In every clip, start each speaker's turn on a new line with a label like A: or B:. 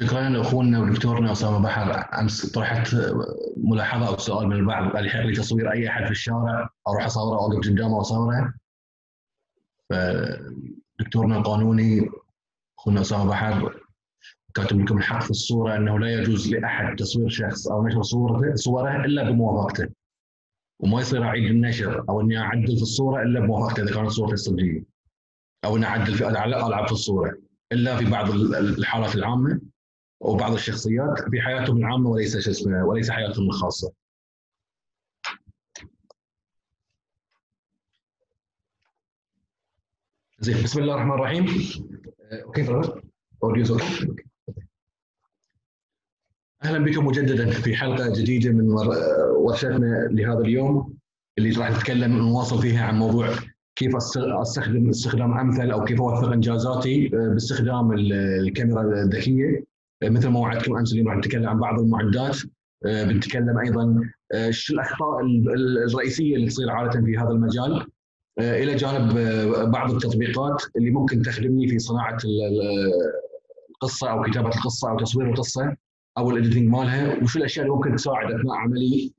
A: شكرا أخونا ودكتورنا أسامة بحر. أمس طرحت ملاحظة أو سؤال من البعض. قال يحق لي تصوير أي أحد في الشارع. أروح أصوره اوقف قدامه وأصوره. فدكتورنا القانوني أخونا أسامة بحر كاتب لكم الحق في الصورة أنه لا يجوز لأحد تصوير شخص أو نشر صورته صوره إلا بموافقته. وما يصير اعيد النشر أو أني أعدل في الصورة إلا بموافقته إذا كانت صورتي صجيه أو أني أعدل في ألعب في الصورة إلا في بعض الحالات العامة. وبعض الشخصيات في حياتهم العامة وليس شو اسمه وليس حياتهم الخاصة. زين بسم الله الرحمن الرحيم. كيف أوديو أهلا بكم مجددا في حلقة جديدة من ورشتنا لهذا اليوم اللي راح نتكلم نواصل فيها عن موضوع كيف استخدم استخدام أمثل أو كيف أوثق إنجازاتي باستخدام الكاميرا الذكية. مثل ما وعدتكم امس اليوم راح نتكلم عن بعض المعدات آه، بنتكلم أيضا آه، شو الأخطاء الرئيسية اللي تصير عادة في هذا المجال آه، إلى جانب بعض التطبيقات اللي ممكن تخدمني في صناعة القصة أو كتابة القصة أو تصوير القصة أو الايديتنج مالها وشو الأشياء اللي ممكن تساعد أثناء عملي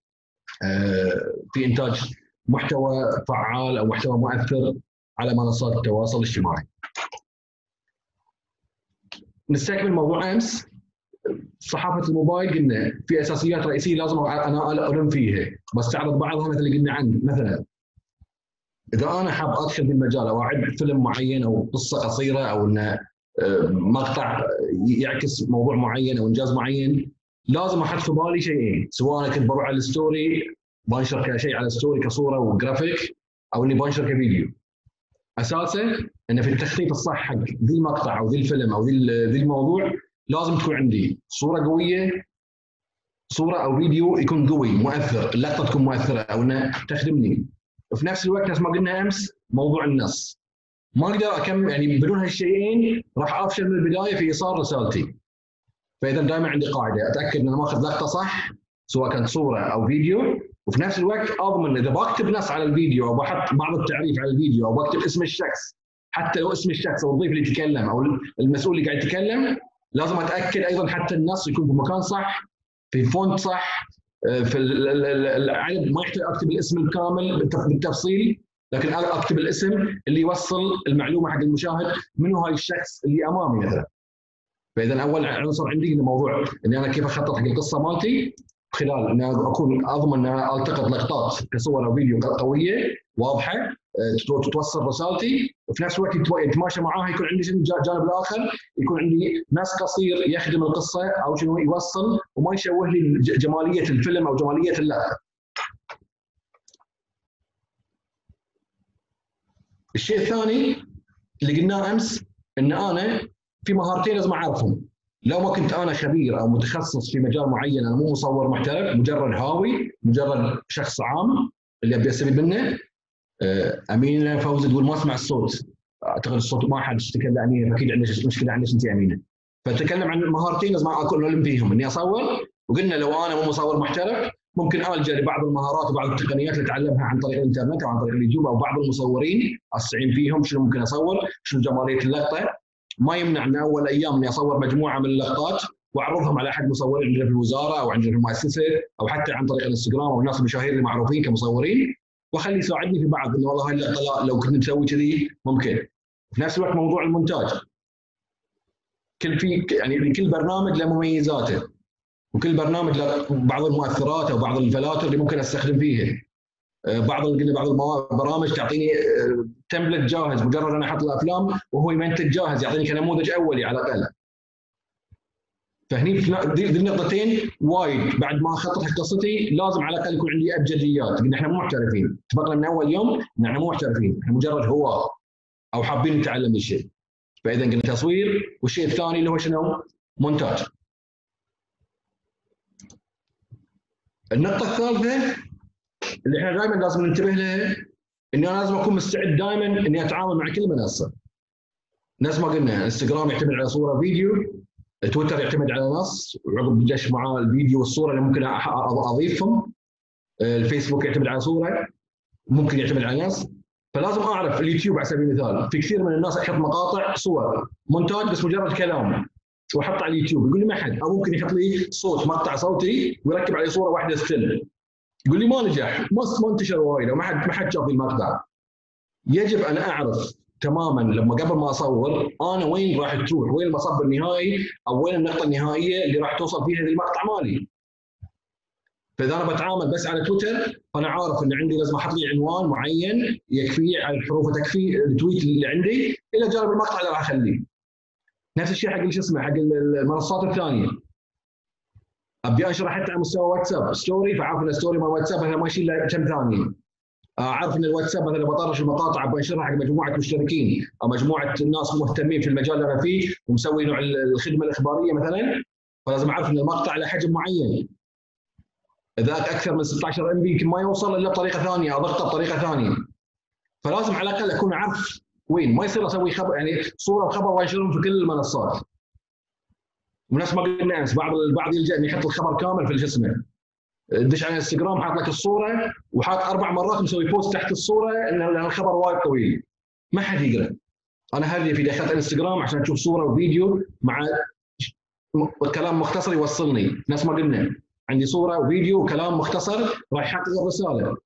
A: في إنتاج محتوى فعال أو محتوى مؤثر على منصات التواصل الاجتماعي. نستكمل موضوع أمس صحافة الموبايل قلنا في أساسيات رئيسية لازم أنا ألم فيها. بستعرض بعضها مثل اللي قلنا عنه مثلا إذا أنا حاب أدخل في المجال أو أعد فيلم معين أو قصة قصيرة أو انه آه، مقطع يعكس موضوع معين أو إنجاز معين لازم أحط في بالي شيئين. سواء كنت بروح على ال story بنشر كشيء على ال story كصورة وجرافيك أو إني بنشر كفيديو. اساسه انه في التخطيط الصح حق ذي المقطع أو ذي الفيلم أو ذي الموضوع لازم تكون عندي صورة قوية صورة أو فيديو يكون قوي مؤثر اللقطه تكون مؤثرة أو إنها تخدمني. وفي نفس الوقت نفس ما قلنا أمس موضوع النص. ما أقدر اكمل يعني بدون هالشيئين راح أفشل من البداية في إيصال رسالتي. فإذا دائما عندي قاعدة أتأكد ان أنا ماخذ لقطة صح سواء كانت صورة أو فيديو. وفي نفس الوقت أضمن إذا بكتب نص على الفيديو أو بحط بعض التعريف على الفيديو أو بكتب اسم الشخص حتى لو اسم الشخص أو الضيف اللي يتكلم أو المسؤول اللي قاعد يتكلم. لازم أتأكد أيضا حتى النص يكون في مكان صح في font صح آه، في العدد. ما يحتاج أكتب الاسم الكامل بالتفصيل لكن أكتب الاسم اللي يوصل المعلومة حق المشاهد منو هاي الشخص اللي أمامي مثلا فإذا أول عنصر عندي الموضوع إني أنا كيف أخطط حق القصة مالتي خلال ان أكون أضمن إن ألتقط لقطات كصور أو فيديو قوية واضحة. توصل رسالتي وفي نفس الوقت يتماشى معاها يكون عندي الجانب الآخر يكون عندي نص قصير يخدم القصة أو شنو يوصل وما يشوه لي جمالية الفيلم أو جمالية اللقطة. الشيء الثاني اللي قلناه أمس إن أنا في مهارتين لازم أعرفهم لو ما كنت أنا خبير أو متخصص في مجال معين أنا مو مصور محترف مجرد هاوي مجرد شخص عام اللي أبي أستفيد منه آه، امينه فوزي تقول ما أسمع الصوت. أعتقد الصوت ما حد اشتكى لامينه أكيد عندك مشكلة عندك أنت أمينة. فتكلم عن مهارتين لازم أكون علم فيهم إني أصور وقلنا لو أنا مو مصور محترف ممكن ألجأ لبعض المهارات وبعض التقنيات اللي اتعلمها عن طريق الإنترنت أو عن طريق اليوتيوب أو بعض المصورين استعين فيهم شنو ممكن أصور شنو جمالية اللقطة. ما يمنع من أول أيام إني أصور مجموعة من اللقطات وأعرضهم على أحد المصورين عندنا في الوزارة أو عندنا في المؤسسة أو حتى عن طريق الإنستغرام أو الناس المشاهير المعروفين كمصورين. واخلي يساعدني في بعض. إنه والله هاي لو كنت مسوي كذي ممكن. في نفس الوقت موضوع المونتاج. كل في يعني لكل برنامج له مميزاته. وكل برنامج له بعض المؤثرات أو بعض الفلاتر اللي ممكن أستخدم فيها. آه، بعض قلنا بعض البرامج تعطيني تمبلت آه، جاهز. مجرد أنا أحط الأفلام وهو يمنتج جاهز يعطيني كنموذج أولي على الأقل. فهني ذي النقطتين وايد بعد ما اخطط قصتي لازم على الأقل يكون عندي أبجديات قلنا إحنا مو محترفين اتفقنا من أول يوم إن إحنا مو محترفين إحنا مجرد هواة أو حابين نتعلم الشيء فإذا قلنا تصوير والشيء الثاني اللي هو شنو؟ مونتاج النقطة الثالثة اللي إحنا دائما لازم ننتبه لها إني أنا لازم أكون مستعد دائما إني أتعامل مع كل منصة. نفس ما قلنا إنستغرام يعتمد على صورة فيديو، تويتر يعتمد على نص وعقب دش معاه الفيديو والصورة اللي ممكن أضيفهم. الفيسبوك يعتمد على صورة ممكن يعتمد على نص فلازم أعرف اليوتيوب على سبيل المثال في كثير من الناس يحط مقاطع صور مونتاج بس مجرد كلام وأحطه على اليوتيوب. يقول لي ما حد أو ممكن يحط لي صوت مقطع صوتي ويركب عليه صورة واحدة still. يقول لي ما نجح ما ما انتشر وايد وما حد ما حد شاف المقطع. يجب أن أعرف تماما لما قبل ما أصور أنا وين راح تروح وين المصب النهائي أو وين النقطة النهائية اللي راح توصل فيها المقطع مالي فإذا أنا بتعامل بس على تويتر فأنا عارف إن عندي لازم أحط لي عنوان معين يكفي على الحروف تكفي ال tweet اللي عندي إلى جانب المقطع اللي راح أخليه. نفس الشيء حق شو اسمه حق المنصات الثانية. أبي انشر حتى على مستوى واتساب story فعارف إن ال story مال واتساب مثلا ما يشيل كم ثانية. اعرف إن الواتساب مثلا بطرش المقاطع بنشرها حق مجموعة مشتركين أو مجموعة ناس مهتمين في المجال اللي أنا فيه ومسوي نوع الخدمة الإخبارية مثلا فلازم أعرف إن المقطع له حجم معين. إذا أكثر من 16 MB يمكن ما يوصل إلا بطريقة ثانية أو ضغطه بطريقه ثانية. فلازم على الأقل أكون اعرف وين. ما يصير أسوي خبر يعني صورة وخبر وانشرهم في كل المنصات. ونفس ما قلنا أمس بعض البعض يلجأ إنه يحط الخبر كامل في الجسم دش على الانستغرام حاط لك الصورة وحاط أربع مرات مسوي بوست تحت الصورة إن الخبر وايد طويل. ما حد يقرأ. أنا هذه في دخلت انستغرام عشان أشوف صورة وفيديو مع كلام مختصر يوصلني. نفس ما قلنا عندي صورة وفيديو وكلام مختصر راح يحقق الرسالة.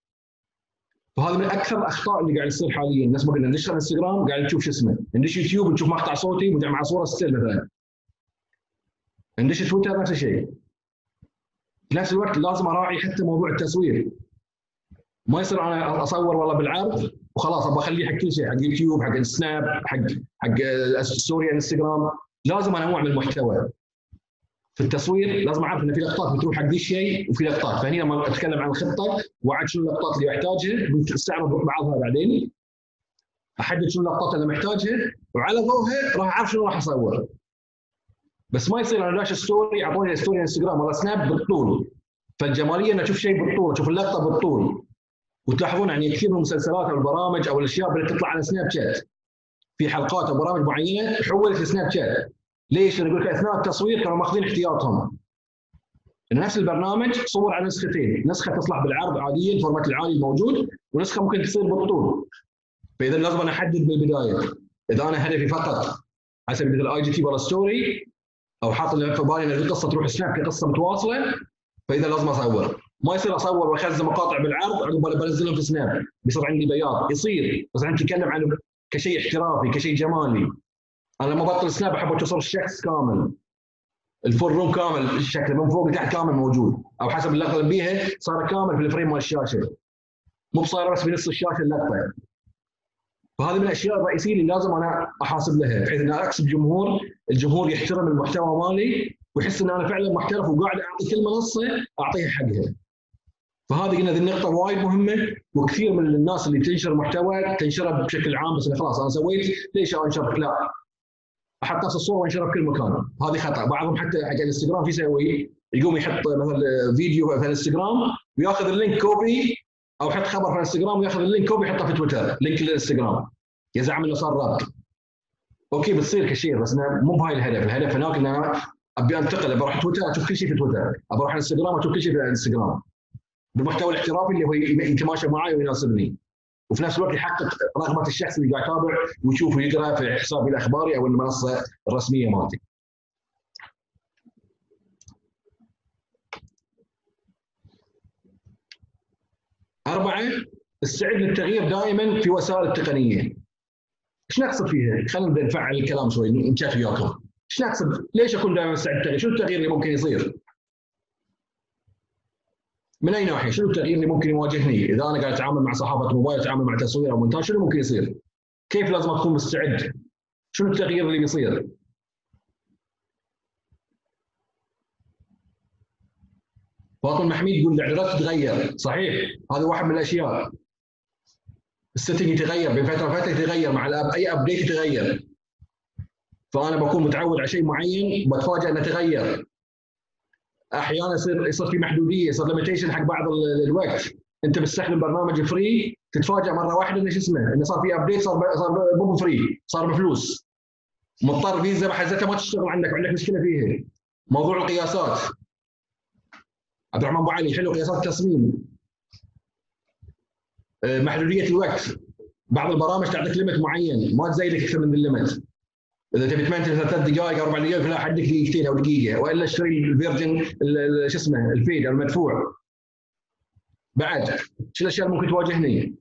A: وهذا من أكثر الأخطاء اللي قاعد يصير حاليا. الناس ما قلنا. ندش انستغرام قاعد نشوف شو اسمه. ندش يوتيوب نشوف مقطع صوتي مع صورة still مثلا. ندش تويتر نفس الشيء. في نفس الوقت لازم أراعي حتى موضوع التصوير ما يصير أنا أصور والله بالعرض وخلاص أبغى أخليه حق كل شيء حق يوتيوب حق السناب حق حق story انستغرام لازم أنوع من المحتوى. في التصوير لازم أعرف إن في لقطات بتروح حق ذي الشيء وفي لقطات. فهنا لما أتكلم عن الخطة واعد شنو اللقطات اللي أحتاجها بنستعرض بعضها بعدين. أحدد شنو اللقطات اللي محتاجها وعلى ضوءها راح أعرف شنو راح أصور. بس ما يصير أنا داش story أعطوني story إنستغرام. ولا سناب بالطول فالجمالية ان أشوف شيء بالطول أشوف اللقطة بالطول وتلاحظون يعني كثير من المسلسلات أو البرامج أو الأشياء اللي تطلع على سناب شات. في حلقات أو برامج معينة حولت لسناب شات. ليش؟ يقول لك أثناء التصوير كانوا ماخذين احتياطهم. نفس البرنامج صور على نسختين، نسخة تصلح بالعرض عادي ال format العالي الموجود ونسخة ممكن تصير بالطول. فاذا لازم أنا أحدد بالبداية. إذا أنا هدفي فقط على سبيل المثال آي جي story أو حاط في بالي إن القصة تروح سناب كقصه متواصلة. فإذا لازم اصور ما يصير أصور وأخزن مقاطع بالعرض عقب بنزلهم في سناب. بيصير عندي بياض يصير. بس أنا أتكلم عن كشيء احترافي كشيء جمالي. أنا لما بطل سناب أحب توصل الشخص كامل. ال full room كامل الشكل من فوق لتحت كامل موجود. أو حسب اللقطه اللي بيها صار كامل في ال frame مال الشاشة. مو بصايرة بس بنص الشاشة اللقطة. فهذه من الأشياء الرئيسية اللي لازم أنا أحاسب لها بحيث ان أكسب جمهور الجمهور يحترم المحتوى مالي ويحس إن أنا فعلا محترف وقاعد أعطي كل منصة أعطيها حقها. فهذه قلنا هذه النقطة وايد مهمة وكثير من الناس اللي تنشر محتوى تنشره بشكل عام بس خلاص أنا سويت ليش انشر لا. أحط نفس الصورة وأنشرها في كل مكان. هذه خطأ. بعضهم حتى حق الإنستغرام في يسوي؟ يقوم يحط مثلا فيديو في الإنستغرام ويأخذ ال link copy أو يحط خبر في الإنستغرام ويأخذ ال link copy يحطه في تويتر. link للإنستغرام. يزعم انه صار رابط. أوكي بتصير ك share بس مو بهاي الهدف، الهدف هناك إن أنا أبي أنتقل أبي أروح تويتر أشوف كل شيء في تويتر، أبي أروح إنستغرام أشوف كل شيء في الانستغرام. بالمحتوى الاحترافي اللي هو يتماشى معي ويناسبني. وفي نفس الوقت يحقق رغبة الشخص اللي قاعد يتابع ويشوف ويقرأ في حسابي الأخباري أو المنصة الرسمية مالتي. أربعة استعد للتغيير دائما في وسائل التقنية. إيش نقصد فيها؟ خلينا نبدأ نفعل الكلام شوي نشاف وياكم. إيش نقصد؟ ليش اكون دائما مستعد للتغيير؟ شنو التغيير اللي ممكن يصير؟ من أي ناحية؟ شنو التغيير اللي ممكن يواجهني؟ إذا أنا قاعد أتعامل مع صحافة موبايل أتعامل مع تصوير أو مونتاج شنو ممكن يصير؟ كيف لازم أكون مستعد؟ شنو التغيير اللي بيصير؟ فاطمة محميد يقول الاعدادات تتغير صحيح هذا واحد من الأشياء ال setting يتغير بين فترة وفترة يتغير مع ال up أي update يتغير. فأنا بكون متعود على شيء معين وبتفاجئ إنه تغير. أحيانا يصير يصير في محدودية يصير limitation حق بعض الوقت. أنت بتستخدم برنامج free تتفاجئ مرة واحدة إنه شو اسمه؟ إنه صار في update صار صار مو free صار بفلوس. مضطر فيزا بحزتها ما تشتغل عندك وعندك مشكلة فيها. موضوع القياسات. عبد الرحمن أبو علي حلو قياسات التصميم. محدودية الوقت بعض البرامج تعطيك limit معين. ما تزيدك أكثر من ال limit إذا تبي تمنتج ثلاث دقائق أربع دقائق فلا حدك دقيقتين أو دقيقة. وإلا اشتري ال version شو اسمه ال paid المدفوع. بعد شو الأشياء اللي ممكن تواجهني؟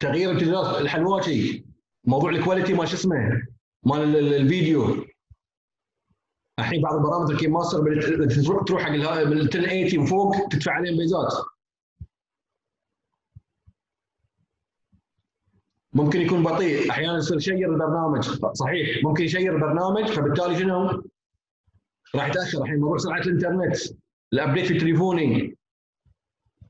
A: تغيير امتدادات الحلواتي. موضوع ال quality ما شو اسمه مال الفيديو. الحين بعض البرامج ال KineMaster تروح حق ال 1080 وفوق تدفع عليهم بيزات. ممكن يكون بطيء. أحيانا يصير يهنق البرنامج. صحيح. ممكن يهنق البرنامج فبالتالي شنو؟ راح يتأخر. الحين موضوع سرعة الإنترنت. ال update في تليفوني.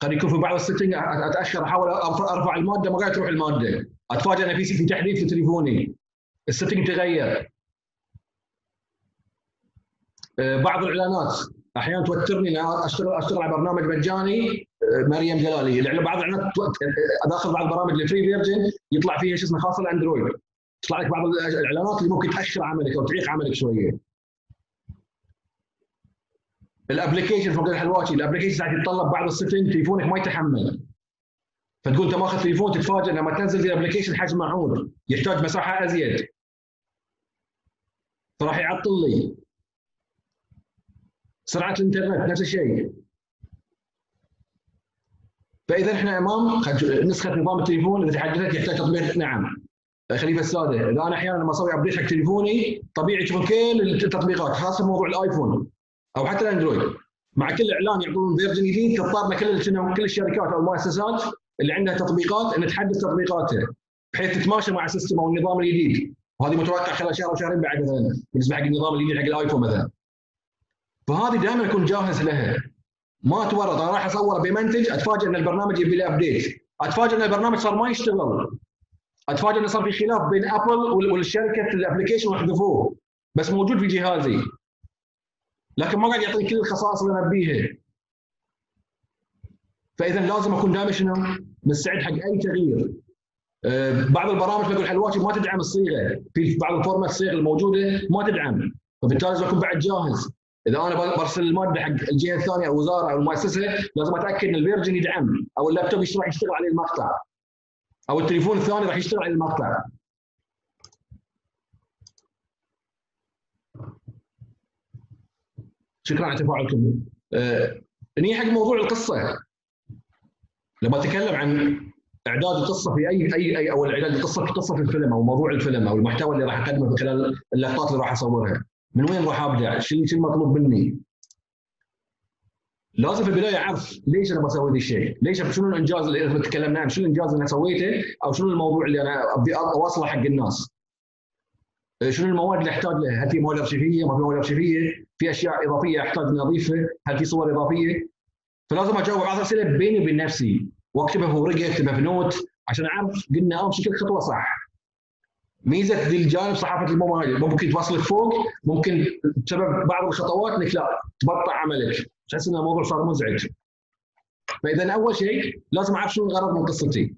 A: قد يكون في بعض ال setting أتأخر. أحاول أرفع المادة ما قاعد تروح المادة. اتفاجئ إن في تحديث في تليفوني. ال setting تغير. بعض الإعلانات. أحيانا توترني اشتغل أشتغل على برنامج مجاني آه، مريم جلالي. بعض الإعلانات داخل بعض البرامج ال free version يطلع فيها شو اسمه خاصة الأندرويد. تطلع لك بعض الإعلانات اللي ممكن تاخر عملك أو تعيق عملك شوية. ال application فوق الحلواتي ال application ساعات يتطلب بعض ال setting تليفونك ما يتحمل. فتقول أنت ماخذ تليفون تتفاجئ لما تنزل ال application حجم معين يحتاج مساحة أزيد. فراح يعطل لي. سرعه الإنترنت نفس الشيء. فإذا إحنا أمام نسخة نظام التليفون اذا تحدثت يحتاج تطبيق. نعم. خليفة الساده إذا أنا أحيانا لما أسوي update حق تليفوني طبيعي تشوفون كل التطبيقات خاصة موضوع الآيفون أو حتى الأندرويد. مع كل إعلان يعطون version جديد تضطر كل كل الشركات أو المؤسسات اللي عندها تطبيقات إن تحدث تطبيقاتها بحيث تتماشى مع ال system أو النظام الجديد. وهذه متوقع خلال شهر أو شهرين بعد مثلا. بالنسبة حق النظام الجديد حق الآيفون مثلا. فهذه دائما اكون جاهز لها ما اتورط أنا راح أصور بمنتج أتفاجئ إن البرنامج يبي له update أتفاجئ إن البرنامج صار ما يشتغل. أتفاجئ انه صار في خلاف بين Apple والشركة ال application وحذفوه. بس موجود في جهازي. لكن ما قاعد يعطيني كل الخصائص اللي أنا أبيها. فاذا لازم أكون دائما شنو؟ مستعد حق أي تغيير. أه بعض البرامج مثل حلواتي ما تدعم الصيغة. في بعض ال format الصيغ الموجودة ما تدعم. فبالتالي لازم أكون بعد جاهز. إذا أنا برسل المادة حق الجهة الثانية أو وزارة أو المؤسسه لازم أتأكد إن ال version يدعم أو اللابتوب راح يشتغل عليه المقطع أو التليفون الثاني راح يشتغل عليه المقطع شكرا على تفاعلكم. آه حق موضوع القصة. لما أتكلم عن إعداد القصة في اي اي اي أو اعداد القصة في قصه الفيلم أو موضوع الفيلم أو المحتوى اللي راح أقدمه خلال اللقطات اللي راح أصورها. من وين راح ابدا؟ شو المطلوب مني؟ لازم في البداية أعرف ليش أنا بسوي ذا الشيء؟ ليش شنو الإنجاز اللي تكلمنا عنه؟ شنو الإنجاز اللي أنا سويته؟ أو شنو الموضوع اللي أنا أبي اوصله حق الناس؟ شنو المواد اللي أحتاج لها؟ هل في مواد أرشيفية؟ ما في مواد أرشيفية؟ في أشياء إضافية أحتاج اني اضيفها؟ هل في صور إضافية؟ فلازم أجاوب بعض الأسئلة بيني وبين نفسي وأكتبها في ورقة أكتبها في note عشان أعرف قلنا امشي كل خطوة صح. ميزة ذي الجانب صحافة الموبايل ممكن توصلك فوق ممكن بسبب بعض الخطوات إنك لا تبطئ عملك تحس ان الموضوع صار مزعج. فإذا أول شيء لازم أعرف شنو الغرض من قصتي.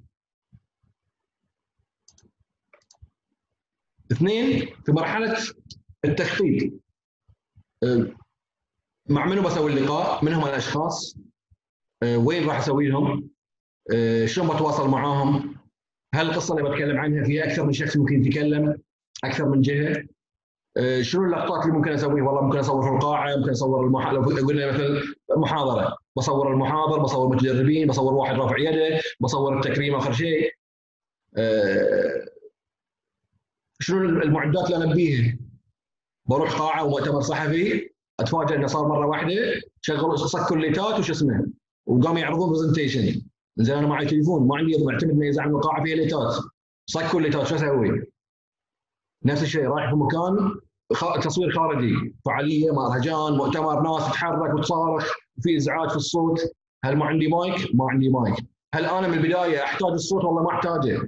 A: اثنين في مرحلة التخطيط مع منو بسوي اللقاء؟ من هم الأشخاص؟ أه، وين راح أسوي لهم؟ أه، شلون بتواصل معاهم؟ هل القصة اللي بتكلم عنها فيها أكثر من شخص ممكن يتكلم؟ أكثر من جهة؟ شنو اللقطات اللي ممكن أسويها؟ والله ممكن أصور في القاعة، ممكن أصور المح... لو قلنا مثلا محاضرة، بصور المحاضر، بصور متدربين، بصور واحد رافع يده، بصور التكريم آخر شيء. شنو المعدات اللي أنا ابيها؟ بروح قاعة ومؤتمر صحفي اتفاجئ إنه صار مرة واحدة شغلوا سكوا الليتات وش اسمه وقاموا يعرضون presentation زين أنا معي تليفون ما عندي معتمد إنه يزعم القاعة فيها ليتات سكوا الليتات شو أسوي؟ نفس الشيء رايح في مكان تصوير خارجي فعالية مهرجان مؤتمر ناس تتحرك وتصارخ في إزعاج في الصوت هل ما عندي مايك؟ ما عندي مايك هل أنا من البداية أحتاج الصوت ولا ما أحتاجه؟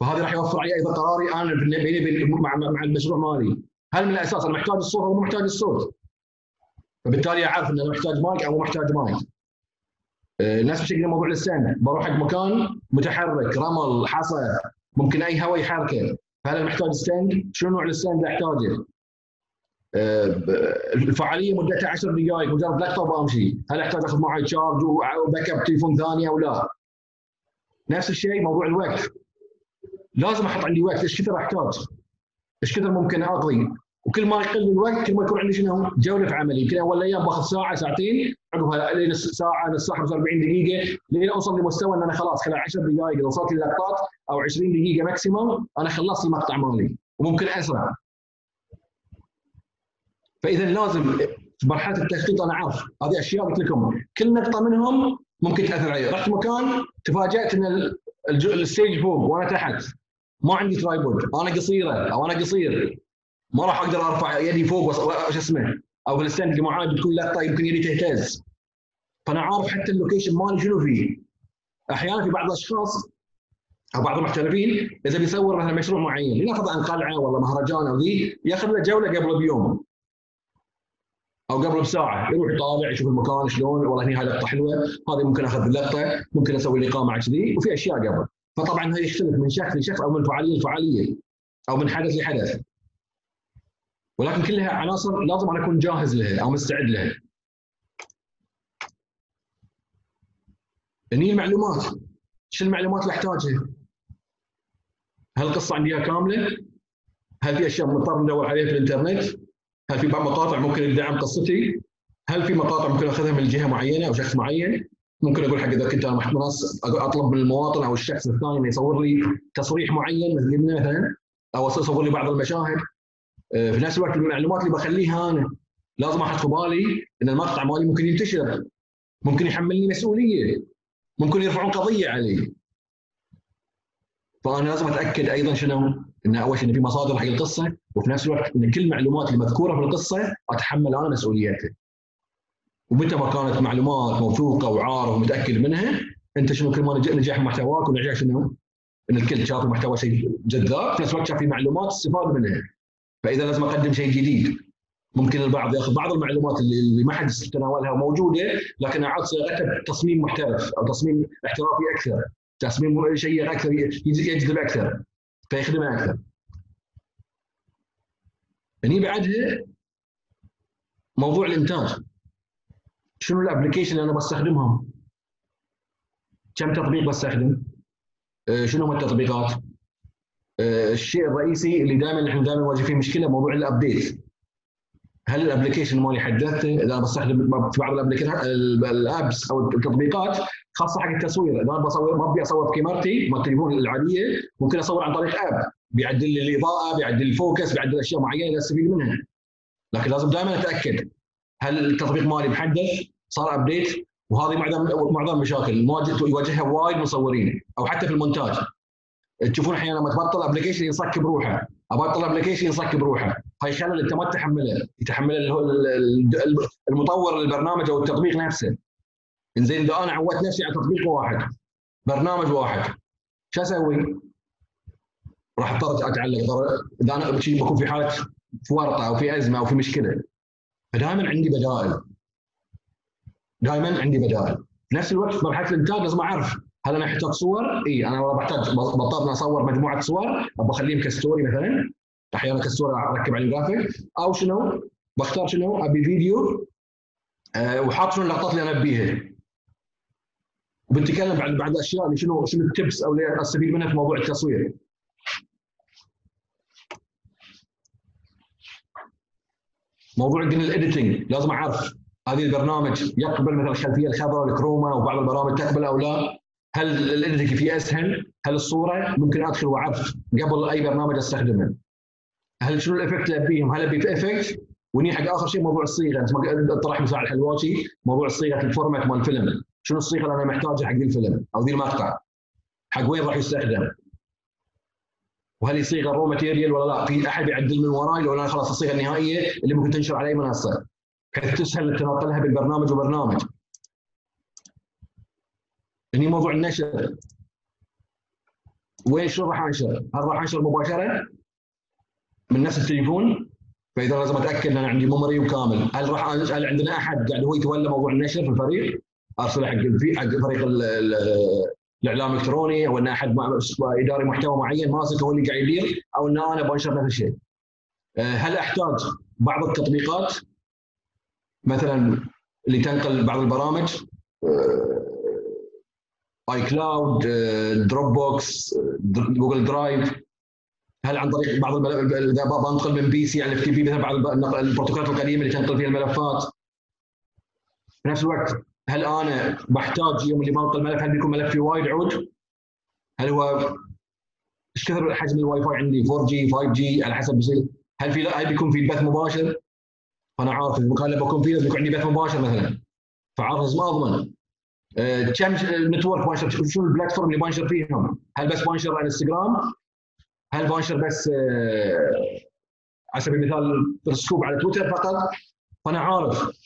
A: فهذا راح يوفر علي أيضا قراري أنا مع مع المشروع مالي هل من الأساس أنا محتاج الصوت مو محتاج الصوت؟ فبالتالي أعرف ان أنا محتاج مايك أو محتاج مايك. آه، نفس الشيء موضوع ال stand بروح حق مكان متحرك رمل حصى ممكن أي هواء يحركه فهل محتاج stand؟ شنو نوع ال stand أحتاجه؟ الفعالية مدتها 10 دقائق مجرد لقطه وبامشي هل أحتاج أخذ معي charge و backup تليفون ثاني أو لا؟ نفس الشيء موضوع الوقت. لازم أحط عندي وقت. إيش كثر أحتاج؟ إيش كثر ممكن أقضي؟ وكل ما يقل الوقت كل ما يكون عندي شنو؟ جولة عملي. يمكن أول أيام باخذ ساعة ساعتين. عقبها لين ساعه ساعه 45 دقيقة. لين أوصل لمستوى إن أنا خلاص خلال 10 دقائق إذا وصلت للقطات أو 20 دقيقة ماكسيموم أنا خلصت المقطع مالي. وممكن أسرع. فإذا لازم في مرحلة التخطيط أنا اعرف هذه أشياء قلت لكم. كل نقطة منهم ممكن تأثر علي. رحت مكان تفاجأت إن ال stage فوق وأنا تحت. ما عندي tripod أنا قصيرة أو أنا قصير. ما راح أقدر أرفع يدي فوق شو اسمه. أو في ال stand اللي معاي بتكون لقطه يمكن يدي تهتز فأنا عارف حتى ال location مالي شنو فيه. أحيانا في بعض الأشخاص أو بعض المحترفين إذا بيصور مثلا مشروع معين لنفرض عن قلعة ولا مهرجان أو ذي ياخذ له جولة قبل بيوم أو قبل بساعة. يروح يطالع يشوف المكان شلون والله هنا لقطة حلوة هذه ممكن أخذ اللقطة ممكن أسوي لي إقامة كذي وفي أشياء قبل. فطبعا هذا يختلف من شخص لشخص أو من فعالية لفعالية أو من حدث لحدث. ولكن كلها عناصر لازم أنا أكون جاهز لها أو مستعد لها. هني المعلومات شو المعلومات اللي أحتاجها؟ هل القصة عندي كاملة؟ هل في أشياء مضطر ندور عليها في الإنترنت؟ هل في بعض مقاطع ممكن تدعم قصتي؟ هل في مقاطع ممكن أخذها من جهة معينة أو شخص معين؟ ممكن أقول حق إذا كنت أنا منص أطلب من المواطن أو الشخص الثاني إنه يصور لي تصريح معين مثلا أو يصور لي بعض المشاهد في نفس الوقت المعلومات اللي بخليها أنا لازم أحط في بالي إن المقطع مالي ممكن ينتشر ممكن يحملني مسؤولية ممكن يرفعون قضية علي. فأنا لازم أتأكد أيضا شنو؟ إن أول شيء في مصادر حق القصة وفي نفس الوقت إن كل المعلومات المذكوره في القصة أتحمل أنا مسؤوليتها ومتى ما كانت معلومات موثوقة وعارف ومتأكد منها أنت شنو؟ كل ما نجح محتواك ونجح شنو؟ إن الكل شاف المحتوى شيء جذاب في نفس الوقت شاف في معلومات استفاد منها. فإذا لازم أقدم شيء جديد ممكن البعض ياخذ بعض المعلومات اللي ما حد تناولها موجودة لكن اعاد صياغتها بتصميم محترف أو تصميم احترافي أكثر تصميم شيء أكثر يجذب أكثر فيخدمه أكثر. هني بعدها موضوع الإنتاج شنو ال application اللي أنا بستخدمهم؟ كم تطبيق بستخدم؟ آه، شنو هم التطبيقات؟ آه، الشيء الرئيسي اللي دائما نحن دائما نواجه فيه مشكلة موضوع ال update هل ال application مالي حدثته إذا بستخدم في بعض ال apps أو التطبيقات خاصة حق التصوير إذا بصور ما أبي اصور بكاميرتي مال التليفون العادية ممكن أصور عن طريق app بيعدل لي الإضاءة بيعدل ال focus بيعدل أشياء معينة استفيد منها. لكن لازم دائما أتأكد هل التطبيق مالي محدث صار update وهذه معظم معظم المشاكل يواجهها وايد مصورين أو حتى في المونتاج. تشوفون أحيانا لما تبطل application ينصك بروحه. أبطل application ينصك بروحه. هاي خلل أنت ما تتحمله يتحمله المطور للبرنامج أو التطبيق نفسه. إنزين اذا أنا عودت نفسي على تطبيق واحد. برنامج واحد. شو أسوي؟ راح أضطر أتعلق. إذا أنا بكون في حالة في ورطة أو في أزمة أو في مشكلة. فدائما عندي بدائل. دائما عندي بدائل. نفس الوقت في مرحلة الإنتاج لازم أعرف هل أنا أحتاج صور؟ اي أنا بحتاج بضطر أصور مجموعة صور أبغى أخليهم ك story مثلا أحيانا ك story أركب عليه جرافيك أو شنو؟ بختار شنو؟ أبي فيديو أه وحاط شنو اللقطات اللي أنا أبيها وبنتكلم عن بعض الاشياء اللي شنو شنو ال tips أو اللي أستفيد منها في موضوع التصوير. موضوع قلنا ال editing لازم أعرف هذه البرنامج يقبل مثلا الخلفيه الخضراء ال chroma وبعض البرامج تقبل أو لا هل ال editing فيه أسهل؟ هل الصورة؟ ممكن أدخل وأعرف قبل أي برنامج أستخدمه؟ هل شنو ال effect اللي أبيهم؟ هل أبي effect؟ وني حق آخر شيء موضوع الصيغة. أنت طرح مثال الحلواتي موضوع صيغه ال format مال الفيلم. شنو الصيغة اللي أنا محتاجها حق الفيلم؟ أو ذي المقطع. حق وين راح يستخدم؟ وهل صيغة raw material ولا لا؟ في أحد يعدل من وراي؟ لو أنا خلاص الصيغة النهائية اللي ممكن تنشر على أي منصة؟ بحيث تسهل تناقلها بالبرنامج وبرنامج؟ هني موضوع النشر وين شو راح أنشر؟ هل راح أنشر مباشرة من نفس التليفون؟ فإذا لازم أتأكد إن عندي ميموري كامل، هل راح هل عندنا أحد قاعد هو يتولى موضوع النشر في الفريق؟ ارسله حق حق فريق الإعلام الإلكتروني أو إن أحد إداري محتوى معين ماسك هو اللي قاعد يدير أو إن أنا بنشر نفس الشيء. هل أحتاج بعض التطبيقات مثلا اللي تنقل بعض البرامج iCloud Dropbox Google Drive هل عن طريق بعض إذا بنقل من PC على FTP مثلا بعض البروتوكولات القديمة اللي تنقل فيها الملفات. في نفس الوقت هل أنا بحتاج يوم اللي بنقل ملف هل بيكون ملفي وايد عود؟ هل هو إيش كثر حجم الواي فاي عندي؟ 4G 5G على حسب بيصير. هل في هل بيكون في بث مباشر؟ فأنا عارف المكان اللي بكون فيه لازم يكون عندي بث مباشر مثلا فعارف لازم أضمن. كم network بنشر شو ال platform اللي بنشر فيهم؟ هل بس بنشر على انستغرام؟ هل بنشر بس أه على سبيل المثال برسكوب على تويتر فقط؟ فأنا عارف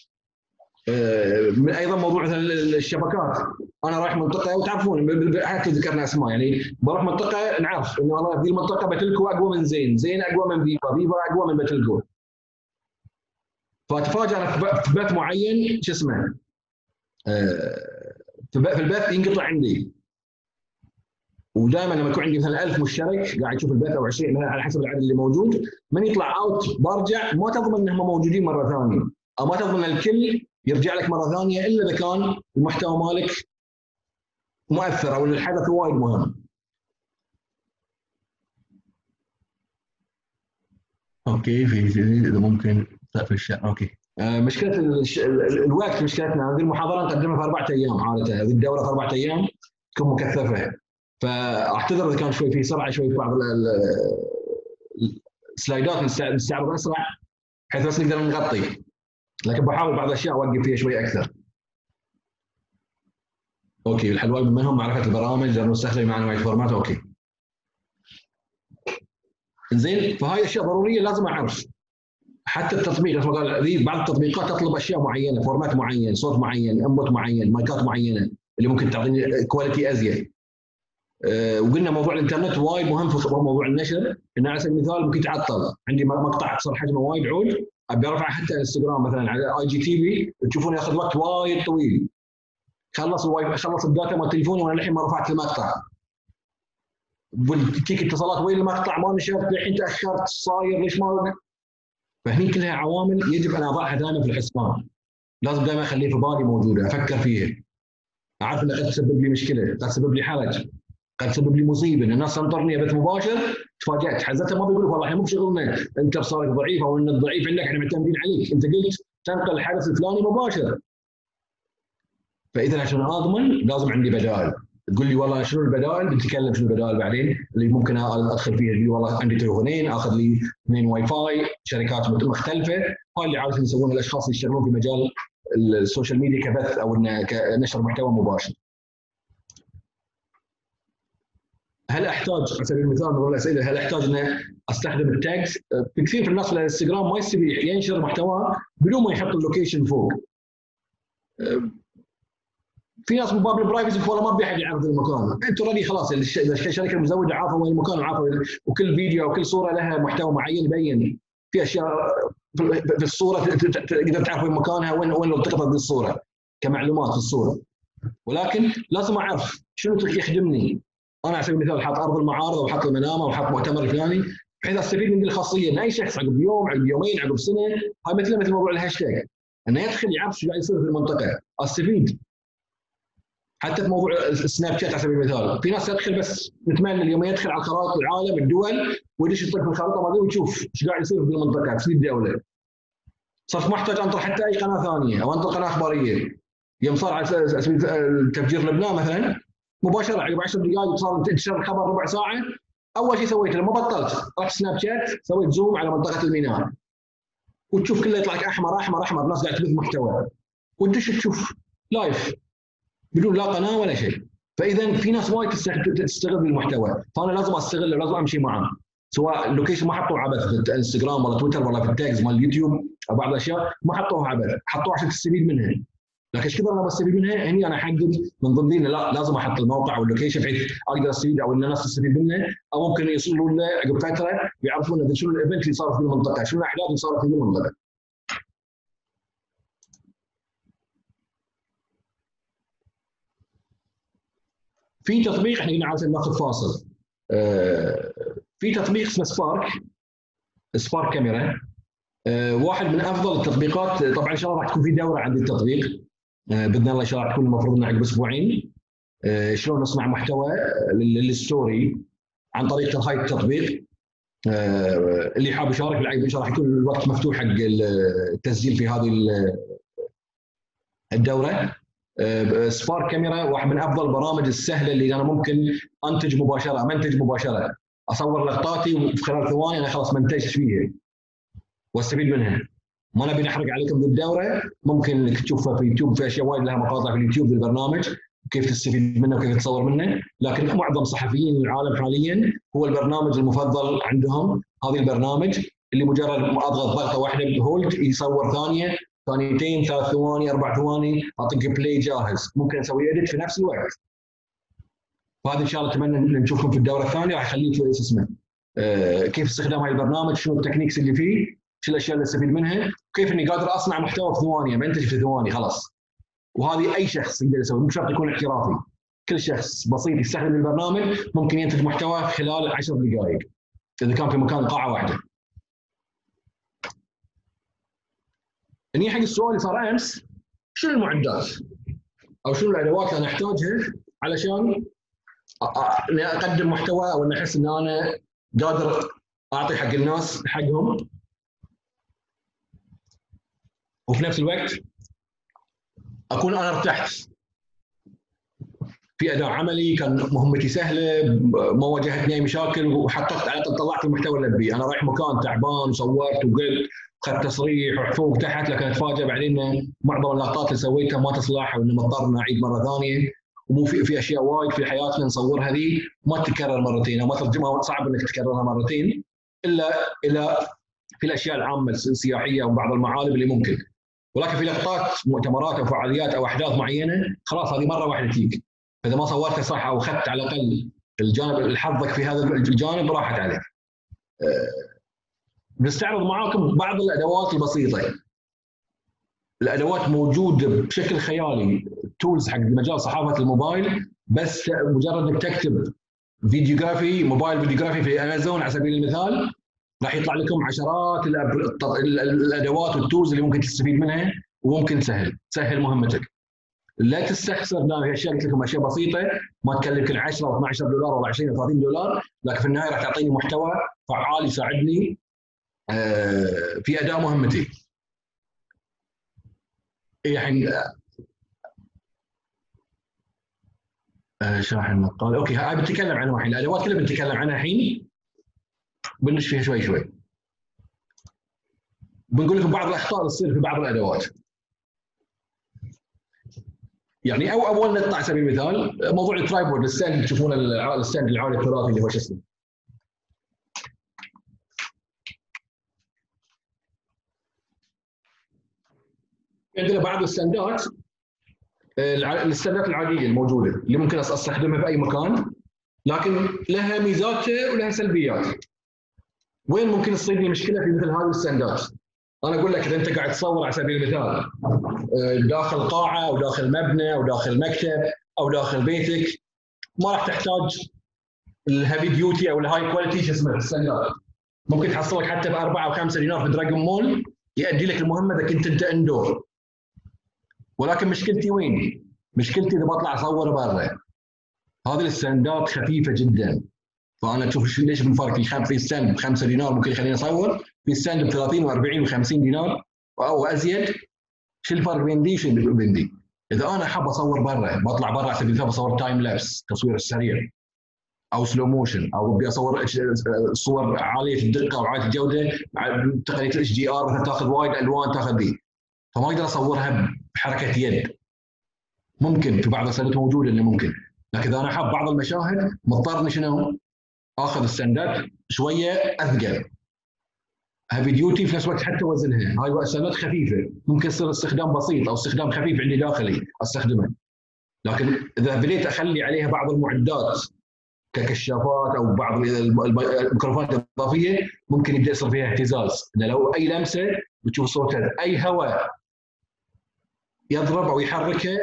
A: من أيضا موضوع مثلا الشبكات أنا رايح منطقة وتعرفون حتى ذكرنا أسماء يعني بروح منطقة نعرف إنه والله في المنطقة بتلكو أقوى من زين، زين أقوى من فيفا، فيفا أقوى من بتلكو. فتفاجئ أنا في بث معين شو اسمه في البث ينقطع عندي. ودائما لما يكون عندي مثلا 1000 مشترك قاعد يشوف البث أو 20 مثلا على حسب العدد اللي موجود من يطلع اوت برجع ما تضمن انهم موجودين مرة ثانية. أو ما تضمن الكل يرجع لك مرة ثانية إلا إذا كان المحتوى مالك مؤثر أو الحدث وايد مهم. okay في إذا ممكن في الشارع okay. مشكلة الش... الوقت مشكلتنا هذه المحاضره نقدمها في أربعة أيام عادة هذه الدورة في أربعة أيام تكون مكثفة فأعتذر إذا كان شوي في سرعه شوي في بعض السلايدات نستعرض أسرع بحيث بس نقدر نغطي لكن بحاول بعض الأشياء أوقف فيها شوي أكثر. okay الحلوى منهم معرفة البرامج لأنه نستخدم وايد format okay. زين فهاي أشياء ضرورية لازم أعرف. حتى التطبيق مثل ما قال بعض التطبيقات تطلب أشياء معينة format معين صوت معين input معين مايكات معينة اللي ممكن تعطيني quality أزيد. أه وقلنا موضوع الإنترنت وايد مهم في موضوع النشر. إنه على سبيل المثال ممكن يتعطل عندي مقطع صار حجمه وايد عود أبي أرفعه حتى إنستغرام مثلا على IGTV تشوفون ياخذ وقت وايد طويل. خلص الواي خلص ال data مال تليفوني وأنا للحين ما رفعت المقطع. تجيك اتصالات وين المقطع؟ ما نشرت الحين تأخرت صاير ليش ما فهني كلها عوامل يجب أن أضعها دائما في الحسبان. لازم دائما أخليه في بالي موجوده أفكر فيها. أعرف انها قد تسبب لي مشكلة قد تسبب لي حرج قد تسبب لي مصيبة. ان الناس تنطرني بث مباشر تفاجأت. حزتها ما بيقول والله إحنا مو بشغلنا. أنت بصارك ضعيف أو ان الضعيف عندك إحنا معتمدين عليك. أنت قلت تنقل الحدث الفلاني مباشر. فاذا عشان أضمن لازم عندي بدائل. تقول لي والله شنو البدائل بنتكلم شنو البدائل بعدين اللي ممكن أدخل فيها اللي والله عندي تليفونين آخذ لي اثنين واي فاي شركات مختلفة هاي اللي عادة يسوونها الأشخاص اللي يشتغلون في مجال السوشيال ميديا كبث أو كنشر محتوى مباشر. هل أحتاج على سبيل المثال من الاسئله هل أحتاج ان أستخدم ال tags؟ كثير في الناس في الانستغرام ما يستطيع ينشر محتواه بدون ما يحط ال location فوق. في ناس من باب ال privacy والله ما بيحد يعرف المكان، انت already خلاص. الشركة المزودة عارفه وين المكان وعارفه وكل فيديو أو كل صورة لها محتوى معين يبين. في أشياء في الصورة تقدر تعرف وين مكانها وين وين التقطت الصورة. كمعلومات في الصورة. ولكن لازم اعرف شنو يخدمني؟ أنا على سبيل المثال حاط أرض المعارض وحط المنامة وحط مؤتمر الفلاني بحيث استفيد من الخاصية ان أي شخص عقب يوم عقب يومين عقب سنة هاي مثل مثل موضوع الهاشتاج إنه يدخل يعرف شو قاعد يصير في المنطقة. أستفيد. حتى في موضوع السناب شات على سبيل المثال. في ناس تدخل بس نتمنى اليوم يدخل على خرائط العالم الدول ويدش يطق في الخريطة مالته ويشوف إيش قاعد يصير في المنطقة في الدولة. صرت ما احتاج أنطر حتى أي قناة ثانية أو أنطر قناة أخبارية. يوم صار على تفجير لبنان مثلا مباشرة عقب 10 دقائق صار انتشر الخبر ربع ساعة. أول شيء سويته لما بطلت رحت سناب شات سويت zoom على منطقة الميناء. وتشوف كله يطلع لك أحمر أحمر أحمر ناس قاعد تبث محتوى. وتدش تشوف live بدون لا قناة ولا شيء. فإذا في ناس وايد تستغل المحتوى. فأنا لازم استغله لازم أمشي معه سواء ال location ما حطوه عبث في الانستغرام ولا تويتر ولا في ال tags مال اليوتيوب أو بعض الأشياء ما حطوها عبث. حطوها عشان تستفيد منها. لكن إيش كثر أنا بستفيد منها؟ هني أنا احدد من ضمن لا لازم أحط الموقع وال location بحيث أقدر أستفيد أو إن الناس تستفيد منه. أو ممكن يوصلوا له عقب فترة يعرفون شنو الايفنت اللي صار في المنطقة، شنو الأحداث اللي صارت في المنطقة. في تطبيق إحنا قلنا عادة ناخذ فاصل. آه في تطبيق اسمه سبارك سبارك كاميرا. آه، واحد من أفضل التطبيقات طبعا إن شاء الله راح تكون في دورة عند التطبيق. آه، بإذن الله إن شاء الله تكون المفروض عقب أسبوعين. شلون نصنع محتوى للستوري عن طريق هاي التطبيق. اللي حاب يشارك بالعيب إن شاء الله راح يكون الوقت مفتوح حق التسجيل في هذه الدورة. سبارك كاميرا واحد من أفضل البرامج السهلة اللي أنا ممكن أنتج مباشرة منتج مباشرة. أصور لقطاتي وفي خلال ثواني أنا خلاص منتجت فيها. واستفيد منها. ما نبي نحرق عليكم بالدورة. ممكن إنك تشوفها في اليوتيوب في أشياء وايد لها مقاطع في اليوتيوب بالبرنامج كيف تستفيد منه وكيف تصور منه لكن معظم صحفيين العالم حاليا هو البرنامج المفضل عندهم هذه البرنامج اللي مجرد ما أضغط ضغطة واحدة hold يصور ثانية ثانيتين ثلاث ثواني أربع ثواني أعطيك play جاهز. ممكن أسوي edit في نفس الوقت. وهذا إن شاء الله أتمنى نشوفكم في الدورة الثانية. راح أخليك شو اسمه آه كيف استخدام هذا البرنامج شنو ال techniques اللي فيه شو الأشياء اللي أستفيد منها كيف إني قادر أصنع محتوى في ثواني منتج في ثواني خلاص. وهذه أي شخص يقدر يسوي مو شرط يكون احترافي. كل شخص بسيط يستخدم البرنامج ممكن ينتج محتوى خلال 10 دقائق إذا كان في مكان قاعة واحدة. هني حق السؤال اللي صار أمس شنو المعدات؟ أو شنو الأدوات اللي أنا أحتاجها علشان إني أقدم محتوى أو إني أحس إن أنا قادر أعطي حق الناس حقهم؟ وفي نفس الوقت أكون أنا ارتحت. في أداء عملي كان مهمتي سهلة ما واجهتني أي مشاكل وحققت على طلعت المحتوى اللي أبيه. أنا رايح مكان تعبان وصورت وقلت اخذت تصريح وحفوق تحت لكن اتفاجئ بعدين معظم اللقطات اللي سويتها ما تصلح وانه مضطر نعيد مرة ثانية. ومو في في أشياء وايد في حياتنا نصورها ذي ما تتكرر مرتين أو ما صعب إنك تكررها مرتين الا إلى في الأشياء العامة السياحية وبعض المعالم اللي ممكن. ولكن في لقطات مؤتمرات أو فعاليات أو أحداث معينة خلاص هذه مرة واحدة تجيك فاذا ما صورتها صح أو اخذت على الأقل الجانب حظك في هذا الجانب راحت عليك. بنستعرض معاكم بعض الأدوات البسيطة. الأدوات موجوده بشكل خيالي تولز حق مجال صحافة الموبايل بس مجرد إنك تكتب videography mobile videography في أمازون على سبيل المثال راح يطلع لكم عشرات الأدوات وال tools اللي ممكن تستفيد منها وممكن تسهل تسهل مهمتك. لا تستخسر لا أشياء قلت لكم أشياء بسيطة ما تكلفك ال 10 و 12 دولار ولا 20 و 30 دولار لكن في النهاية راح تعطيني محتوى فعال يساعدني في اداء مهمتي. الحين آه، شاحن مقال okay هاي بنتكلم عنها الحين. الأدوات كلها بنتكلم عنها الحين. بندش فيها شوي شوي. بنقول لكم بعض الأخطاء اللي تصير في بعض الأدوات. يعني أو أول نقطة على سبيل المثال موضوع ال tripod ال stand تشوفون ال stand العالي الثلاثي اللي هو شو اسمه؟ عندنا بعض الستاندات الستاندات العادية الموجودة اللي ممكن أستخدمها في اي مكان لكن لها ميزاتها ولها سلبيات وين ممكن تصير لي مشكلة في مثل هذه الستاندات أنا أقول لك إذا أنت قاعد تصور على سبيل المثال آه، داخل قاعة أو داخل مبنى أو داخل مكتب أو داخل بيتك ما راح تحتاج ال heavy duty أو ال high quality شو اسمه الستاندات ممكن تحصلك حتى بأربعة أو خمسة دينار في دراجون مول يؤدي لك المهمة إذا كنت أنت indoor. ولكن مشكلتي وين؟ مشكلتي إذا بطلع أصور برا. هذه الستاندات خفيفة جدا. فأنا أشوف ليش بالفرق في في stand ب 5 دينار ممكن يخليني أصور في stand ب 30 و40 و50 دينار. أو أزيد. شو الفرق بين دي وشو بين دي؟ إذا أنا حاب أصور برا بطلع برا على سبيل المثال بصور time lapse تصوير سريع. أو slow motion أو بدي أصور صور عالية الدقة وعالية الجودة تقنية ال HDR مثلا تاخذ وايد ألوان تاخذ دي. فما أقدر أصورها بحركة يد. ممكن في بعض السنوات موجوده إنه ممكن. لكن إذا أنا حاب بعض المشاهد مضطر اني شنو؟ آخذ الستاندات شوية أثقل. heavy duty في نفس الوقت حتى وزنها. هاي الستاندات خفيفة. ممكن يصير استخدام بسيط أو استخدام خفيف عندي داخلي أستخدمه. لكن إذا بديت أخلي عليها بعض المعدات ككشافات أو بعض الميكروفونات الإضافية ممكن يبدأ يصير فيها اهتزاز. لو أي لمسة بتشوف صوتها اي هواء. يضرب أو يحركه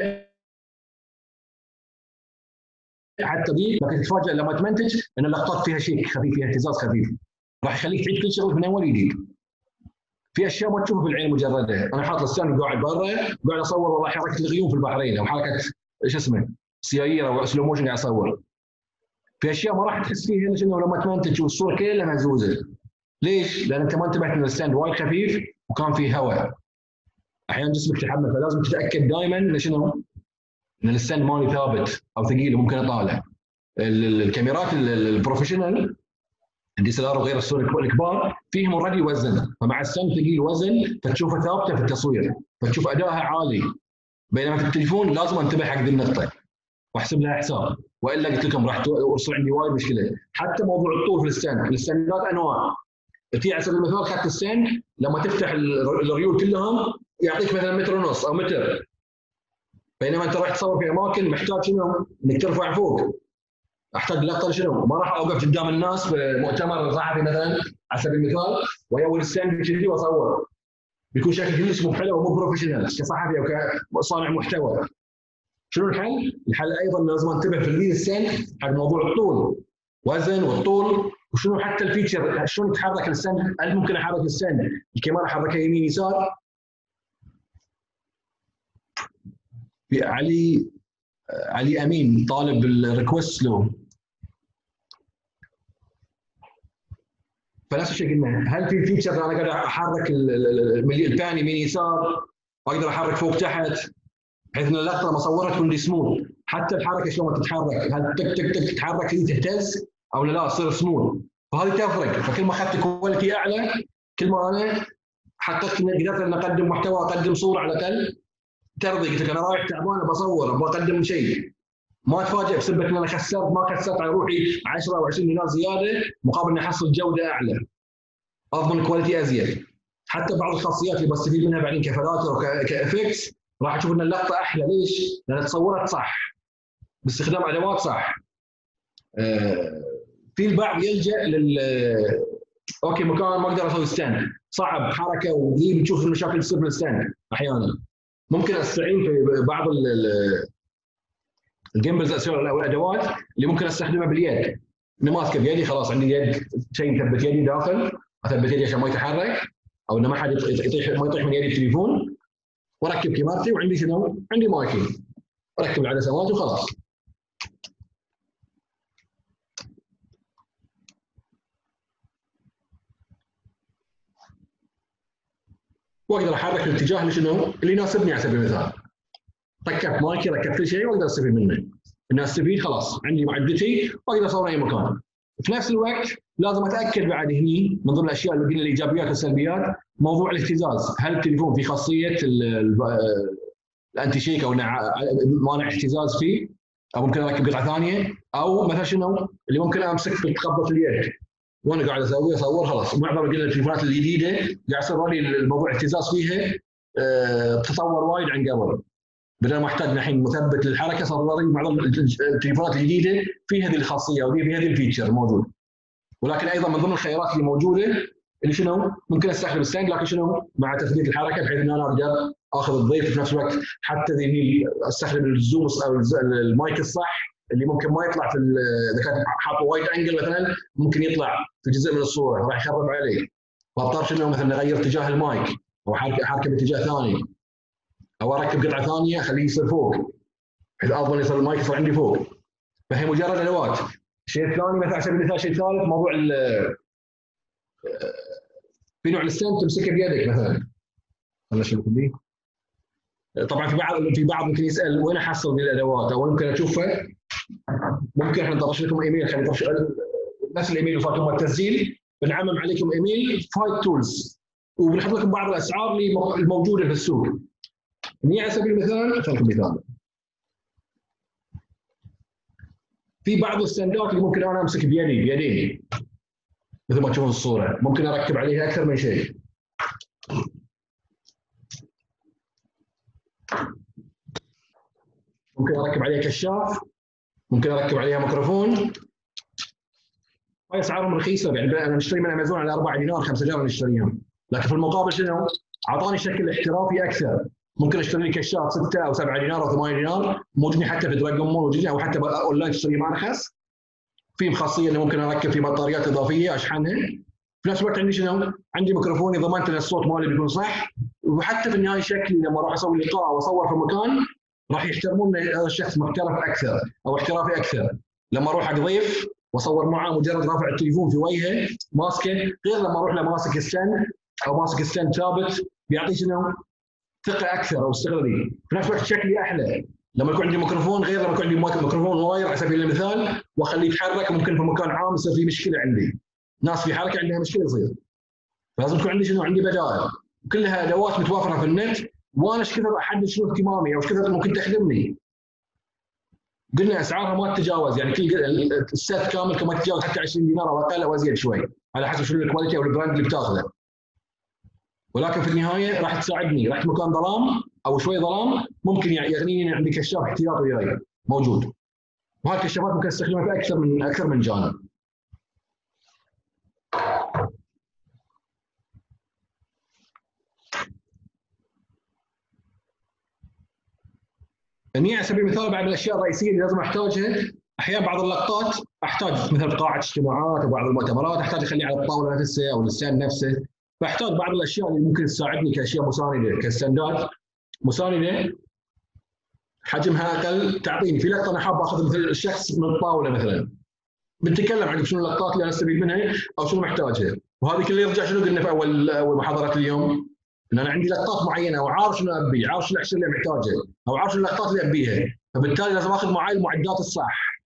A: حتى دي لكن تتفاجئ لما تمنتج إن اللقطات فيها شيء خفيف فيها اهتزاز خفيف. راح يخليك تعيد كل شغلك من أول جديد في أشياء ما تشوفها بالعين المجرده أنا حاط ال stand قاعد برا قاعد أصور والله حركة الغيوم في البحرين أو حركة شو اسمه سيايير أو slow motion قاعد أصور. في أشياء ما راح تحس فيها إلا لما تمنتج والصورة كلها مهزوزة. ليش؟ لأن أنت ما انتبهت إن ال stand وايد خفيف وكان فيه هواء. أحيانا جسمك تحمل فلازم تتأكد دائما إن شنو؟ إن ال stand مالي ثابت أو ثقيل وممكن أطالع. الكاميرات ال professional ال DSLR وغير الصور الكبار فيهم already وزن. فمع السن ثقيل وزن فتشوفها ثابتة في التصوير. فتشوف ادائها عالي. بينما في التليفون لازم أنتبه حق ذي النقطة. وأحسب لها حساب. والا قلت لكم راح توصل عندي وايد مشكلة. حتى موضوع الطول في ال stand الستاندات أنواع. في على سبيل المثال اخذت ال stand لما تفتح الريول كلهم يعطيك مثلا متر ونص أو متر بينما أنت راح تصور في أماكن محتاج شنو؟ إنك ترفع فوق أحتاج لقطه شنو؟ ما راح أوقف قدام الناس في مؤتمر صحفي مثلا على سبيل المثال واول ال stand كذي واصور بيكون شكل كلش مو حلو ومو professional كصحفي أو كصانع محتوى شنو الحل؟ الحل أيضا لازم أنتبه في الريل stand حق موضوع الطول وزن والطول وشنو حتى ال feature شلون يتحرك ال stand هل ممكن أحرك ال stand الكاميرا احركها يمين يسار علي علي أمين طالب ال request لو فنفس الشيء قلنا هل في feature أنا أقدر أحرك ال pan يمين يسار؟ وأقدر أحرك فوق تحت؟ بحيث ان اللقطة لما صورت تكون سموث حتى الحركة شلون تتحرك؟ هل تك تك تك تتحرك هي تهتز أو لا؟ تصير سموث فهذه تفرق. فكل ما أخذت quality أعلى كل ما أنا حققت قدرت إن أقدم محتوى أقدم صورة على الأقل ترضي قلت لك أنا رايح تعبان بصور أبغى أقدم شيء. ما اتفاجئ بسبب إن أنا خسرت ما خسرت على روحي 10 أو 20 دينار زيادة مقابل إني أحصل جودة أعلى. اضمن quality أزيد. حتى بعض الخاصيات اللي بستفيد منها بعدين كفلاتر وك effects راح أشوف إن اللقطة أحلى. ليش؟ لأن تصورت صح. باستخدام أدوات صح. آه في البعض يلجأ لل أوكي مكان ما أقدر أسوي stand صعب حركة وذي بتشوف المشاكل تصير في ال stand أحيانا. ممكن أستعين في بعض ال gimbals أو الأدوات اللي ممكن أستخدمها باليد. اني ماسكه بيدي خلاص عندي يد شيء مثبت يدي داخل أثبت يدي عشان ما يتحرك أو إنه ما حد يطيح ما يطيح من يدي التليفون. وأركب كاميرتي وعندي شنو؟ عندي مايكي أركب العدسات وخلاص. واقدر احرك الاتجاه اللي شنو؟ اللي يناسبني على سبيل المثال. ركبت مايكي ركبت كل شيء واقدر استفيد منه. الناس استفيد خلاص عندي معدتي واقدر اصور أي مكان. في نفس الوقت لازم أتأكد بعد هني من ضمن الأشياء اللي قلنا الإيجابيات والسلبيات موضوع الاهتزاز، هل التليفون في خاصية الأنتي شيك أو مانع اهتزاز فيه أو ممكن أركب قطعة ثانية أو مثلا شنو اللي ممكن أمسك بقبضه اليد وأنا قاعد أسوي اصور خلاص. معظم التليفونات الجديدة قاعد يصير لي الموضوع اهتزاز فيها أه تطور وايد عن قبل. بدل ما احتاج الحين مثبت للحركة صار لي معظم التليفونات الجديدة فيها هذه الخاصية أو فيها هذه ال feature موجود. ولكن أيضا من ضمن الخيارات اللي موجودة اللي شنو؟ ممكن أستخدم ال stand لكن شنو؟ مع تثبيت الحركة بحيث إن أنا أقدر آخذ الضيف في نفس الوقت حتى أستخدم ال zoom أو المايك الصح. اللي ممكن ما يطلع في إذا كان حاط wide angle مثلا ممكن يطلع في جزء من الصورة راح يخرب علي فاضطر شنو مثلا اغير اتجاه المايك أو حركه باتجاه ثاني. أو أركب قطعة ثانية أخليه يصير فوق. بحيث اضمن يصير المايك يصير عندي فوق. فهي مجرد أدوات. الشيء الثاني مثلا على سبيل المثال الشيء الثالث موضوع في نوع ال stand تمسكه بيدك مثلا. ولا شو طبعا في بعض في بعض ممكن يسأل وين أحصل ذي الأدوات أو يمكن اشوفها ممكن إحنا نطرش لكم إيميل. خلينا نطرش نفس الايميل اللي فاتهم التسجيل. بنعمم عليكم إيميل. فايت tools وبنحط لكم بعض الأسعار الموجودة في السوق. هني على سبيل المثال. اعطيكم مثال. في بعض الستاندات اللي ممكن أنا أمسك بيدي بيدي. مثل ما تشوفون الصورة. ممكن أركب عليها أكثر من شيء. ممكن أركب عليها كشاف. ممكن اركب عليها ميكروفون. هاي اسعارهم رخيصة يعني أنا نشتري من امازون على 4 دينار 5 دينار نشتريهم لكن في المقابل شنو؟ أعطاني شكل احترافي أكثر. ممكن أشتري لي كشاف 6 أو 7 دينار أو 8 دينار موجودين حتى في دراجون مول موجودين أو حتى أونلاين تشتري ما ارخص في خاصيه انه ممكن أركب في بطاريات إضافية أشحنها. في نفس الوقت عندي شنو؟ عندي ميكروفوني ضمنت إن الصوت مالي بيكون صح. وحتى في النهاية شكلي لما أروح أسوي لقاء واصور في مكان راح يحترمون هذا الشخص محترف أكثر أو احترافي أكثر لما أروح حق ضيف وأصور معاه مجرد رافع التليفون في وجهه ماسكه غير لما أروح له ماسك أو ماسك stand ثابت بيعطي شنو؟ ثقة أكثر أو استقراريه، في نفس الوقت شكلي أحلى، لما يكون عندي ميكروفون غير لما يكون عندي ميكروفون wire على سبيل المثال وأخليه يتحرك ممكن في مكان عام يصير في مشكلة عندي. ناس في حركة عندها مشكلة يصير. فلازم تكون عندي شنو؟ عندي بدائل، كلها أدوات متوفره في النت وأنا إيش كثر احدد شنو اهتمامي أو إيش كثر ممكن تخدمني. قلنا أسعارها ما تتجاوز يعني كل ال set كامل ما تتجاوز حتى 20 دينار أو أقل أو أزيد شوي على حسب شنو ال quality أو ال brand اللي بتاخذه. ولكن في النهاية راح تساعدني رحت مكان ظلام أو شوي ظلام ممكن يغنيني عندي كشاف احتياطي وياي موجود وهذه الكشافات ممكن أستخدمها في أكثر من أكثر من جانب هني على سبيل المثال بعض الأشياء الرئيسية اللي لازم أحتاجها. أحيانا بعض اللقطات أحتاج مثل قاعه اجتماعات أو بعض المؤتمرات أحتاج اخليه على الطاولة نفسها أو الستاند نفسه. فاحتاج بعض الأشياء اللي ممكن تساعدني كأشياء مساندة كستاندات مساندة. حجمها أقل تعطيني. في لقطة أنا حاب أخذ مثل الشخص من الطاولة مثلا. بنتكلم عن شنو اللقطات اللي أنا أستفيد منها أو شنو محتاجها. وهذه كلها يرجع شنو قلنا في اول أول محاضره اليوم؟ إن أنا عندي لقطات معينة وعارف شنو أبي عارف شنو الاشياء اللي محتاجها أو عارف شنو اللقطات اللي أبيها فبالتالي لازم آخذ معي المعدات الصح.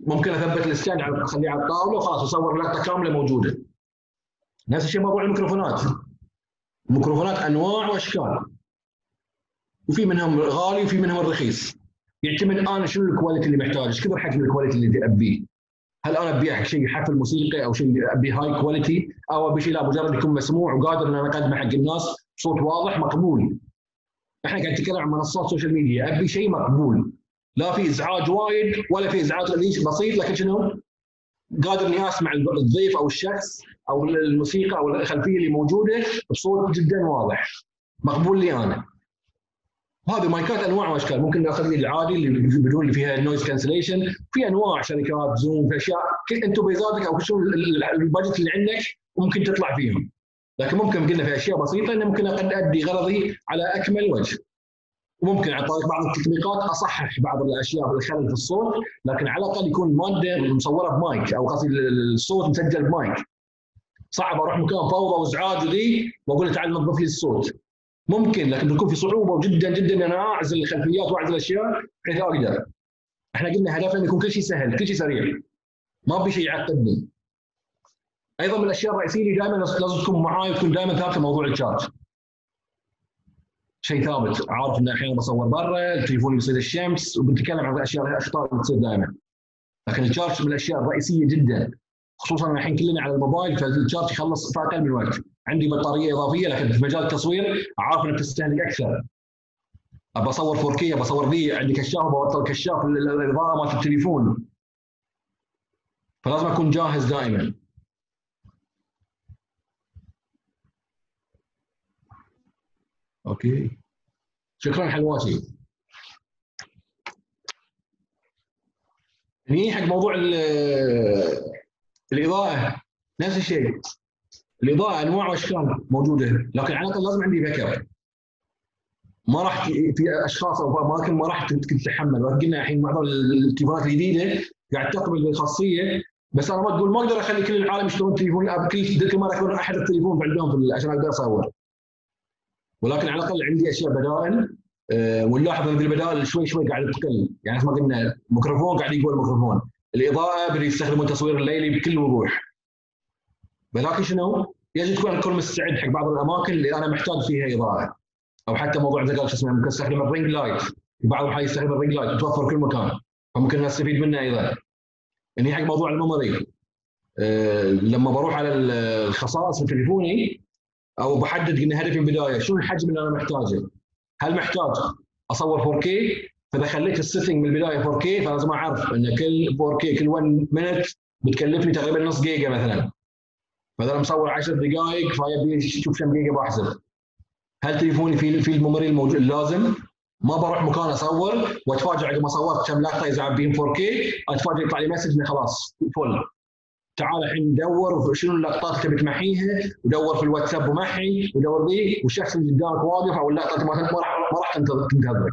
A: ممكن أثبت ال stand أخليه على الطاولة وخلاص أصور لقطه كاملة موجودة. نفس الشيء موضوع الميكروفونات. الميكروفونات أنواع وأشكال. وفي منهم غالي وفي منهم الرخيص يعتمد أنا شنو ال quality اللي محتاج إيش كثر حجم ال quality اللي أبيه؟ هل أنا ابي شيء حفل موسيقي أو شيء ابي high quality أو أبي شيء لا مجرد يكون مسموع وقادر إن أنا أقدمه حق الناس بصوت واضح مقبول. إحنا قاعد نتكلم عن منصات ال social media أبي شيء مقبول. لا في إزعاج وايد ولا في إزعاج بسيط لكن شنو؟ قادر إني أسمع الضيف أو الشخص أو الموسيقى أو الخلفية اللي موجودة بصوت جدا واضح. مقبول لي أنا. هذه مايكات أنواع واشكال ممكن نأخذ لي العادي اللي بدون اللي فيها noise cancellation في أنواع شركات زوم في أشياء. انت بيزاتك أو شو ال budget اللي عندك ممكن تطلع فيهم. لكن ممكن قلنا في أشياء بسيطة إنه ممكن قد أدي غرضي على أكمل وجه. وممكن عن طريق بعض التطبيقات أصحح بعض الأشياء الخلل في الصوت لكن على الأقل يكون مادة مصورة بمايك أو قصدي الصوت مسجل بمايك. صعب أروح مكان فوضى وإزعاج ذي وأقول له تعال نظف لي الصوت. ممكن لكن بيكون في صعوبة جدا جدا ان أنا أعزل الخلفيات وأعزل الأشياء بحيث أقدر. إحنا قلنا هدفنا يكون كل شيء سهل كل شيء سريع. ما في شيء يعقدني. أيضا من الأشياء الرئيسية اللي دائما لازم تكون معاي وتكون دائما ثابتة موضوع ال charge شيء ثابت. عارف ان أحيانا بصور برا التليفون يصيد الشمس وبنتكلم عن الأشياء الاخطاء اللي تصير دائما. لكن ال charge من الأشياء الرئيسية جدا. خصوصا الحين كلنا على الموبايل فال charge يخلص في أقل من وقت عندي بطارية إضافية لكن في مجال التصوير عارف انها بتستهلك أكثر. ابى أصور 4K ابى أصور ذي عندي كشاف بوصل كشاف الاضاءه مالت التليفون. فلازم أكون جاهز دائما. okay. شكرا حلواتي هني حق موضوع الإضاءة. نفس الشيء. الاضاءه أنواع واشكال موجودة لكن على الأقل لازم عندي backup ما راح في أشخاص أو أماكن ما راح تتحمل. قلنا الحين بعض التليفونات الجديدة قاعد تقبل الخاصيه بس أنا ما تقول ما أقدر أخلي كل العالم يشترون تليفون كل كل مره يكون أحد التليفون عندهم عشان أقدر أصور. ولكن على الأقل عندي أشياء بدائل أه ونلاحظ إن البدائل شوي شوي قاعدة تقل. يعني مثل ما قلنا الميكروفون قاعد يقول الميكروفون الإضاءة بدي يستخدمون التصوير الليلي بكل وضوح. ولكن شنو؟ يجب تكون الكل مستعد حق بعض الاماكن اللي أنا محتاج فيها اضاءة أو حتى موضوع ذكاء شو اسمه ممكن استخدم ال ring light بعض الأحيان يستخدم ال ring light متوفر كل مكان فممكن نستفيد منه أيضا يعني حق موضوع ال memory أه لما بروح على الخصائص في تليفوني أو بحدد قلنا هدفي البداية شنو الحجم اللي أنا محتاجه؟ هل محتاج أصور 4K؟ فإذا خليت ال setting من البداية 4K فلازم أعرف إن كل 4K كل 1 minute بتكلفني تقريبا نص جيجا مثلا مثلا مصور 10 دقائق فيبي شوف كم جيجا بحسب. هل تليفوني في في ال memory الموجود؟ اللازم ما بروح مكان اصور واتفاجئ ما صورت كم لقطة اذا عابين 4K اتفاجئ يطلع لي message إنه خلاص full. تعال الحين دور شنو اللقطات تبي تمحيها ودور في الواتساب ومحي ودور ذي والشخص اللي قدامك واقف أو اللقطة ما راح ما راح تنتظرك.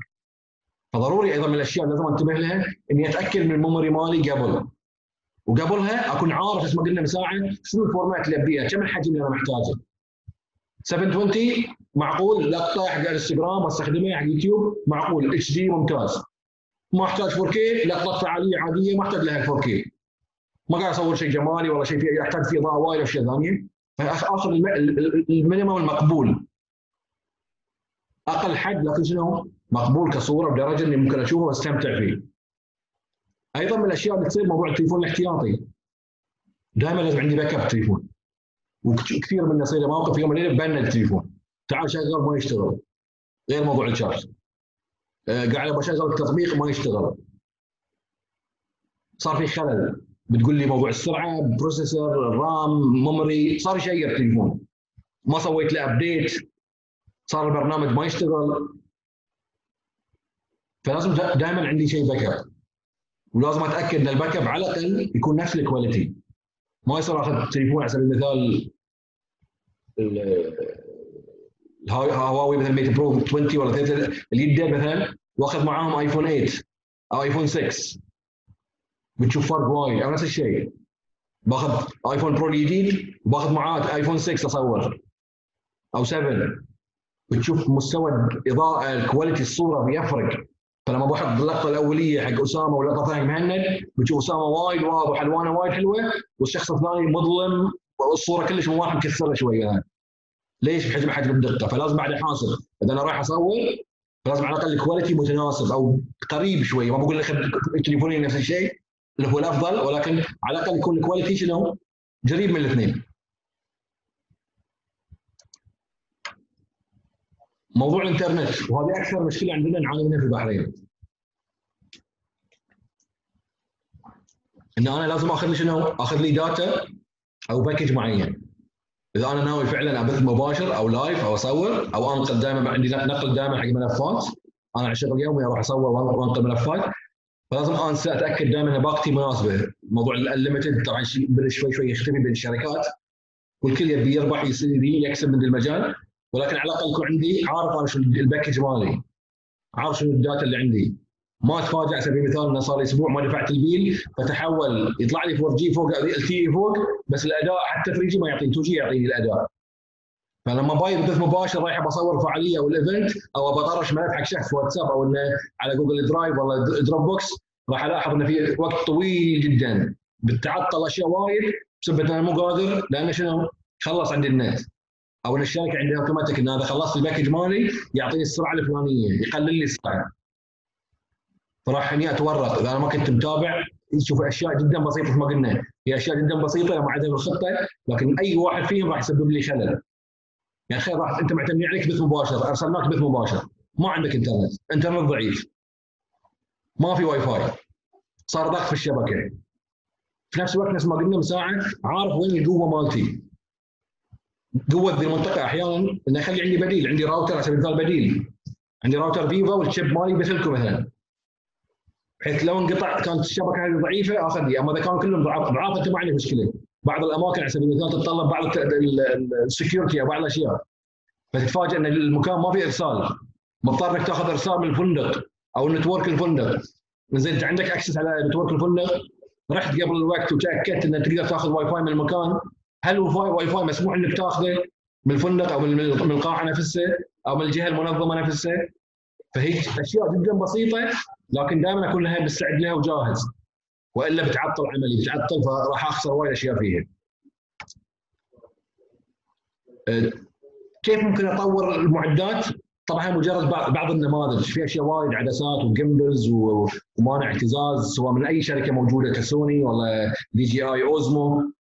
A: فضروري أيضا من الأشياء اللي لازم أنتبه لها إني أتأكد من ال memory مالي قبل. وقبلها أكون عارف اسمه قلنا مساعه شنو ال format اللي أبيها؟ كم الحجم اللي أنا محتاجه؟ 720 معقول لقطة حق انستغرام استخدمها حق يوتيوب؟ معقول. HD ممتاز. ما أحتاج 4K لقطة فعالية عادية ما أحتاج لها 4K ما قاعد أصور شيء جمالي ولا شيء فيه يحتاج فيه اضاءه وايد اشياء ثانية. فاخذ ال minimum المقبول. أقل حد لكن شنو؟ مقبول كصورة بدرجة إني ممكن أشوفه وأستمتع فيه. أيضا من الأشياء اللي تصير موضوع التليفون الاحتياطي. دائما لازم عندي باك اب تليفون. وكثير من يصير موقف يوم الليل بنا التليفون. تعال شغل ما يشتغل. غير موضوع الشارج. آه، قاعد بشغل التطبيق ما يشتغل. صار في خلل بتقول لي موضوع السرعة بروسيسور الرام ميموري صار يشير التليفون ما سويت له ابديت صار البرنامج ما يشتغل فلازم دائما عندي شيء backup ولازم أتأكد إن ال backup على الأقل يكون نفس ال quality. ما يصير أخذ تليفون على سبيل المثال الهواوي مثلا ميت برو 20 ولا 30 اليد مثلا وأخذ معاهم ايفون 8 أو ايفون 6 بتشوف فرق وايد. أو نفس الشيء. باخذ ايفون برو الجديد وباخذ معاه ايفون 6 أصور. أو 7 بتشوف مستوى الاضاءه ال quality الصورة بيفرق. فلما بحط اللقطة الأولية حق أسامة واللقطة الثانية مهند بتشوف أسامة وايد واضح ألوانه وايد حلوة والشخص الثاني مظلم والصورة كلش من واحد مكسرة شوية ليش بحجم حجم الدقة فلازم بعد احاسب إذا أنا رايح أصور فلازم على الأقل ال quality متناسب أو قريب شوية ما بقول لك تليفوني نفس الشيء اللي هو الافضل ولكن على الأقل يكون ال quality شنو؟ قريب من الاثنين. موضوع الانترنت وهذه أكثر مشكلة عندنا نعاني منها في البحرين. إن أنا لازم آخذ لي شنو؟ آخذ لي data أو package معين. إذا أنا ناوي فعلا أبث مباشر أو live أو أصور أو أنقل دائما عندي نقل دائما حق ملفات أنا على شغل يومي أروح أصور وأنقل ملفات فلازم أنا أتأكد دائما إن باقتي مناسبة موضوع الليمتد طبعا شوي شوي يختفي بين الشركات والكل يبي يربح يصير يكسب من المجال ولكن على الأقل يكون عندي عارف أنا شو الباكج مالي. عارف شنو الداتا اللي عندي. ما اتفاجئ على سبيل المثال إنه صار لي أسبوع ما دفعت البيل فتحول يطلع لي 4 جي فوق ال تي فوق بس الأداء حتى 3 جي ما يعطيني 2 جي يعطيني الأداء. فلما باير بث مباشر رايح بصور فعالية أو الايفنت أو بطرش ملف حق شخص واتساب أو إنه على جوجل درايف ولا دروب بوكس راح ألاحظ إنه في وقت طويل جدا. بتعطل أشياء وايد بسبب أنا مو قادر لأن شنو؟ خلص عندي النت. أو ان الشركة عندها اوتوماتيك إن هذا خلصت ال package مالي يعطيني السرعة الفلانية يقلل لي السرعة. فراح هني أتورط اذا أنا ما كنت متابع. تشوف أشياء جدا بسيطة مثل ما قلنا. هي أشياء جدا بسيطة مع عدم الخطة لكن أي واحد فيهم راح يسبب لي خلل. يعني خير راح أنت معتمدين عليك بث مباشر أرسلناك بث مباشر. ما عندك انترنت انترنت ضعيف. ما في واي فاي صار ضغط في الشبكة. في نفس الوقت نفس ما قلنا من ساعه عارف وين القوه مالتي. قوه ذي المنطقة أحيانا إنه اخلي عندي بديل عندي راوتر على سبيل المثال بديل. عندي router VIVA وال chip مالي بتلكو مثلا بحيث لو انقطع كانت الشبكة هذه ضعيفة آخذ لي. أما إذا كانوا كلهم ضعاف ضعاف أنت ما عندك مشكلة. بعض الأماكن على سبيل المثال تتطلب بعض ال security أو بعض الأشياء. فتتفاجئ إن المكان ما في إرسال. مضطر إنك تاخذ إرسال من الفندق أو network الفندق. زين أنت عندك access على network الفندق رحت قبل الوقت وتأكدت انك تقدر تاخذ واي فاي من المكان. هل الواي فاي مسموح إنك تأخذه من الفندق أو من القاعة نفسها أو من الجهة المنظمة نفسها فهي أشياء جدا بسيطة لكن دائما اكون لها مستعد لها وجاهز وإلا بتعطل عملي بتعطل فراح أخسر وايد أشياء فيها. أه، كيف ممكن أطور المعدات؟ طبعا مجرد بعض النماذج في أشياء وايد عدسات و gimbals ومانع اهتزاز سواء من أي شركة موجودة كسوني ولا DJI Osmo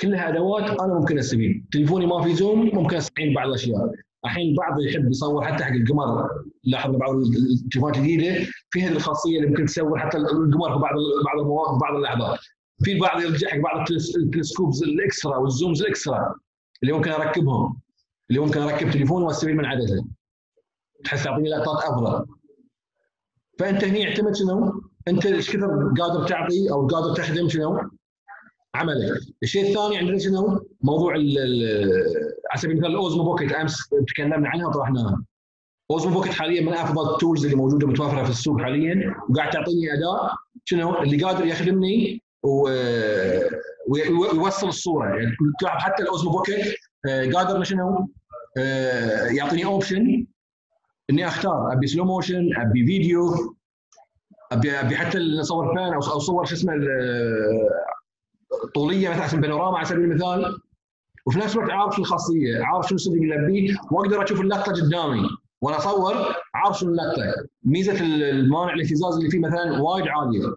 A: كلها ادوات أنا ممكن أستفيد. تليفوني ما في zoom ممكن أستعين بعض الأشياء. الحين البعض يحب يصور حتى حق القمر. لاحظنا بعض التليفونات الجديدة. فيها الخاصية اللي ممكن تصور حتى القمر في بعض بعض المواقف بعض اللحظات. في البعض يرجع حق بعض التلسكوبز الإكسترا والزومز الإكسترا اللي ممكن أركبهم. اللي ممكن أركب تليفون وأستفيد من عدة عدسات تعطيني لقطات أفضل. فأنت هنا يعتمد شنو؟ أنت إيش كثر قادر تعطي أو قادر تخدم شنو؟ عمله. الشيء الثاني عندنا شنو موضوع على سبيل المثال ال Osmo Pocket أمس تكلمنا عنها وطرحناها Osmo Pocket حاليا من أفضل ال tools اللي موجودة متوفرة في السوق حاليا وقاعد تعطيني اداء شنو؟ اللي قادر يخدمني ويوصل الصورة. يعني حتى ال Osmo Pocket آه، قادر شنو؟ آه، يعطيني option إني أختار. أبي slow motion أبي فيديو ابي أبي حتى نصور فان أو صور شو اسمه طولية مثلا اسم بانوراما على سبيل المثال وفي نفس الوقت عارف شو الخاصية عارف شو الصدق اللي وأقدر أشوف اللقطة قدامي وأنا أصور عارف شو اللقطة. ميزة المانع الاهتزاز اللي فيه مثلا وايد عاليه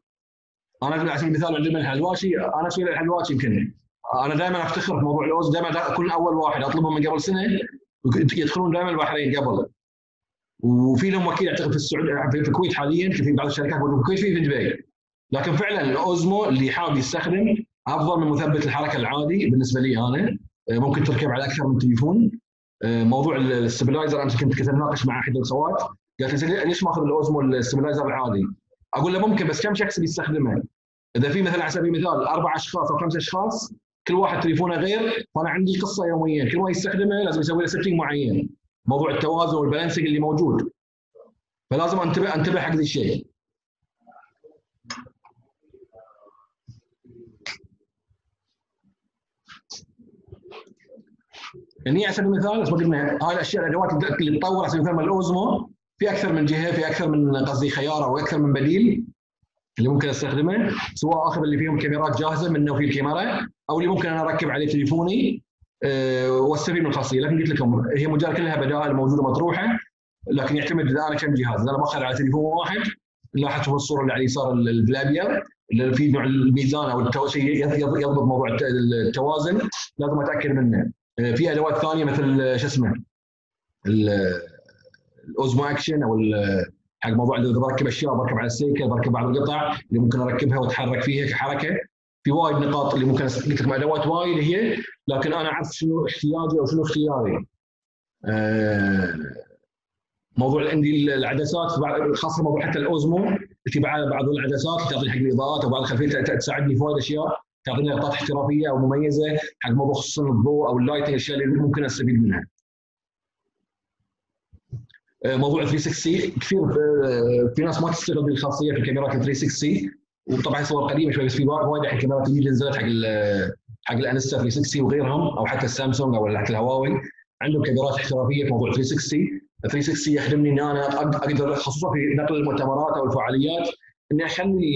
A: أنا على سبيل المثال عندنا الحلواشي أنا أسوي الحلواشي يمكن. أنا دائما أفتخر في موضوع الأوز دائما اكون أول واحد أطلبهم من قبل سنة يدخلون دائما البحرين قبل. وفي لهم وكيل أعتقد في السعودية في الكويت حاليا في بعض الشركات في الكويت في دبي لكن فعلا الأوزمو اللي حاب يستخدم افضل من مثبت الحركه العادي بالنسبة لي أنا. آه، ممكن تركب على أكثر من تليفون. آه، موضوع ال stabilizer امس كنت كنت اناقش مع احدى الاخوات. قالت لي ليش ما اخذ ال Osmo ال stabilizer العادي؟ أقول له ممكن بس كم شخص بيستخدمه؟ اذا في مثلا على سبيل المثال أربع اشخاص أو خمس اشخاص كل واحد تليفونه غير فانا عندي قصه يوميا كل واحد يستخدمه لازم يسوي له setting معين. موضوع التوازن وال balancing اللي موجود. فلازم انتبه انتبه حق ذا الشيء. يعني على سبيل المثال بس قلنا هاي الأشياء الأدوات اللي تطور على سبيل المثال الأوزمو في أكثر من جهة في أكثر من قصدي خيار أو أكثر من بديل اللي ممكن أستخدمه سواء اخذ اللي فيهم كاميرات جاهزة منه في الكاميرا أو اللي ممكن أنا أركب عليه تليفوني أه وأستفيد من الخاصيه لكن قلت لكم هي مجال كلها بدائل موجودة مطروحة لكن يعتمد إذا أنا كم جهاز. إذا أنا باخذ على تليفون واحد لاحظت الصورة اللي على اليسار الفلابير اللي في نوع الميزان أو يضبط موضوع التوازن لازم أتأكد منه. في أدوات ثانية مثل شو اسمه؟ ال Osmo Action أو حق موضوع اللي بركب اشياء بركب على السيكل بركب بعض القطع اللي ممكن أركبها وأتحرك فيها كحركه في وايد نقاط اللي ممكن قلت لكم أدوات وايد هي لكن أنا أعرف شنو احتياجي أو شنو اختياري. آه، موضوع عندي العدسات خاصة موضوع حتى ال Osmo في بعض العدسات تعطيني حق الإضاءات أو بعض الخلفيات تساعدني في وايد أشياء. تعطيني لقطات احترافية أو مميزة حق موضوع خصوصا الضوء أو ال lighting الأشياء اللي ممكن أستفيد منها. آه، موضوع 360 كثير آه، في ناس ما تستغل بالخاصيه في الكاميرات 360 وطبعا صور قديمة شوي بس في وايد الحين كاميرات جديده نزلت حق حق الانستا 360 وغيرهم أو حتى السامسونج أو حتى الهواوي. عندهم كاميرات احترافية في موضوع 360 360 يخدمني إن أنا أقدر خصوصا في نقل المؤتمرات أو الفعاليات إني أخلي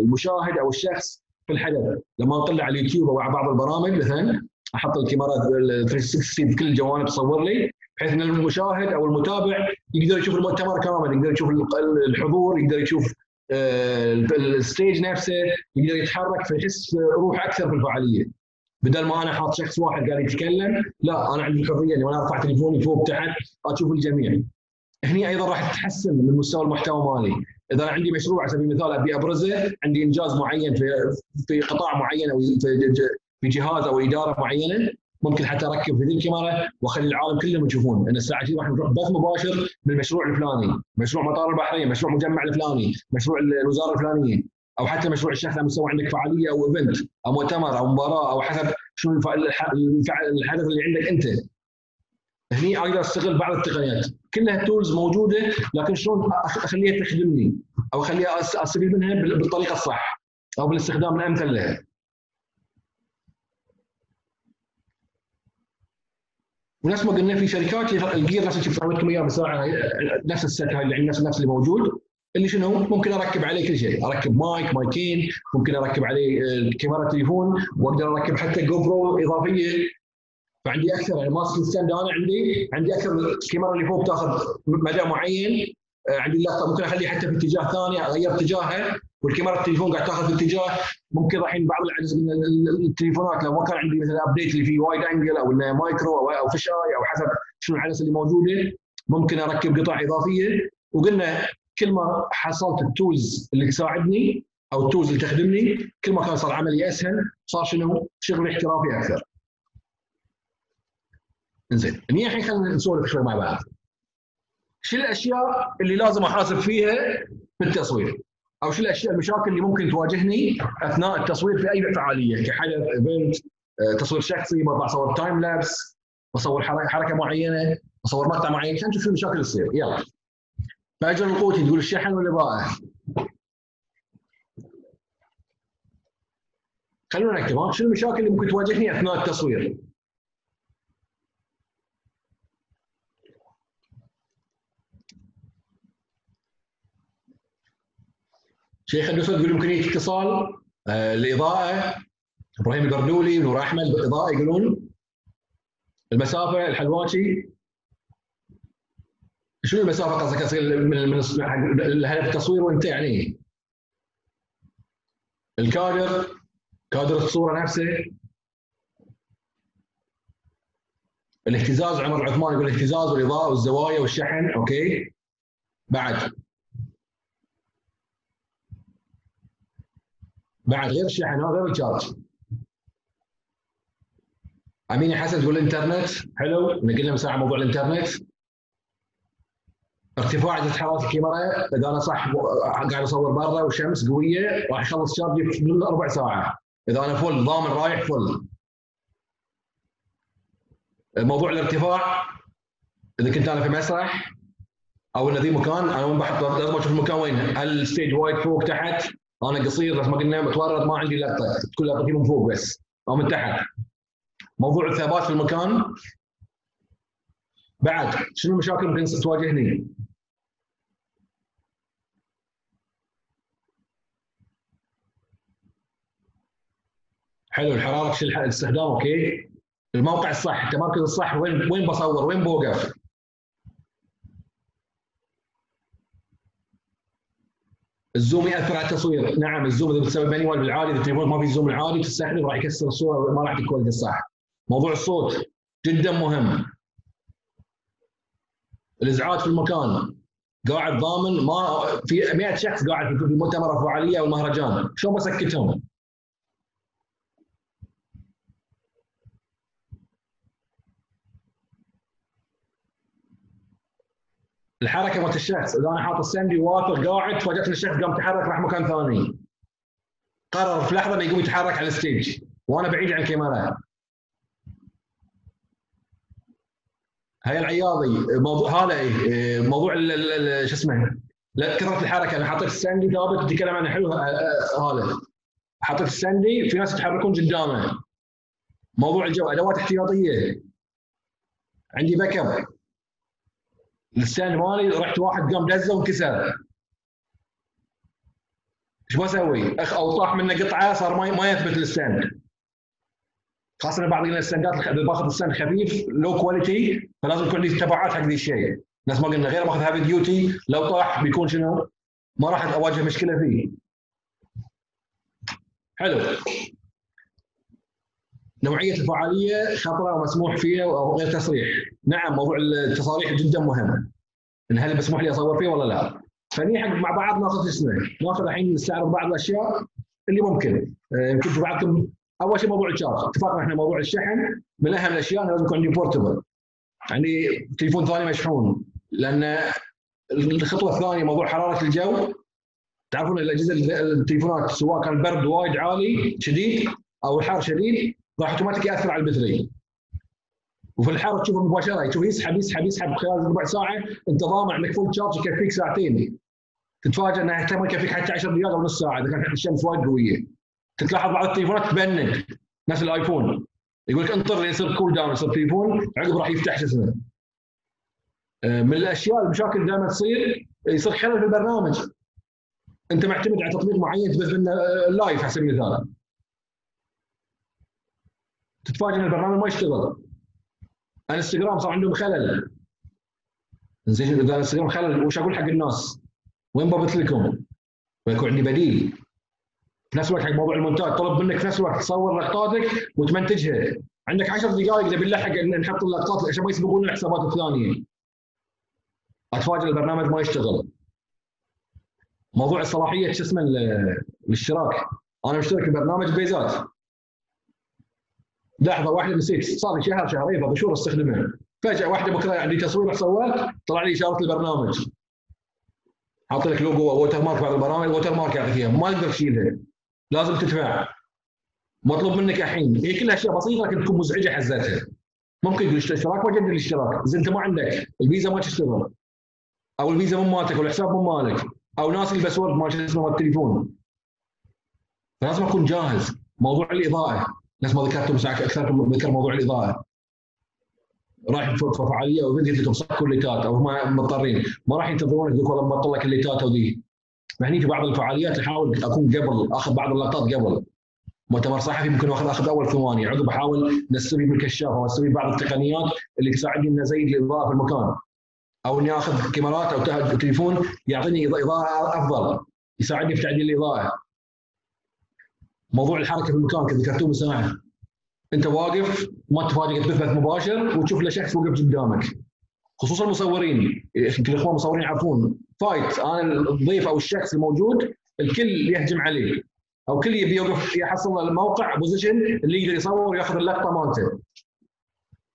A: المشاهد أو الشخص في الحدث. لما أطلع على اليوتيوب أو على بعض البرامج مثلا أحط الكاميرات 360 بكل الجوانب تصور لي بحيث إن المشاهد أو المتابع يقدر يشوف المؤتمر كامل يقدر يشوف الحضور يقدر يشوف آه، الستيج نفسه يقدر يتحرك فيحس روح أكثر في الفعالية. بدل ما أنا حاط شخص واحد قاعد يتكلم لا أنا عندي الحرية إني وأنا أرفع تليفوني فوق تحت أشوف الجميع. هني أيضا راح تحسن من مستوى المحتوى مالي. إذا أنا عندي مشروع على سبيل المثال أبي أبرزه عندي إنجاز معين في في قطاع معين أو في جهاز أو إدارة معينة ممكن حتى أركب في ذي الكاميرا وأخلي العالم كلهم يشوفون إن الساعة راح نروح بث مباشر بالمشروع الفلاني، مشروع مطار البحرين، مشروع مجمع الفلاني، مشروع الوزارة الفلانية، أو حتى مشروع الشيخ لما تسوي عندك فعالية أو event أو مؤتمر أو مباراة أو حسب شنو الحدث اللي عندك أنت. هني أقدر أستغل بعض التقنيات، كلها tools موجودة لكن شلون أخليها تخدمني؟ أو أخليها أستفيد منها بالطريقة الصح أو بالاستخدام الأمثل لها. ونفس ما قلنا في شركات ال gear نفس اللي عملتكم إياه بالساعة نفس ال set هاي اللي نفس نفس اللي موجود. اللي شنو؟ ممكن أركب عليه كل شيء. أركب مايك مايكين ممكن أركب عليه آه، كاميرا تليفون وأقدر أركب حتى GoPro إضافية. فعندي أكثر يعني ماسك stand أنا عندي عندي أكثر الكاميرا اللي فوق تاخذ مدى معين. آه، عندي اللابتوب ممكن أخليه حتى في اتجاه ثاني أغير اتجاهها والكاميرا التليفون قاعد تاخذ اتجاه ممكن الحين بعض التليفونات لو ما كان عندي مثلا update اللي فيه wide angle أو إنه مايكرو أو fish eye أو حسب شنو العدسة اللي موجودة. ممكن أركب قطع إضافية. وقلنا كل ما حصلت ال tools اللي تساعدني أو ال tools اللي تخدمني كل ما كان صار عملي أسهل صار شنو؟ شغل احترافي أكثر. زين هني الحين خلينا نسولف شوي مع بعض. شو الأشياء اللي لازم أحاسب فيها في التصوير؟ أو شو الأشياء المشاكل اللي ممكن تواجهني أثناء التصوير في أي فعالية؟ كحدث event تصوير شخصي بطلع أصور time lapse بصور حركة معينة بصور مقطع معين. عشان نشوف شو المشاكل اللي تصير. يلا. هاجر القوتي تقول الشحن والاضاءه خلونا نكتب شو المشاكل اللي ممكن تواجهني أثناء التصوير؟ شيخ امكانيه اتصال آه الاضاءه إبراهيم البردولي نور أحمد بالاضاءه يقولون. المسافة الحلواتي شنو المسافة؟ قصدك من من الهدف التصوير وانت يعني. الكادر كادر الصورة نفسه. الاهتزاز عمر العثمان يقول الاهتزاز والإضاءة والزوايا والشحن. okay. بعد. بعد غير الشحن غير ال charge امينه حسن تقول الانترنت حلو. نقلنا مساحه موضوع الإنترنت. ارتفاع درجه حراره الكاميرا إذا أنا صح قاعد أصور برا وشمس قوية راح يخلص charge ي في ربع ساعه إذا أنا full ضامن رايح full موضوع الارتفاع إذا كنت أنا في مسرح أو إن ذي مكان أنا وين بحط لازم أشوف المكان وين. هل ال stage وايد فوق تحت؟ أنا قصير بس ما قلنا متورط ما عندي لقطة. كل لقطتي من فوق بس. أو من تحت. موضوع الثبات في المكان. بعد شنو المشاكل ممكن تواجهني؟ حلو الحرارة شو الاستخدام okay. الموقع الصح التمركز الصح وين وين بصور؟ وين بوقف؟ ال zoom يأثر على التصوير. نعم ال zoom إذا بتسوي manual بالعالي إذا ما في zoom العالي تستخدم راح يكسر الصورة ما راح تكون الصح. موضوع الصوت جدا مهم. الإزعاج في المكان. قاعد ضامن ما في 100 شخص قاعد في مؤتمر أو فعاليه أو مهرجان شلون بسكتهم؟ الحركة مالت الشخص إذا أنا حاط السندي واقف قاعد فجأة الشخص قام تحرك راح مكان ثاني. قرر في لحظة إنه يقوم يتحرك على ال stage وأنا بعيد عن الكاميرا. هاي العياضي موضوع هذا إيه، موضوع شو اسمه؟ كثرة الحركة. أنا حطيت ال stand ثابت تتكلم عنه حلو هذا. حطيت ال stand في ناس يتحركون قدامه. موضوع الجو أدوات احتياطية. عندي backup ال stand مالي رحت واحد قام دزه وانكسر. إيش بسوي؟ أخ أو طاح منه قطعة صار ما ما يثبت ال stand خاصة بعض ال stand ات إذا باخذ ال stand خفيف low quality فلازم يكون لي تبعات حق ذي الشيء. نفس ما قلنا غير ماخذ heavy duty لو طاح بيكون شنو؟ ما راح أواجه مشكلة فيه. حلو. نوعية الفعالية خطرة ومسموح فيها أو غير تصريح. نعم موضوع التصاريح جدا مهم. إن هل مسموح لي أصور فيه ولا لا؟ فنحن مع بعض ناخذ اسمه ناخذ الحين نستعرض بعض الأشياء اللي ممكن. آه، يمكن في بعضكم أول شيء موضوع ال charge اتفقنا إحنا موضوع الشحن. من أهم الأشياء لازم يكون عندي portable يعني تليفون ثاني مشحون. لأن الخطوة الثانية موضوع حرارة الجو. تعرفون الأجهزة التليفونات سواء كان البرد وايد عالي شديد أو الحر شديد. راح اوتوماتيك يأثر على ال battery وفي الحر تشوفه مباشرة تشوف يسحب يسحب يسحب خلال ربع ساعة أنت ضامن إنك full charge يكفيك ساعتين. تتفاجئ إنه ما يكفيك حتى 10 دقائق أو نص ساعة إذا كانت الشمس وايد قوية. تلاحظ بعض التليفونات تبند نفس ال iPhone. يقول لك انطر لين يصير cool down يصير تليفون عقب راح يفتح شو اسمه. آه، من الأشياء المشاكل دائما تصير يصير خلل في البرنامج. أنت معتمد على تطبيق معين تبث منه live على سبيل المثال. تتفاجئ إن البرنامج ما يشتغل. انستغرام صار عندهم خلل. زين إذا انستغرام خلل وش أقول حق الناس؟ وين ببث لكم؟ ويكون عندي بديل. في نفس الوقت حق موضوع المونتاج طلب منك في نفس الوقت تصور لقطاتك وتمنتجها. عندك 10 دقائق نبي نلحق نحط اللقطات عشان ما يسبقون الحسابات الثانية. أتفاجئ البرنامج ما يشتغل. موضوع الصلاحية شو اسمه الاشتراك. أنا مشترك ببرنامج بيزات. لحظة واحدة نسيت. صار لي شهر شهرين بعد شهور استخدمه. فجأة واحدة بكرة عندي تصوير صورت طلع لي إشارة البرنامج. حاط لك logo watermark بعض البرامج watermark يعطيك ما تقدر تشيلها لازم تدفع. مطلوب منك الحين. هي كلها أشياء بسيطة لكن تكون مزعجة حزتها. ممكن يقول اشتراك وجدد الاشتراك. إذا أنت ما عندك الفيزا ما تشتغل. أو الفيزا مو مالتك والحساب مو مالك. أو ناس الباسورد ما شو اسمه التليفون. فلازم أكون جاهز. موضوع الإضاءة. نفس ما ذكرتم أكثر ذكر موضوع الإضاءة. رايح في فعالية وبدي لكم صكوا الليتات أو هم مضطرين. ما راح ينتظرون يقول والله مبطل لك الليتات وذي فهني في بعض الفعاليات احاول أكون قبل أخذ بعض اللقطات قبل. مؤتمر صحفي ممكن اخذ أخذ أول ثواني. عقب احاول نستوي بالكشاف أو أستوي بعض التقنيات اللي تساعدني ان أزيد الإضاءة في المكان. أو إني أخذ كاميرات أو تليفون يعطيني إضاءة أفضل يساعدني في تعديل الإضاءة. موضوع الحركة في المكان كذا من ساعه أنت واقف ما تفاجئ تبث مباشر وتشوف له شخص وقف قدامك. خصوصا المصورين يمكن الاخوان المصورين يعرفون فايت أنا الضيف أو الشخص الموجود الكل يهجم عليه. أو كل يبي يوقف يحصل الموقع position اللي يقدر يصور ويأخذ اللقطة مالته.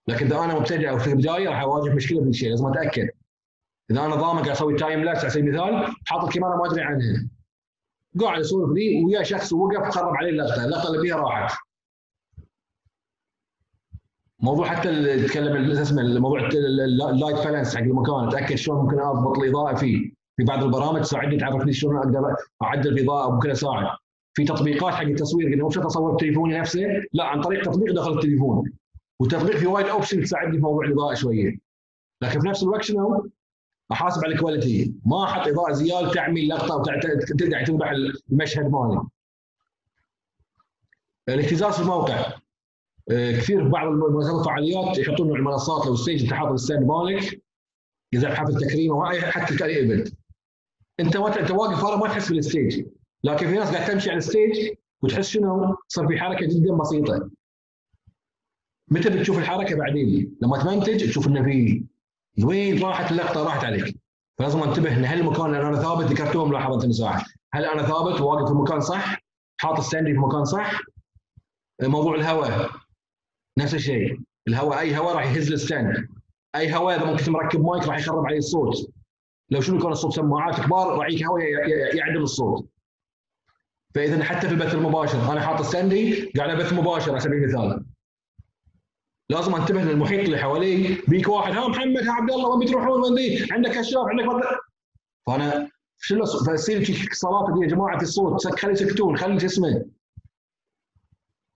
A: لكن إذا أنا مبتدئ أو في البداية راح أواجه مشكلة في الشيء لازم أتأكد. إذا أنا ضامن قاعد أسوي time lapse على سبيل المثال حاط الكاميرا ما أدري عنها. قاعد اسولف لي ويا شخص وقف خرب عليه اللقطة اللقطة اللي فيها راحت. موضوع حتى تكلم اسمه الموضوع ال light balance حق المكان اتاكد شلون ممكن أضبط الإضاءة فيه. في بعض البرامج تساعدني تعرفني شلون أقدر أعدل الإضاءة ممكن أساعد. في تطبيقات حق التصوير مو شرط اصور بتليفوني نفسه لا عن طريق تطبيق داخل التليفون. والتطبيق في وايد option تساعدني في موضوع الإضاءة شوية. لكن في نفس الوقت شنو؟ احاسب على ال quality ما أحط إضاءة زيادة تعمي اللقطه وترجع تذبح المشهد مالي الاهتزاز في الموقع. آه، كثير في بعض الفعاليات يحطون المنصات لو stage انت حاط ال stand مالك. إذا حفل تكريم أو حتى أي event أنت أنت واقف ورا ما تحس بال stage لكن في ناس قاعد تمشي على ال stage وتحس شنو؟ صار في حركة جدا بسيطة. متى بتشوف الحركة بعدين؟ لما تمنتج تشوف إنه في وين راحت اللقطة؟ راحت عليك. فلازم انتبه إن هل المكان اللي أنا ثابت ذكرتوه ملاحظه انت مساحه هل أنا ثابت؟ واقف في المكان صح. حاط ال stand ي في مكان صح. موضوع الهواء. نفس الشيء. الهواء أي هواء راح يهز ال stand. أي هواء إذا ممكن مركب مايك راح يخرب عليه الصوت. لو شنو يكون الصوت؟ سماعات كبار راح يجيك هواء يعدل الصوت. فإذا حتى في البث المباشر أنا حاط ستاندي قاعد أبث مباشر على سبيل المثال لازم انتبه للمحيط اللي حوالي بيك واحد. ها محمد ها عبد الله وين بتروحون؟ وين عندك كشاف عندك. فأنا شنو فيصير في صلاه يا جماعة الصوت. خلي يسكتون خلي شو اسمه.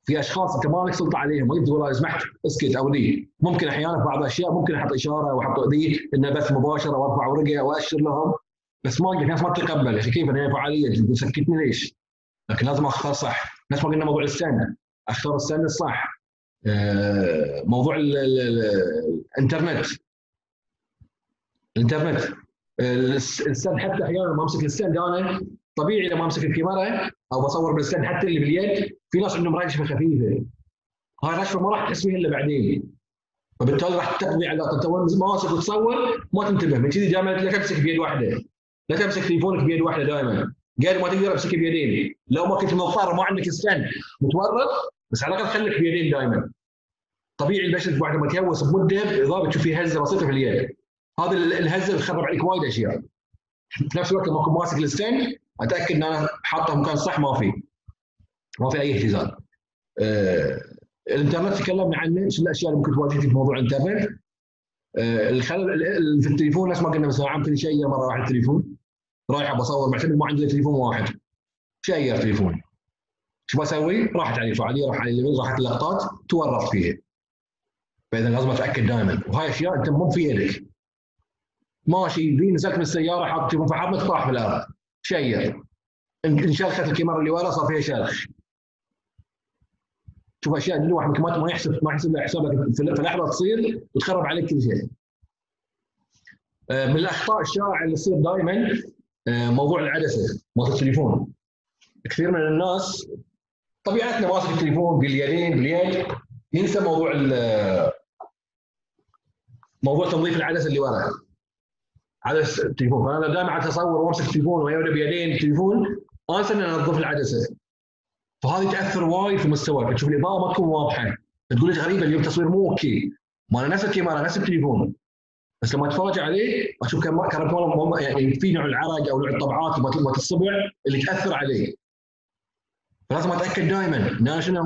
A: في أشخاص أنت ما لك سلطة عليهم ما تقول اذا سمحت. اسكت أو ذي ممكن أحيانا في بعض الاشياء ممكن أحط إشارة واحط ذي إنه بث مباشر أو ارفع ورقه واشر لهم. بس ما في ناس ما تتقبل. كيف أنا فعاليه سكتني ليش؟ لكن لازم أختار صح. نفس ما قلنا موضوع ال stand. أختار ال stand الصح. موضوع الانترنت. الانترنت. ال stand حتى أحيانا لما أمسك ال stand أنا طبيعي لما أمسك الكاميرا أو بصور بال stand حتى اللي باليد في ناس عندهم رجفه خفيفة. هاي الرجفه ما راح تحس فيها إلا بعدين. فبالتالي راح تقضي على انت ماسك وتصور ما تنتبه. من كذي دائما لا تمسك بيد واحدة. لا تمسك تليفونك بيد واحدة دائما غير ما تقدر تمسك بيدين. لو ما كنت مضطر ما عندك stand متورط بس على الأقل خليك بيدين دائما طبيعي البشر بعد ما تهوس بمدة اضافه تشوف فيه هزة بسيطة في اليد. هذا الهزة بتخرب عليك وايد أشياء. في نفس الوقت لما اكون ماسك ال stand أتأكد إن أنا حاطه مكان صح ما في. ما في أي اهتزاز. آه الانترنت تكلمنا عنه إيش الأشياء اللي ممكن تواجهك في موضوع الانترنت؟ آه الخلل في التليفون نفس ما قلنا مثلا عم شيء مرة واحد التليفون. رايح بصور معتمد ما عندي تليفون واحد. شير تليفوني. شو بسوي؟ راحت علي الفعاليه راح علي راحت اللقطات تورط فيها. فإذا لازم اتاكد دائما. وهاي أشياء أنت مو في يدك. ماشي في نزلت من السيارة حاط تليفون في طاح في الأرض شير انشلخت الكاميرا اللي ورا صار فيها شلخ شوف أشياء اللي الواحد ما يحسب ما يحسب حسابك في لحظة تصير وتخرب عليك كل شيء. آه، من الأخطاء الشائعة اللي تصير دائما آه، موضوع العدسة مالت التليفون. كثير من الناس طبيعتنا ماسك التليفون باليدين باليد. ينسى موضوع موضوع تنظيف العدسة اللي ورا. عدسة التليفون. فانا دائما على تصور وأمسك التليفون وأنا بيدين التليفون انسى إني أنظف العدسة. فهذه تأثر وايد في مستواك تشوف الإضاءة ما تكون واضحة. تقول لي غريبة اليوم التصوير مو okay. ما أنا نفس الكاميرا نفس التليفون. بس لما أتفرج عليه أشوف كم كم يعني في نوع العرق أو نوع الطبعات مالت الصبع اللي تأثر عليه. فلازم أتأكد دائما. ان أنا شنو؟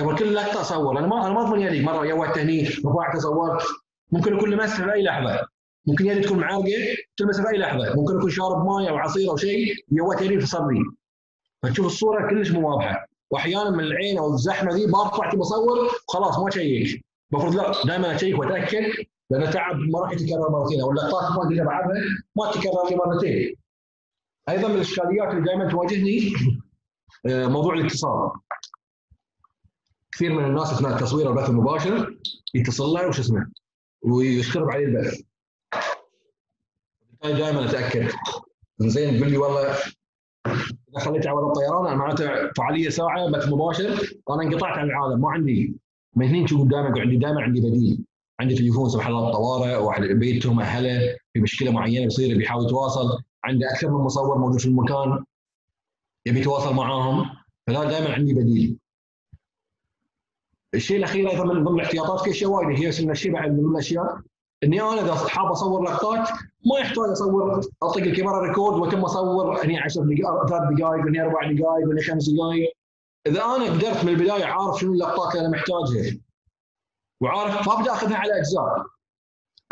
A: قبل كل لقطه اصور أنا ما أنا ما اضمن يدي مرة يوت هني رفعت صورت ممكن اكون لمسها في أي لحظة. ممكن يدي تكون معرقه تلمسها في أي لحظة. ممكن اكون شارب ماي أو عصير أو شيء يوت يدي في صدري. فتشوف الصورة كلش مو واضحة. واحيانا من العين أو الزحمة ذي برفع بصور وخلاص ما اشيك المفروض لا دائما أشيك وأتأكد لأن تعب ما راح يتكرر مرتين أو اللقطات ما أقدر ما تكرر لي مرتين أيضا من الإشكاليات اللي دائما تواجهني آه، موضوع الاتصال. كثير من الناس أثناء التصوير أو البث المباشر يتصل له وش اسمه؟ ويشخرب عليه البث دائما أتأكد. زين تقول لي والله إذا خليت على الطيران أنا معناته فعالية ساعة بث مباشر أنا انقطعت عن العالم ما عندي. من هنا تشوف دائما عندي دائما عندي بديل. عندي تليفون سبحان الله الطوارئ واحد بيتهم اهله في مشكلة معينة بيصير بيحاول يتواصل. عندي أكثر من مصور موجود في المكان يبي يتواصل معاهم. فلا دائما عندي بديل. الشيء الأخير أيضا من ضمن الاحتياطات في اشياء وايد هي الشيء بعد من الأشياء. إني أنا إذا حاب أصور لقطات ما يحتاج أصور أطق الكاميرا ريكورد وتم أصور هني 10 دقائق ثلاث دقائق هني أربع دقائق هني خمس دقائق إذا أنا قدرت من البداية عارف شنو اللقطات اللي أنا محتاجها. وعارف ما ابدا أخذها على أجزاء.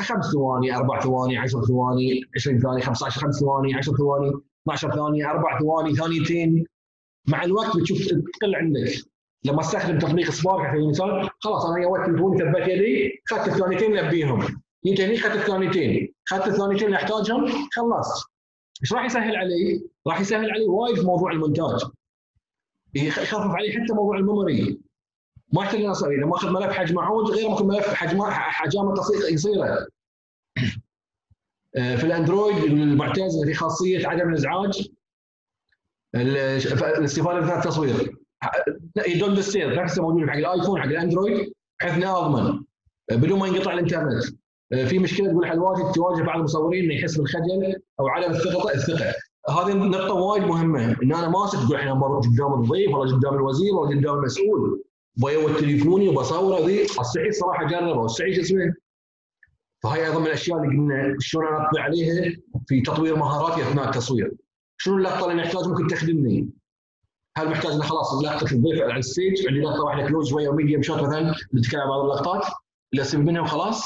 A: خمس ثواني أربع ثواني 10 ثواني 20 ثانية 15 خمس ثواني 10 ثواني 12 ثانية أربع ثواني ثانيتين. مع الوقت بتشوف تقل عندك. لما استخدم تطبيق Spark على المثال خلاص أنا يوت تليفوني ثبت يدي اخذت الثانيتين لبيهم. جيت هني اخذت الثانيتين. اخذت الثانيتين اللي أحتاجهم خلصت إيش راح يسهل علي؟ راح يسهل علي وايد في موضوع المونتاج. يخفف علي حتى موضوع ال memory. ما يحتاج إني أسوي لما أخذ ملف حجمه عود غير ما ملف حجمه حجامه قصيره في الأندرويد المعتز في خاصية عدم الإزعاج. الاستفادة من التصوير. يدون بالسير نفسه موجود حق الآيفون حق الأندرويد. بحيث انه اضمن بدون ما ينقطع الإنترنت. آه، في مشكلة تقول الواجد تواجه بعض المصورين إنه يحس بالخجل أو عدم الثقة. الثقة. هذه نقطه وايد مهمة. إن أنا ما تقول إحنا قدام الضيف ولا قدام الوزير ولا قدام المسؤول. بيوت تليفوني وبصورة ذي. الصعيد صراحة جربه. والصعيد اسمه؟ فهي أيضا من الأشياء اللي قلنا شلون أنا اطلع عليها في تطوير مهاراتي أثناء التصوير. شنو اللقطة اللي نحتاج ممكن تخدمني؟ هل محتاج ان خلاص لقطه الضيف على ال stage؟ عندي لقطة واحدة close شوية و medium shot مثلا نتكلم عن بعض اللقطات. اللي أسوي منها وخلاص.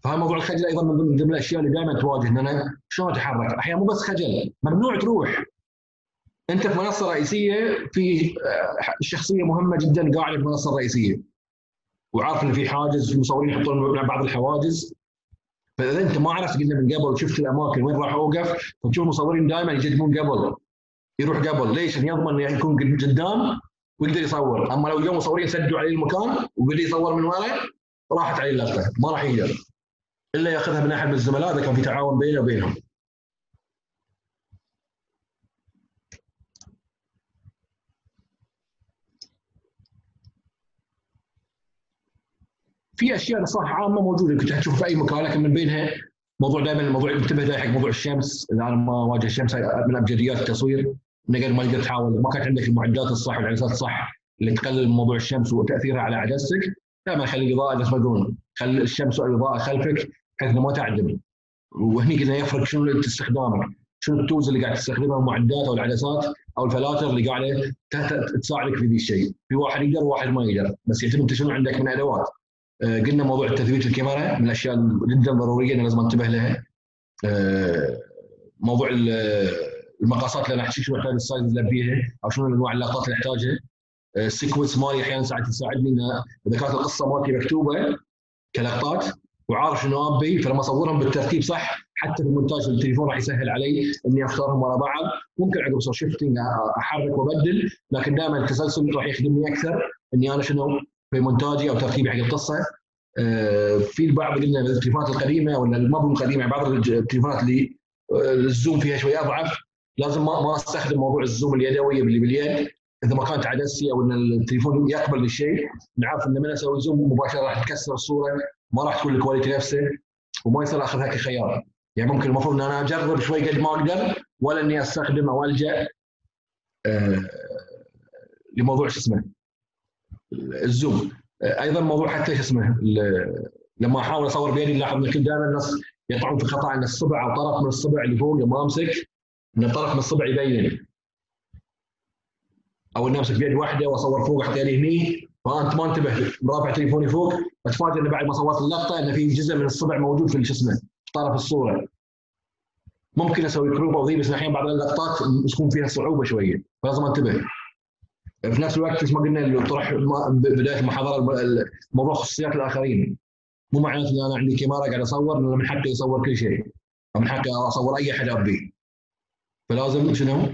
A: فهذا موضوع الخجل أيضا من ضمن الأشياء اللي دائما تواجه إن أنا شلون أتحرك؟ أحيانا مو بس خجل ممنوع تروح. أنت في منصة رئيسية في آه، شخصية مهمة جدا قاعدة في المنصه الرئيسيه وعارف إن في حاجز المصورين يحطون بعض الحواجز. فإذا أنت ما عرفت قلنا من قبل وشفت الأماكن وين راح أوقف فتشوف المصورين دائما يجدون قبل. يروح قبل. ليش؟ يضمن يكون قدام ويقدر يصور. أما لو جو مصورين سدوا عليه المكان وبدا يصور من ورا راحت عليه اللقطة. ما راح يقدر. إلا يأخذها من أحد من الزملاء. إذا كان في تعاون بينه وبينهم. في أشياء نصائح عامة موجودة. كنت تشوف في أي مكان لكن من بينها موضوع دائما الموضوع انتبه حق موضوع الشمس. إذا أنا ما واجه الشمس من ابجديات التصوير. نقدر ما تقدر تحاول. ما كانت عندك المعدات الصح والعدسات الصح اللي تقلل موضوع الشمس وتأثيرها على عدستك دائما خلي الاضاءه مثل ما يقولون. خلي الشمس والاضاءه خلفك بحيث ما تعدم. وهني قلنا يفرق شنو استخدامك. شنو التولز اللي قاعد تستخدمها المعدات أو العدسات أو الفلاتر اللي قاعدة تساعدك في ذي الشيء. في واحد يقدر وواحد ما يقدر. بس يعتمد أنت شنو عندك من أدوات. آه، قلنا موضوع تثبيت الكاميرا من الأشياء جدا ضرورية لازم انتبه لها. آه، موضوع المقاسات اللي أنا احكي شو احتاج ال size اللي ابيها أو شنو أنواع اللقطات اللي احتاجها ال sequence آه، مالي أحيانا ساعات تساعدني ان إذا كانت القصة مالتي مكتوبة كلقطات وعارف شنو أبي فلما أصورهم بالترتيب صح حتى في المونتاج التليفون راح يسهل علي إني أختارهم ورا بعض. ممكن عقب صار shifting أحرك وأبدل لكن دائما التسلسل راح يخدمني أكثر إني أنا شنو في مونتاجي أو ترتيبي حق القصة. آه، في البعض قلنا التليفونات القديمة ولا ما القديمه بعض التليفونات اللي آه، ال zoom فيها شوي أضعف. لازم ما ما أستخدم موضوع ال zoom اليدوي اللي باليد. إذا ما كانت عدسي أو ان التليفون يقبل الشيء نعرف إن من أسوي zoom مباشرة راح تكسر الصورة ما راح تكون ال quality نفسه وما يصير اخذها كخيار يعني ممكن المفروض إن أنا أجرب شوي قد ما أقدر ولا إني أستخدم أو ألجأ آه لموضوع شو اسمه الزوم. أيضا موضوع حتى شو اسمه لما أحاول أصور بيدي نلاحظ إن كل دائما الناس يقعون في خطا إن الصبع أو طرف من الصبع اللي فوق لما أمسك. إن الطرف من الصبع يبين. أو اني امسك بيد واحدة وأصور فوق يدي هني فانت ما انتبه رافع تليفوني فوق. أتفاجئ إنه بعد ما صورت اللقطة إنه في جزء من الصبع موجود في شو اسمه في طرف الصورة. ممكن أسوي كروب أو ذي بس أحيانا بعض اللقطات تكون فيها صعوبة شوية. فلازم أنتبه. في نفس الوقت مثل ما قلنا اللي طرح بداية المحاضرة موضوع خصوصيات الآخرين. مو معناته إن أنا عندي كاميرا قاعد أصور انه من حقي أصور كل شيء. من حقي أصور أي احد أبي. فلازم شنو؟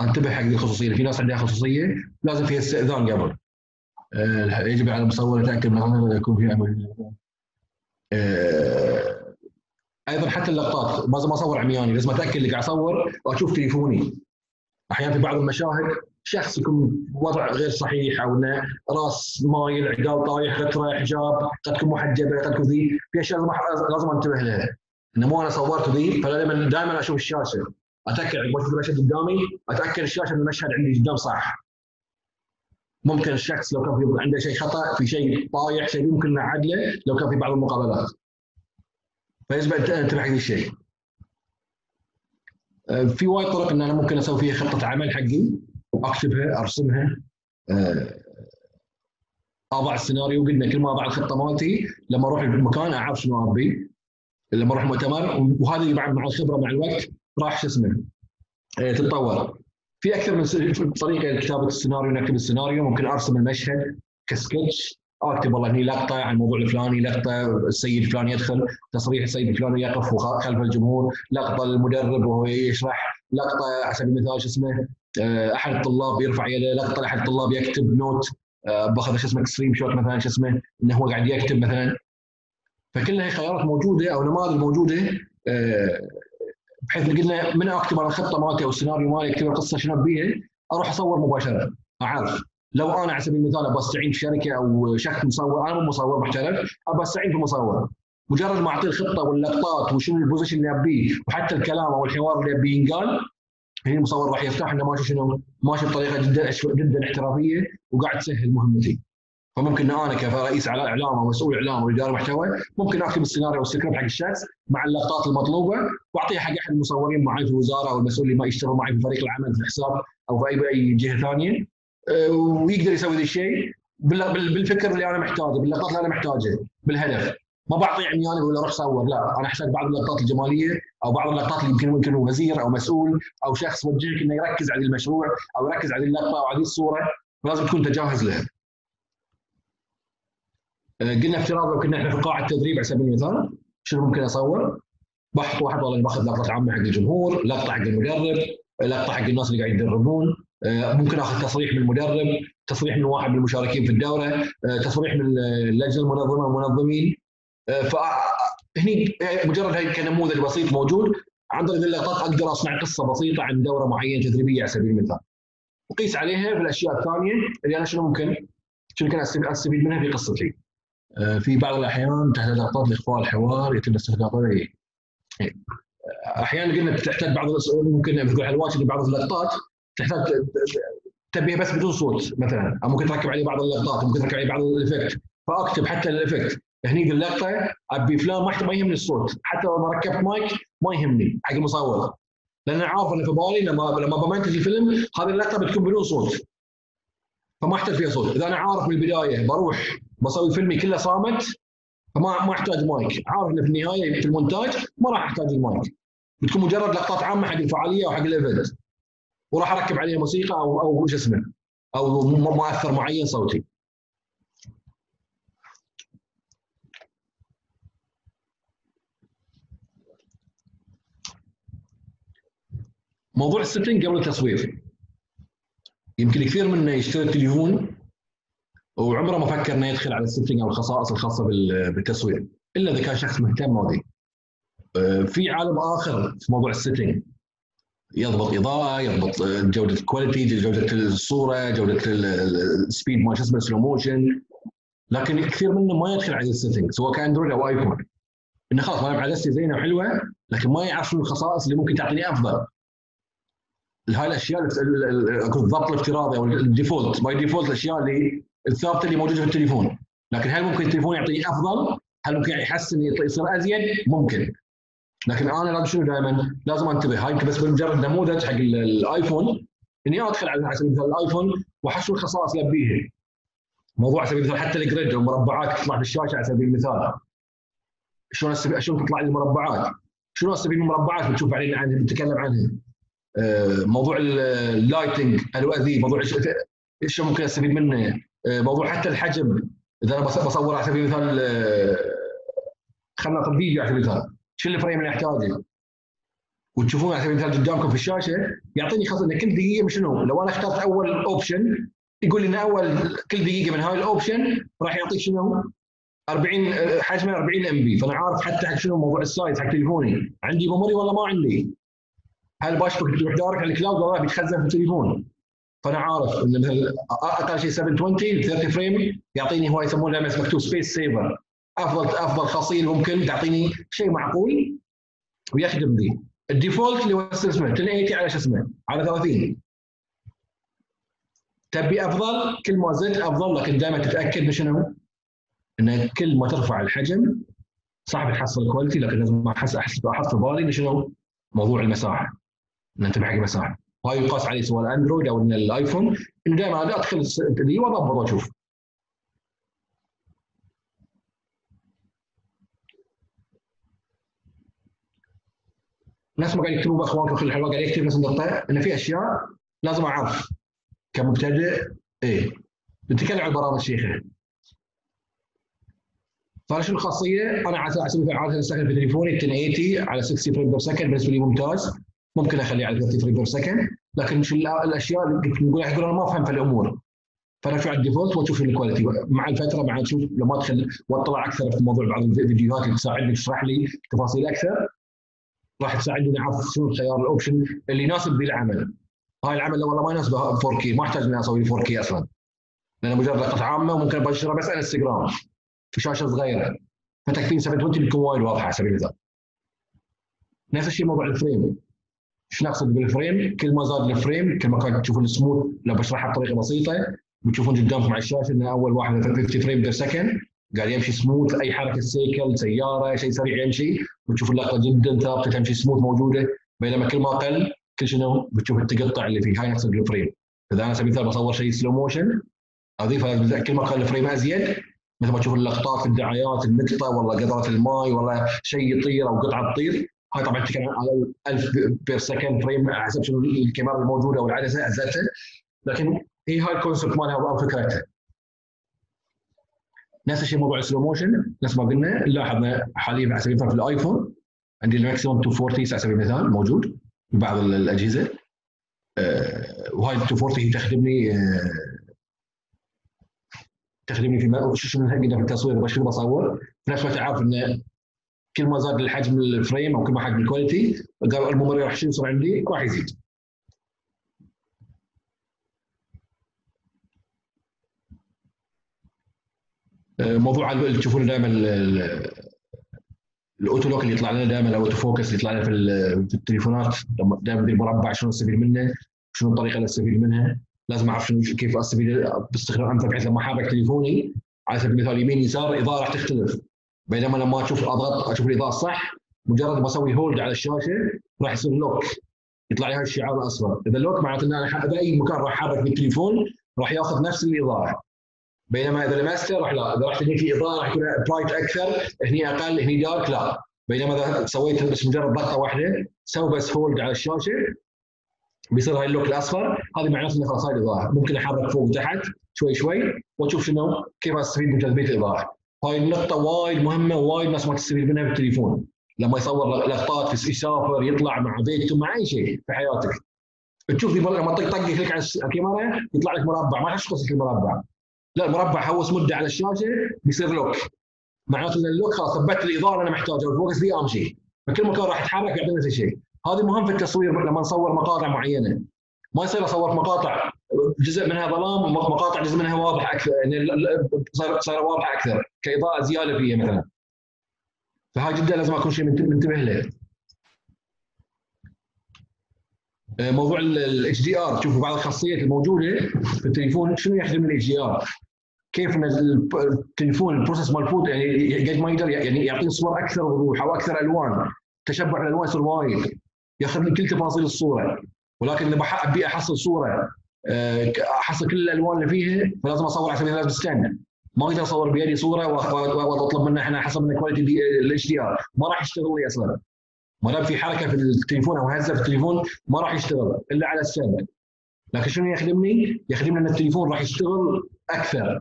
A: أنتبه حق الخصوصية. في ناس عندها خصوصية لازم فيها استئذان قبل. آه، يجب على المصور يتأكد من أنه يكون في عمل آه، أيضا حتى اللقطات. لازم اصور عمياني لازم اتاكد اللي قاعد أصور وأشوف تليفوني. أحيانا في بعض المشاهد شخص يكون بوضع غير صحيح أو إنه راس مايل عقال طايح غتره حجاب قد تكون محجبة قد تكون ذي. في أشياء لازم أنتبه لها. إنه مو أنا صورت ذي فدائما دائما أشوف الشاشة. أتأكد أشوف المشهد قدامي أتأكد الشاشه ان المشهد عندي قدام صح. ممكن الشخص لو كان في عنده شيء خطأ في شيء طايح شيء ممكن نعدله لو كان في بعض المقابلات. فيجب أن تنتبه حق الشيء. آه، في وايد طرق إن أنا ممكن أسوي فيها خطة عمل حقي أكتبها أرسمها. آه، أضع السيناريو قلنا كل ما أضع الخطة مالتي لما أروح المكان أعرف شنو أبي. لما أروح مؤتمر وهذه بعد مع الخبرة مع الوقت راح شو اسمه آه، تتطور. في أكثر من طريقة لكتابة السيناريو نكتب السيناريو ممكن أرسم المشهد كسكتش. أكتب والله هني لقطة عن الموضوع الفلاني لقطة السيد الفلاني يدخل تصريح السيد الفلاني يقف خلف الجمهور لقطة المدرب وهو يشرح لقطة على سبيل المثال شو اسمه آه، أحد الطلاب يرفع يده لقطة لأحد الطلاب يكتب note آه، بأخذ شو اسمه extreme shot مثلا شو اسمه إنه هو قاعد يكتب مثلا. فكلها خيارات موجودة أو نماذج موجودة آه، بحيث قلنا من أكتب الخطة مالتي أو السيناريو مالي أكتب القصة شنو بيها أروح أصور مباشرة. أعرف. لو أنا على سبيل المثال ابى أستعين شركة أو شخص مصور أنا مو مصور محترف ابى أستعين في مصور. مجرد ما أعطيه الخطة واللقطات وشنو ال position اللي ابيه وحتى الكلام أو الحوار اللي ابيه ينقال هنا المصور راح يرتاح انه ماشي شنو ماشي بطريقة جدا جدا احترافية وقاعد تسهل مهمتي. فممكن أنا كرئيس إعلام أو مسؤول إعلام أو اداره محتوى ممكن اكتب السيناريو والسكريبت حق الشخص مع اللقطات المطلوبة واعطيها حق أحد المصورين معي في الوزارة أو المسؤول اللي ما يشتغل معي في فريق العمل في الحساب أو في اي جهة ثانية. أه، ويقدر يسوي ذا الشيء بالفكر اللي أنا محتاجه باللقطات اللي أنا محتاجه بالهدف. ما بعطي عمياني ولا روح صور لا أنا أحتاج بعض اللقطات الجمالية أو بعض اللقطات اللي يمكن يمكن وزير أو مسؤول أو شخص وجهك إنه يركز على المشروع أو يركز على اللقطة أو على الصورة. فلازم تكون تجهز لها. آه، قلنا افتراض لو كنا إحنا في قاعة تدريب على سبيل المثال شنو ممكن أصور؟ بحط واحد والله باخذ لقطة عامة حق الجمهور، لقطة حق المدرب، لقطة حق الناس اللي قاعد يدربون، آه، ممكن آخذ تصريح من المدرب، تصريح من واحد من المشاركين في الدورة، آه، تصريح من اللجنة المنظمه والمنظمين، فهني مجرد هاي كنموذج بسيط موجود عن طريق اللقطات أقدر أصنع قصة بسيطة عن دورة معينة تدريبية على سبيل المثال. وقيس عليها في الأشياء الثانية اللي أنا شنو ممكن شنو ممكن أستفيد منها في قصتي. آه، في بعض الأحيان تحت لقطات لإخفاء الحوار يتم استخدامها إيه. أحيانا قلنا تحتاج بعض ممكن في الواجب بعض اللقطات تحتاج تبيها بس بدون صوت مثلا أو ممكن تركب عليه بعض اللقطات ممكن تركب عليه بعض ال effect. فأكتب حتى ال effect. هني باللقطه أبي فلان ما ما يهمني الصوت. حتى لو ما ركبت مايك ما يهمني حق المصور. لأن عارف إنه في بالي لما لما بمنتج الفيلم هذه اللقطة بتكون بدون صوت. فما احتاج فيها صوت. إذا أنا عارف من البداية بروح بسوي فيلمي كله صامت فما ما احتاج مايك. عارف في النهاية في المونتاج ما راح احتاج المايك. بتكون مجرد لقطات عامة حق الفعالية وحق ال event. وراح أركب عليها موسيقى أو أو شو اسمه أو مؤثر معين صوتي. موضوع ال setting قبل التصوير. يمكن كثير منا يشتري التليفون وعمره ما فكر إنه يدخل على ال setting أو الخصائص الخاصة بالتصوير إلا إذا كان شخص مهتم هذه آه، في عالم آخر في موضوع ال setting يضبط إضاءة يضبط جودة ال quality جودة الصورة جودة ال speed ما شو اسمه slow motion لكن كثير منهم ما يدخل على ال setting سواء كان اندرويد أو آيفون. إنه خلاص ما عدستي زينة وحلوة لكن ما يعرف شنو الخصائص اللي ممكن تعطيني أفضل. هاي الأشياء الضبط الافتراضي أو ال default by default الأشياء اللي الثابته اللي موجوده في التليفون. لكن هل ممكن التليفون يعطيني أفضل؟ هل ممكن يحسن يصير أزين؟ ممكن. لكن أنا لازم شنو دائما؟ لازم أنتبه. هاي يمكن بس بمجرد نموذج حق الآيفون. إني أدخل على سبيل المثال الآيفون واحس الخصائص اللي ابيها موضوع على سبيل المثال حتى ال grid المربعات تطلع في الشاشة على سبيل المثال. شلون شلون تطلع لي المربعات؟ شنو استفيد من المربعات؟ بتشوف بعدين عنها بنتكلم عنها. آه، موضوع ال lighting الوأذي موضوع إيش ممكن استفيد منه؟ موضوع حتى الحجم إذا أنا بصور على سبيل المثال آه، خلينا ناخذ فيديو على سبيل المثال. شو ال frame اللي احتاجه وتشوفون على سبيل المثال قدامكم في الشاشة يعطيني خاصة إن كل دقيقة شنو لو أنا اخترت أول option يقول لي إن أول كل دقيقة من هاي ال option راح يعطيك شنو؟ 40 حجمه 40 MB فأنا عارف حتى حق شنو موضوع ال size حق تليفوني. عندي memory ولا ما عندي؟ هل باشبك تروح direct على ال cloud ولا بيتخزن في التليفون. فانا عارف إن أقل شيء 720 30 frame يعطيني هو يسمونه مكتوب space saver افضل أفضل خاصيه ممكن تعطيني شيء معقول ويخدم ذي ال default اللي هو اسمه؟ 1080 على شو اسمه؟ على 30 تبي أفضل؟ كل ما زدت أفضل لكن دائما تتأكد من شنو؟ إن كل ما ترفع الحجم صح بتحصل الكواليتي لكن لازم احس احس أحط في بالي شنو؟ موضوع المساحة. إن انتبه حق المساحه وهاي يقاس عليه سواء الأندرويد أو الآيفون انه دائما أدخل دي واضبط واشوف ناس ما قاعد يكتبوا اخوانكم كل الحلوه قاعد يكتب نفس النقطة. ان في أشياء لازم أعرف كمبتدئ إيه. نتكلم عن برامج شيخه فشنو الخاصية؟ أنا على المثال عادة أستخدم في تليفوني 1080 على 60 frame per second بالنسبة لي ممتاز. ممكن أخليه على 30 frame per second لكن مش الأشياء اللي نقول يقول أنا ما أفهم في الأمور. على ال default واشوف ال quality مع الفترة مع تشوف لما ادخل واطلع أكثر في موضوع بعض الفيديوهات اللي تساعدني تشرح لي تفاصيل أكثر راح تساعدني أعرف شنو الخيار ال option اللي يناسب ذي العمل. هاي العمل لو والله ما يناسبه 4K ما أحتاج إني أسوي 4K أصلا. لأن مجرد قطعه عامة وممكن انشرها بس على انستغرام في شاشة صغيرة. فتكفين 720 بتكون وايد واضحة على سبيل المثال. نفس الشيء موضوع ال frame إيش نقصد بال frame؟ كل ما زاد ال frame كل ما كان تشوفون السموث لو بشرحها بطريقة بسيطة. بتشوفون قدامكم على الشاشة إن أول واحدة 50 frame per second قاعد يمشي سموث أي حركة سيكل سيارة شيء سريع يمشي. بتشوف اللقطة جدا ثابته تمشي سموث موجودة. بينما كل ما قل كل شنو؟ بتشوف التقطع اللي فيه هاي نقصد بال frame إذا أنا سبيل المثال بصور شيء slow motion اضيفها كل ما قل ال frame أزيد. مثل ما تشوف اللقطات في الدعايات النقطة والله قطرة الماي والله شيء يطير أو قطعة تطير. هاي طبعا تتكلم على 1000 per second frame حسب شنو الكاميرا الموجوده والعدسه ازتها لكن هي هاي ال concept مالها أو فكرتها. نفس الشيء موضوع ال slow motion نفس ما قلنا لاحظنا حاليا على سبيل المثال في الآيفون عندي ال maximum 240 على سبيل المثال موجود في بعض الأجهزة. أه وهاي 240 هي تخدمني أه تخدمني في شو شنو في التصوير شنو بصور. في نفس الوقت عارف إنه كل ما زاد الحجم ال frame أو كل ما حجم ال quality ال memory راح يصير عندي راح يزيد. آه، موضوع تشوفون دائما ال auto lock اللي يطلع لنا دائما ال auto focus اللي يطلع لنا في التليفونات دائما المربع شنو استفيد منه شنو الطريقة اللي استفيد منها. لازم أعرف كيف استفيد باستخدام امثل بحيث لما احرك تليفوني على سبيل المثال يمين يسار الاضاءه راح تختلف. بينما لما أشوف اضغط أشوف الإضاءة الصح مجرد ما أسوي hold على الشاشة راح يصير lock يطلع لي هذا الشعار الأصفر. إذا lock معناته إن أنا بأي مكان راح أحرك بالتليفون راح يأخذ نفس الإضاءة. بينما إذا الماستر راح لا إذا رحت هني في إضاءة راح يكون bright أكثر هني أقل هني dark لا. بينما إذا سويت بس مجرد ضغطة واحدة سوي بس hold على الشاشة بيصير هاي ال lock الأصفر. هذه معناته انه خلاص هاي الإضاءة. ممكن أحرك فوق وتحت شوي شوي وأشوف شنو كيف أستفيد من تثبيت الإضاءة. هاي النقطة وايد مهمة وايد ناس ما تستفيد منها بالتليفون. لما يصور لقطات يسافر يطلع مع بيته مع أي شيء في حياتك. تشوف لما تطق طق click على الكاميرا يطلع لك مربع. ما تشخص المربع. لا المربع حوس مدة على الشاشة بيصير lock معناته إن ال lock خلاص ثبت الاضاءه أنا محتاجها. ال focus دي امشي فكل مكان راح يتحرك يعطي نفس الشيء. هذا مهم في التصوير لما نصور مقاطع معينة. ما يصير أصور مقاطع جزء منها ظلام ومقاطع جزء منها واضح أكثر يعني صار واضحة أكثر كإضاءة زيادة فيها مثلا. فهاي جدا لازم أكون شيء منتبه له آه، موضوع الاتش دي ار تشوفوا بعض الخاصيات الموجودة في التليفون شنو يخدم الاتش دي ار كيف إن التليفون البروسيس مال الفود يعني قد ما يقدر يعني يعطيني صور أكثر وضوح أو أكثر ألوان تشبع الألوان يصير وايد ياخذ لي كل تفاصيل الصورة. ولكن إذا أبي أحصل صورة احصل كل الألوان اللي فيها فلازم أصور على سبيل المثال ما أقدر أصور بيدي صورة وأطلب منه إحنا حسب من كواليتي الاتش دي ار ما راح يشتغل لي أصلا. ما دام في حركة في التليفون أو هزة في التليفون ما راح يشتغل إلا على السند لكن شنو يخدمني؟ يخدمني إن التليفون راح يشتغل أكثر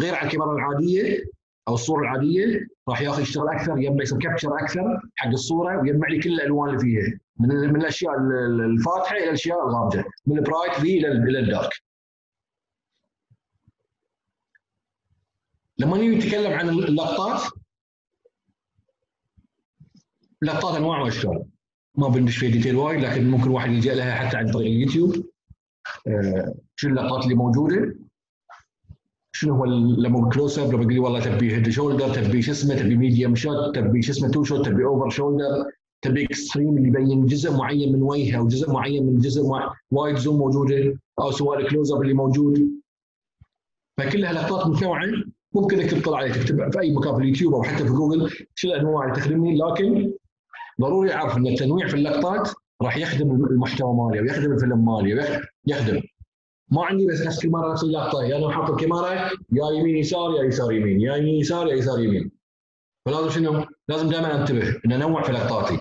A: غير على الكاميرا العادية. أو الصورة العادية راح ياخذ يشتغل أكثر يجمع يصير كابتشر أكثر حق الصورة ويجمع لي كل الألوان اللي فيها من من الأشياء الفاتحة إلى الأشياء الغامجه من البرايت في إلى الدارك. لما نيجي نتكلم عن اللقطات اللقطات أنواع وأشكال. ما بندش في detail وايد لكن ممكن واحد يلجأ لها حتى عن طريق اليوتيوب. آه، شو اللقطات اللي موجودة؟ شنو هو لما close up لما يقول والله تبي head shoulder تبي شو اسمه تبي medium shot تبي شو اسمه two shot تبي over shoulder تبي extreme اللي يبين جزء معين من وجهه أو جزء معين من جزء وايد zoom موجودة أو سواء ال close up اللي موجود. فكلها لقطات متنوعه ممكن إنك تطلع عليه تكتب في أي مكان في اليوتيوب أو حتى في جوجل شو الأنواع اللي تخدمني. لكن ضروري أعرف إن التنويع في اللقطات راح يخدم المحتوى مالي ويخدم الفيلم مالي يخدم. ما عندي بس نفس كل مره نفس اللقطة. يا أنا حاط الكاميرا يا يمين يسار يا يسار يمين. يا يمين يسار يا يسار يمين. فلازم شنو؟ لازم دائما انتبه ان انوع في لقطاتي.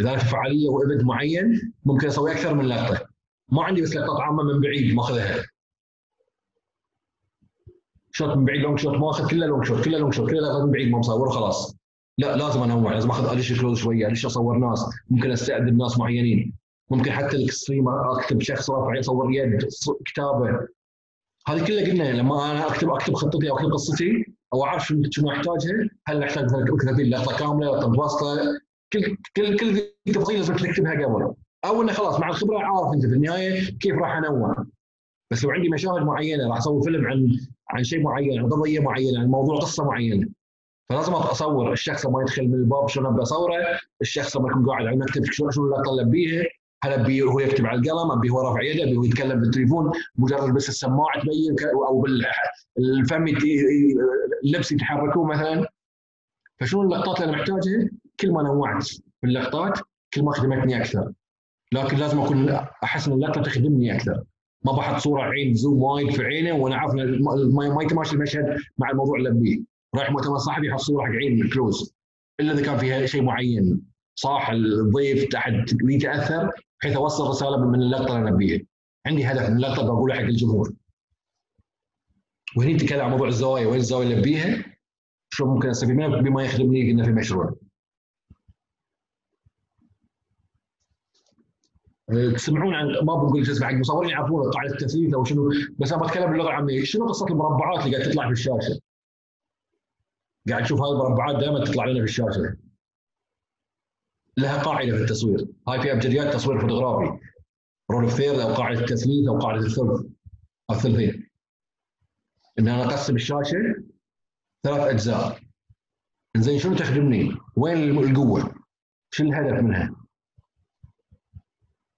A: إذا في فعالية و event معين ممكن أسوي أكثر من لقطة. ما عندي بس لقطات عامة من بعيد ماخذها shot من بعيد long shot ما أخذ كله long shot كله long shot كله من بعيد ما مصور وخلاص. لا لازم أنوع. لازم أخذ ادش close شوية ادش أصور ناس. ممكن استعد ناس معينين. ممكن حتى ال extreme أكتب شخص رافع يصور يد كتابه. هذه كلها قلنا لما أنا اكتب أكتب خطتي أو أكتب قصتي أو أعرف شنو أحتاجها هل أحتاج 30 لقطه كاملة لقطه متوسطه كل كل كل تفاصيل لازم تكتبها قبل. أو إنه خلاص مع الخبرة عارف أنت في النهاية كيف راح أنوع. بس لو عندي مشاهد معينة راح أسوي فيلم عن عن شيء معين عن قضية معينة عن موضوع قصة معينة. فلازم أصور. الشخص لما يدخل من الباب شلون أبي أصوره، الشخص لما يكون قاعد على المكتب شلون اللي ابيها، هل ابي هو يكتب على القلم، ابي هو رافع يده، ابي هو يتكلم بالتليفون، مجرد بس السماعه تبين أو بالفم اللبس يتحركون مثلا. فشنو اللقطات اللي أنا محتاجها؟ كل ما نوعت في اللقطات كل ما خدمتني أكثر. لكن لازم اكون أحس إن اللقطة تخدمني أكثر. ما بحط صورة عين زوم وايد في عينه وأنا عارف ما يتماشى المشهد مع الموضوع اللي أبيه رايح مؤتمر صحفي يحط صورة حق عين كلوز إلا إذا كان فيها شيء معين صاح الضيف تحت يتأثر بحيث اوصل رسالة من اللقطة ابيها عندي هدف من اللقطة بقوله حق الجمهور. وهني نتكلم عن موضوع الزوايا وين الزاويه اللي ابيها شو ممكن أستفيد منها؟ بما يخدمني قلنا في المشروع تسمعون عن ما بقول شو حق مصورين يعرفون قاعدة التثليث أو شنو بس أنا بتكلم باللغة العامية. شنو قصة المربعات اللي قاعد تطلع في الشاشة؟ قاعد تشوف هاي المربعات دائما تطلع لنا في الشاشة. لها قاعدة في التصوير. هاي في ابجديات تصوير فوتوغرافي. rule of third أو قاعدة التثليث أو قاعدة الثلث أو الثلثين ان أنا أقسم الشاشة ثلاث أجزاء. زين شنو تخدمني؟ وين القوة؟ شو الهدف منها؟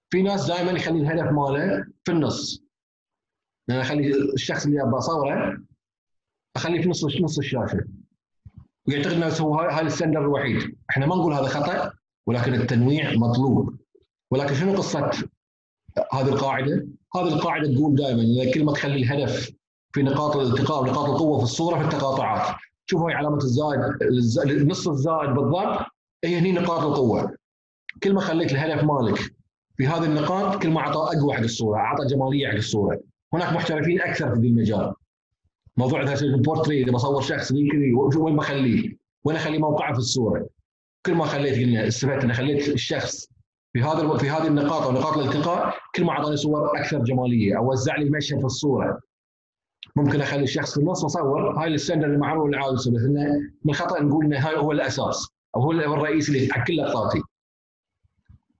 A: في ناس دائما يخلي الهدف ماله في النص. يعني أخلي الشخص اللي أبغى أصوره أخليه في نص نص الشاشة. ويعتقد إنه هو هاي الستاندر الوحيد. إحنا ما نقول هذا خطأ. ولكن التنويع مطلوب ولكن شنو قصة هذه القاعدة؟ هذه القاعدة تقول دائما إن كل ما تخلي الهدف في نقاط الالتقاء ونقاط القوة في الصورة في التقاطعات شوف هاي علامة الزائد النص الزائد بالضبط هي هني نقاط القوة كل ما خليت الهدف مالك في هذه النقاط كل ما اعطى أقوى حق الصورة اعطى جمالية حق الصورة هناك محترفين أكثر في ذي المجال موضوع إذا البورتري إذا بصور شخص وين بخليه؟ وين أخلي موقعه في الصورة؟ كل ما خليت قلنا استفدت اني خليت الشخص في هذا في هذه النقاط أو نقاط الالتقاء كل ما أعطاني صور أكثر جمالية أو وزع لي المشهد في الصورة ممكن أخلي الشخص في النص واصور هاي ال standard المعروف العادي بس إنه من الخطا نقول إنه هاي هو الأساس أو هو الرئيسي حق كل لقطاتي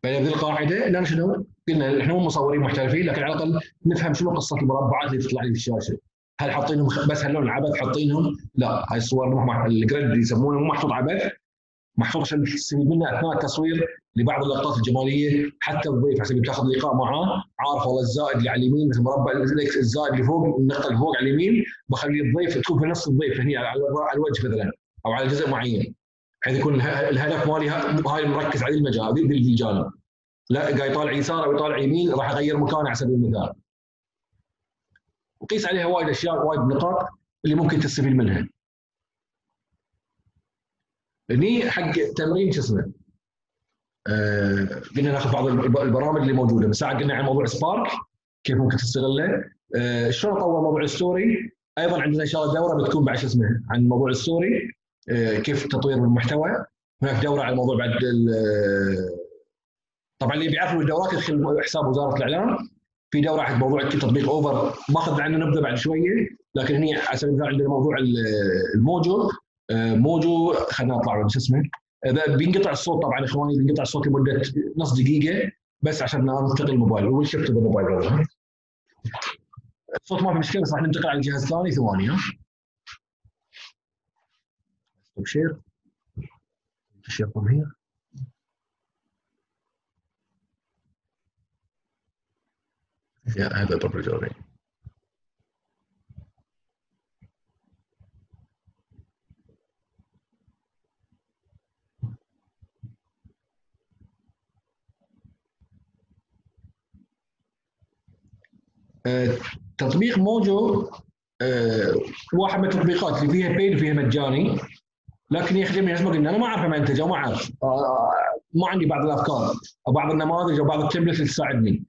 A: فهذه القاعدة ان شنو؟ قلنا إحنا مو مصورين محترفين لكن على الأقل نفهم شنو قصة المربعات اللي تطلع لي في الشاشة. هل حاطينهم بس هاللون عبث حاطينهم؟ لا هاي الصور ال grid اللي يسمونه مو محطوط عبث عشان تستفيد منه أثناء التصوير لبعض اللقطات الجمالية. حتى الضيف سبيل تاخذ لقاء معاه عارف والله الزائد اللي على اليمين مثل مربع الزائد اللي فوق النقطة اللي فوق على اليمين بخلي الضيف تكون في نص الضيف هنا على الوجه مثلا أو على جزء معين بحيث يكون الهدف مالي هاي مركز على المجال ذي الجانب لا قاعد يطالع يسار أو يطالع يمين راح اغير مكانه على سبيل المثال. وقيس عليها وايد أشياء وايد نقاط اللي ممكن تستفيد منها. هني حق تمرين شو اسمه؟ آه قلنا ناخذ بعض البرامج اللي موجودة. من ساعة قلنا عن موضوع سبارك كيف ممكن تستغله آه شلون اطور موضوع ال story؟ أيضا عندنا إن شاء الله دورة بتكون بعد شو اسمه؟ عن موضوع ال story. آه كيف تطوير المحتوى. هناك دورة على موضوع بعد طبعا اللي بيعرف الدورات يدخل حساب وزارة الإعلام. في دورة حق موضوع تطبيق أوفر. ماخذ عنه نبذة بعد شوية لكن هني على سبيل المثال عندنا موضوع الموجو. موجو خلينا نطلع شو اسمه؟ بينقطع الصوت طبعا إخواني بينقطع الصوت لمدة نص دقيقة بس عشان ننتقل الموبايل. ويل شفت الموبايل الصوت ما في مشكلة بس راح ننتقل على الجهاز الثاني. ثواني ها. شير. شير from here. Yeah, I تطبيق موجو آه، واحد من التطبيقات اللي فيها paid فيها مجاني لكن يخدمني نفس ما قلنا أنا ما أعرف منتجه وما أعرف. آه، ما عندي بعض الأفكار أو بعض النماذج أو بعض ال template اللي تساعدني.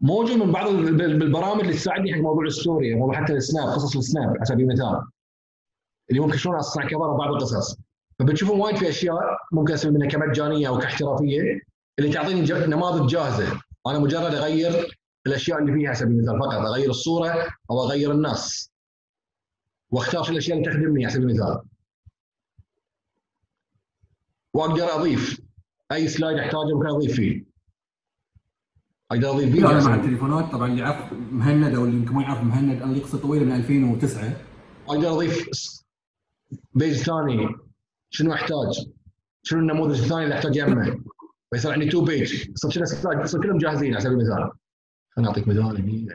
A: موجود من بعض البرامج اللي تساعدني حق موضوع ال story موضوع حتى السناب قصص السناب على سبيل المثال. اللي ممكن شلون أصنع cover بعض القصص. فبتشوفون وايد في أشياء ممكن أسوي منها كمجانية أو كاحترافية اللي تعطيني نماذج جاهزة. أنا مجرد أغير الأشياء اللي فيها على سبيل المثال. فقط أغير الصورة أو أغير النص. وأختار الأشياء اللي تخدمني على سبيل المثال. وأقدر أضيف أي سلايد أحتاجه ممكن أضيف فيه. أقدر أضيف
B: أنا مع التليفونات. طبعا اللي يعرف مهند أو اللي يمكن ما يعرف مهند أنا قصه طويله من 2009
A: أقدر أضيف بيج ثاني. شنو أحتاج؟ شنو النموذج الثاني اللي أحتاج يمه؟ فيصير عندي two page يصير كلهم جاهزين على سبيل المثال. خليني أعطيك مثال هني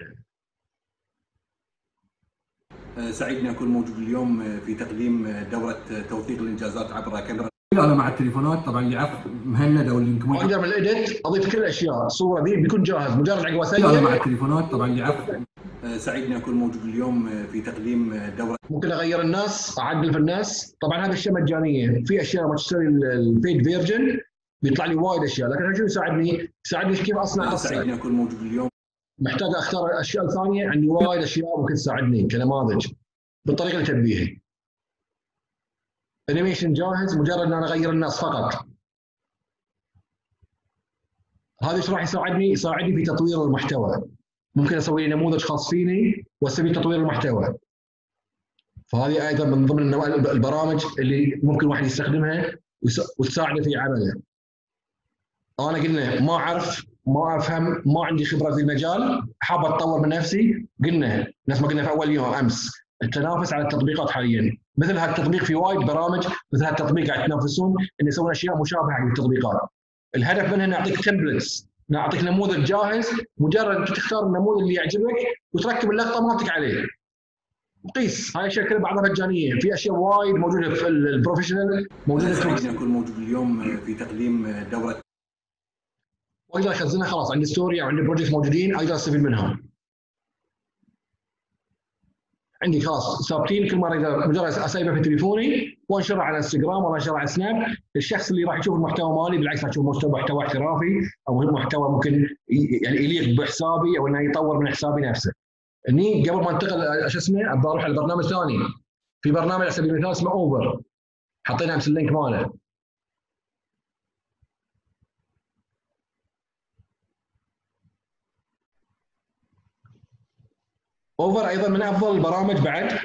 B: أه، سعيد إني أكون موجود اليوم في تقديم دورة توثيق الإنجازات عبر كاميرا. أنا مع التليفونات طبعا اللي يعرف مهند أو اللي يمكن
A: أقدر من ال edit اضيف كل الاشياء الصورة ذي بيكون جاهز مجرد عقب
B: اسير أنا مع التليفونات طبعا أه، سعيد إني أكون موجود اليوم في تقديم دورة.
A: ممكن أغير الناس اعدل في الناس. طبعا هذه اشياء مجانية. في أشياء ما تشتري ال paid version بيطلع لي وايد أشياء. لكن شو يساعدني؟ يساعدني كيف
B: أصنع سعيد إني أكون موجود اليوم.
A: محتاج أختار أشياء ثانية عندي وايد أشياء ممكن تساعدني كنماذج بالطريقة اللي تبيها. animation جاهز مجرد أن أنا أغير النص فقط. هذا إيش راح يساعدني؟ يساعدني في تطوير المحتوى. ممكن أسوي نموذج خاص فيني وأسوي تطوير المحتوى. فهذه أيضا من ضمن البرامج اللي ممكن الواحد يستخدمها وتساعده في عمله. أنا قلنا ما أعرف ما أفهم ما عندي خبرة في المجال حاب أتطور من نفسي. قلنا نفس ما قلنا في أول يوم أمس التنافس على التطبيقات حاليا. مثل هالتطبيق في وايد برامج مثل هالتطبيق قاعد يتنافسون إن يسوون أشياء مشابهة حق التطبيقات. الهدف منها نعطيك تمبلتس نعطيك نموذج جاهز مجرد تختار النموذج اللي يعجبك وتركب اللقطة مالتك عليه. وقيس هاي الاشياء كلها بعضها مجانية. في أشياء وايد موجودة في ال
B: professional موجودة في أكون موجود اليوم في تقديم دورة
A: واقدر اخزنها خلاص عندي story أو عندي project موجودين أقدر أستفيد منهم. عندي خلاص ثابتين كل مره أقدر مجرد اسيفه في تليفوني وأنشره على إنستغرام ولا أنشره على سناب الشخص اللي راح يشوف المحتوى مالي بالعكس راح يشوف محتوى احترافي أو محتوى ممكن يعني يليق بحسابي أو إنه يطور من حسابي نفسه. هني قبل ما انتقل شو اسمه؟ أروح على برنامج ثاني. في برنامج على سبيل المثال اسمه Over حطينا امس ال link ماله. Over أيضا من أفضل البرامج بعد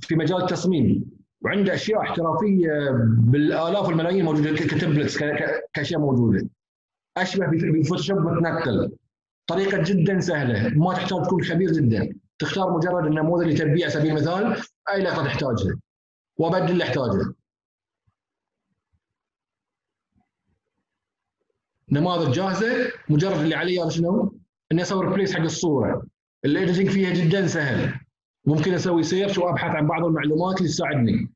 A: في مجال التصميم. وعنده أشياء احترافية بالآلاف والملايين موجوده ك templates كأشياء موجودة. أشبه بفوتوشوب متنقل. طريقة جدا سهلة ما تحتاج تكون خبير جدا. تختار مجرد النموذج اللي تبيه على سبيل المثال أي لقطه تحتاجها وأبدل اللي احتاجه. نماذج جاهزة مجرد اللي علي شنو؟ اني أسوي replace حق الصورة. ال editing فيها جدا سهل. ممكن أسوي سيرش وأبحث عن بعض المعلومات اللي تساعدني.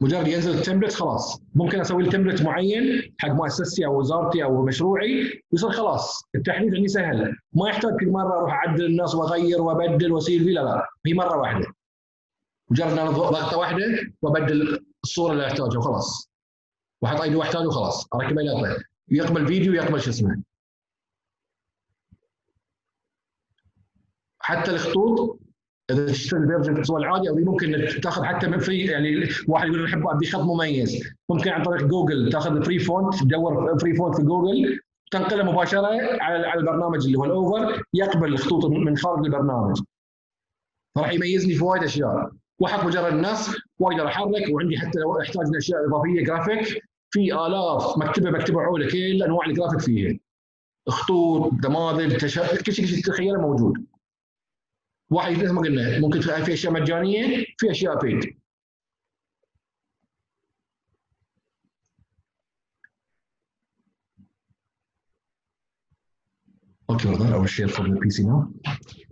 A: مجرد ينزل التمبلت خلاص. ممكن أسوي التمبلت معين حق مؤسستي أو وزارتي أو مشروعي ويصير خلاص. التحديث عندي سهل. ما يحتاج كل مرة أروح أعدل الناس وأغير وأبدل واسير فيه لا لا. هي مرة واحدة. مجرد أنا ضغطة واحدة وأبدل الصورة اللي أحتاجها وخلاص وأحط أي دي احتاجه وخلاص. أركب له يقبل فيديو يقبل شو اسمه. حتى الخطوط إذا تشتري ال version الأسبوع العادي أو ممكن تاخذ حتى من free يعني واحد يقول احب ابي خط مميز. ممكن عن طريق جوجل تاخذ ال free font تدور free font في جوجل تنقله مباشرة على على البرنامج اللي هو ال Over يقبل الخطوط من خارج البرنامج. فراح يميزني في وايد أشياء. واحط مجرد الناس واقدر أحرك وعندي حتى لو أحتاج اشياء إضافية جرافيك في آلاف مكتبة مكتبه عوله كل أنواع الجرافيك فيها. خطوط نماذج. كل شيء تتخيله موجود. واحد مثل ما قلنا ممكن في أشياء مجانية في أشياء بيد أوكي brother I will share from the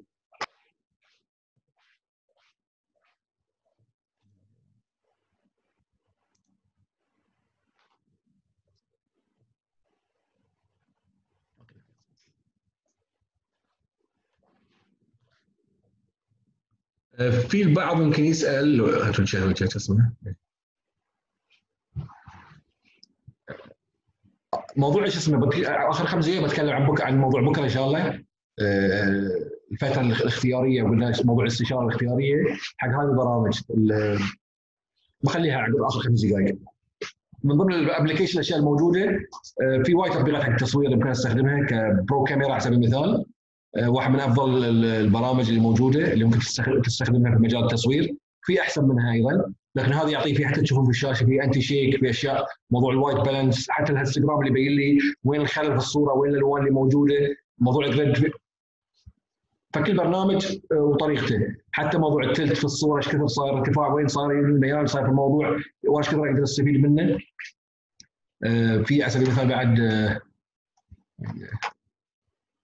A: في البعض ممكن يسأل شو اسمه؟ موضوع إيش اسمه؟ بك... آخر خمس دقائق بتكلم عن بك... عن موضوع بكرة إن شاء الله. الفترة الاختيارية ولا موضوع الاستشارة الاختيارية حق هذه البرامج. بخليها عقب آخر خمس دقائق من ضمن الابلكيشن الأشياء الموجودة في وايد تطبيقات حق التصوير يمكن أستخدمها كبرو كاميرا على سبيل المثال. واحد من افضل البرامج اللي موجودة اللي ممكن تستخدمها في مجال التصوير في أحسن منها أيضا لكن هذا يعطي في حتى تشوفون في الشاشة في انتي شيك في أشياء موضوع ال white balance حتى ال histogram اللي يبين لي وين الخلل في الصورة وين الألوان اللي موجودة موضوع ال grid فكل برنامج وطريقته. حتى موضوع ال tilt في الصورة إيش كثر صاير ارتفاع وين صار الميال صاير في الموضوع وإيش كثر أقدر أستفيد منه. في على سبيل المثال بعد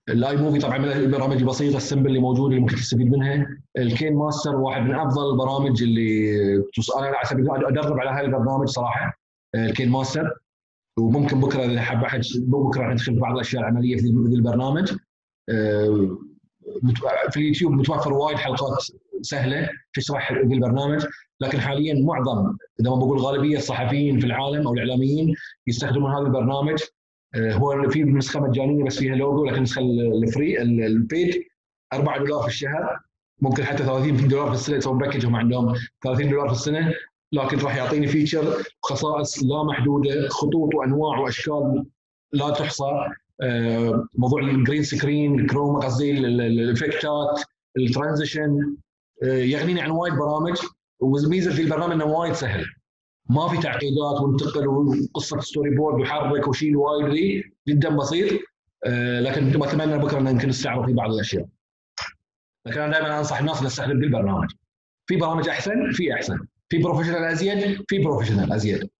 A: ال iMovie طبعا من البرامج البسيطة ال simple اللي موجوده اللي ممكن تستفيد منها. ال KineMaster واحد من أفضل البرامج اللي أنا على سبيل أدرب على هذا البرنامج صراحة ال KineMaster. وممكن بكرة إذا حب أحد بكرة راح ندخل في بعض الأشياء العملية في البرنامج. في اليوتيوب متوفر وايد حلقات سهلة تشرح في البرنامج. لكن حاليا معظم إذا ما بقول غالبية الصحفيين في العالم أو الإعلاميين يستخدمون هذا البرنامج. هو في نسخه مجانية بس فيها لوجو لكن النسخة ال free ال paid 4 دولار في الشهر. ممكن حتى 30 دولار في السنة يسوون package هم عندهم 30 دولار في السنة. لكن راح يعطيني feature خصائص لا محدودة خطوط وأنواع وأشكال لا تحصى. موضوع ال green screen chroma قصدي الإفكتات ال transition يغنيني عن وايد برامج. والميزه في البرنامج إنه وايد سهل. ما في تعقيدات وانتقل وقصة storyboard وحرك وشيل وايد ذي جدا بسيط لكن اتمنى بكرة ان يمكن نستعرض في بعض الأشياء. لكن أنا دائما أنصح الناس نستخدم بالبرنامج. في برامج أحسن في أحسن، في professional أزيد في professional أزيد.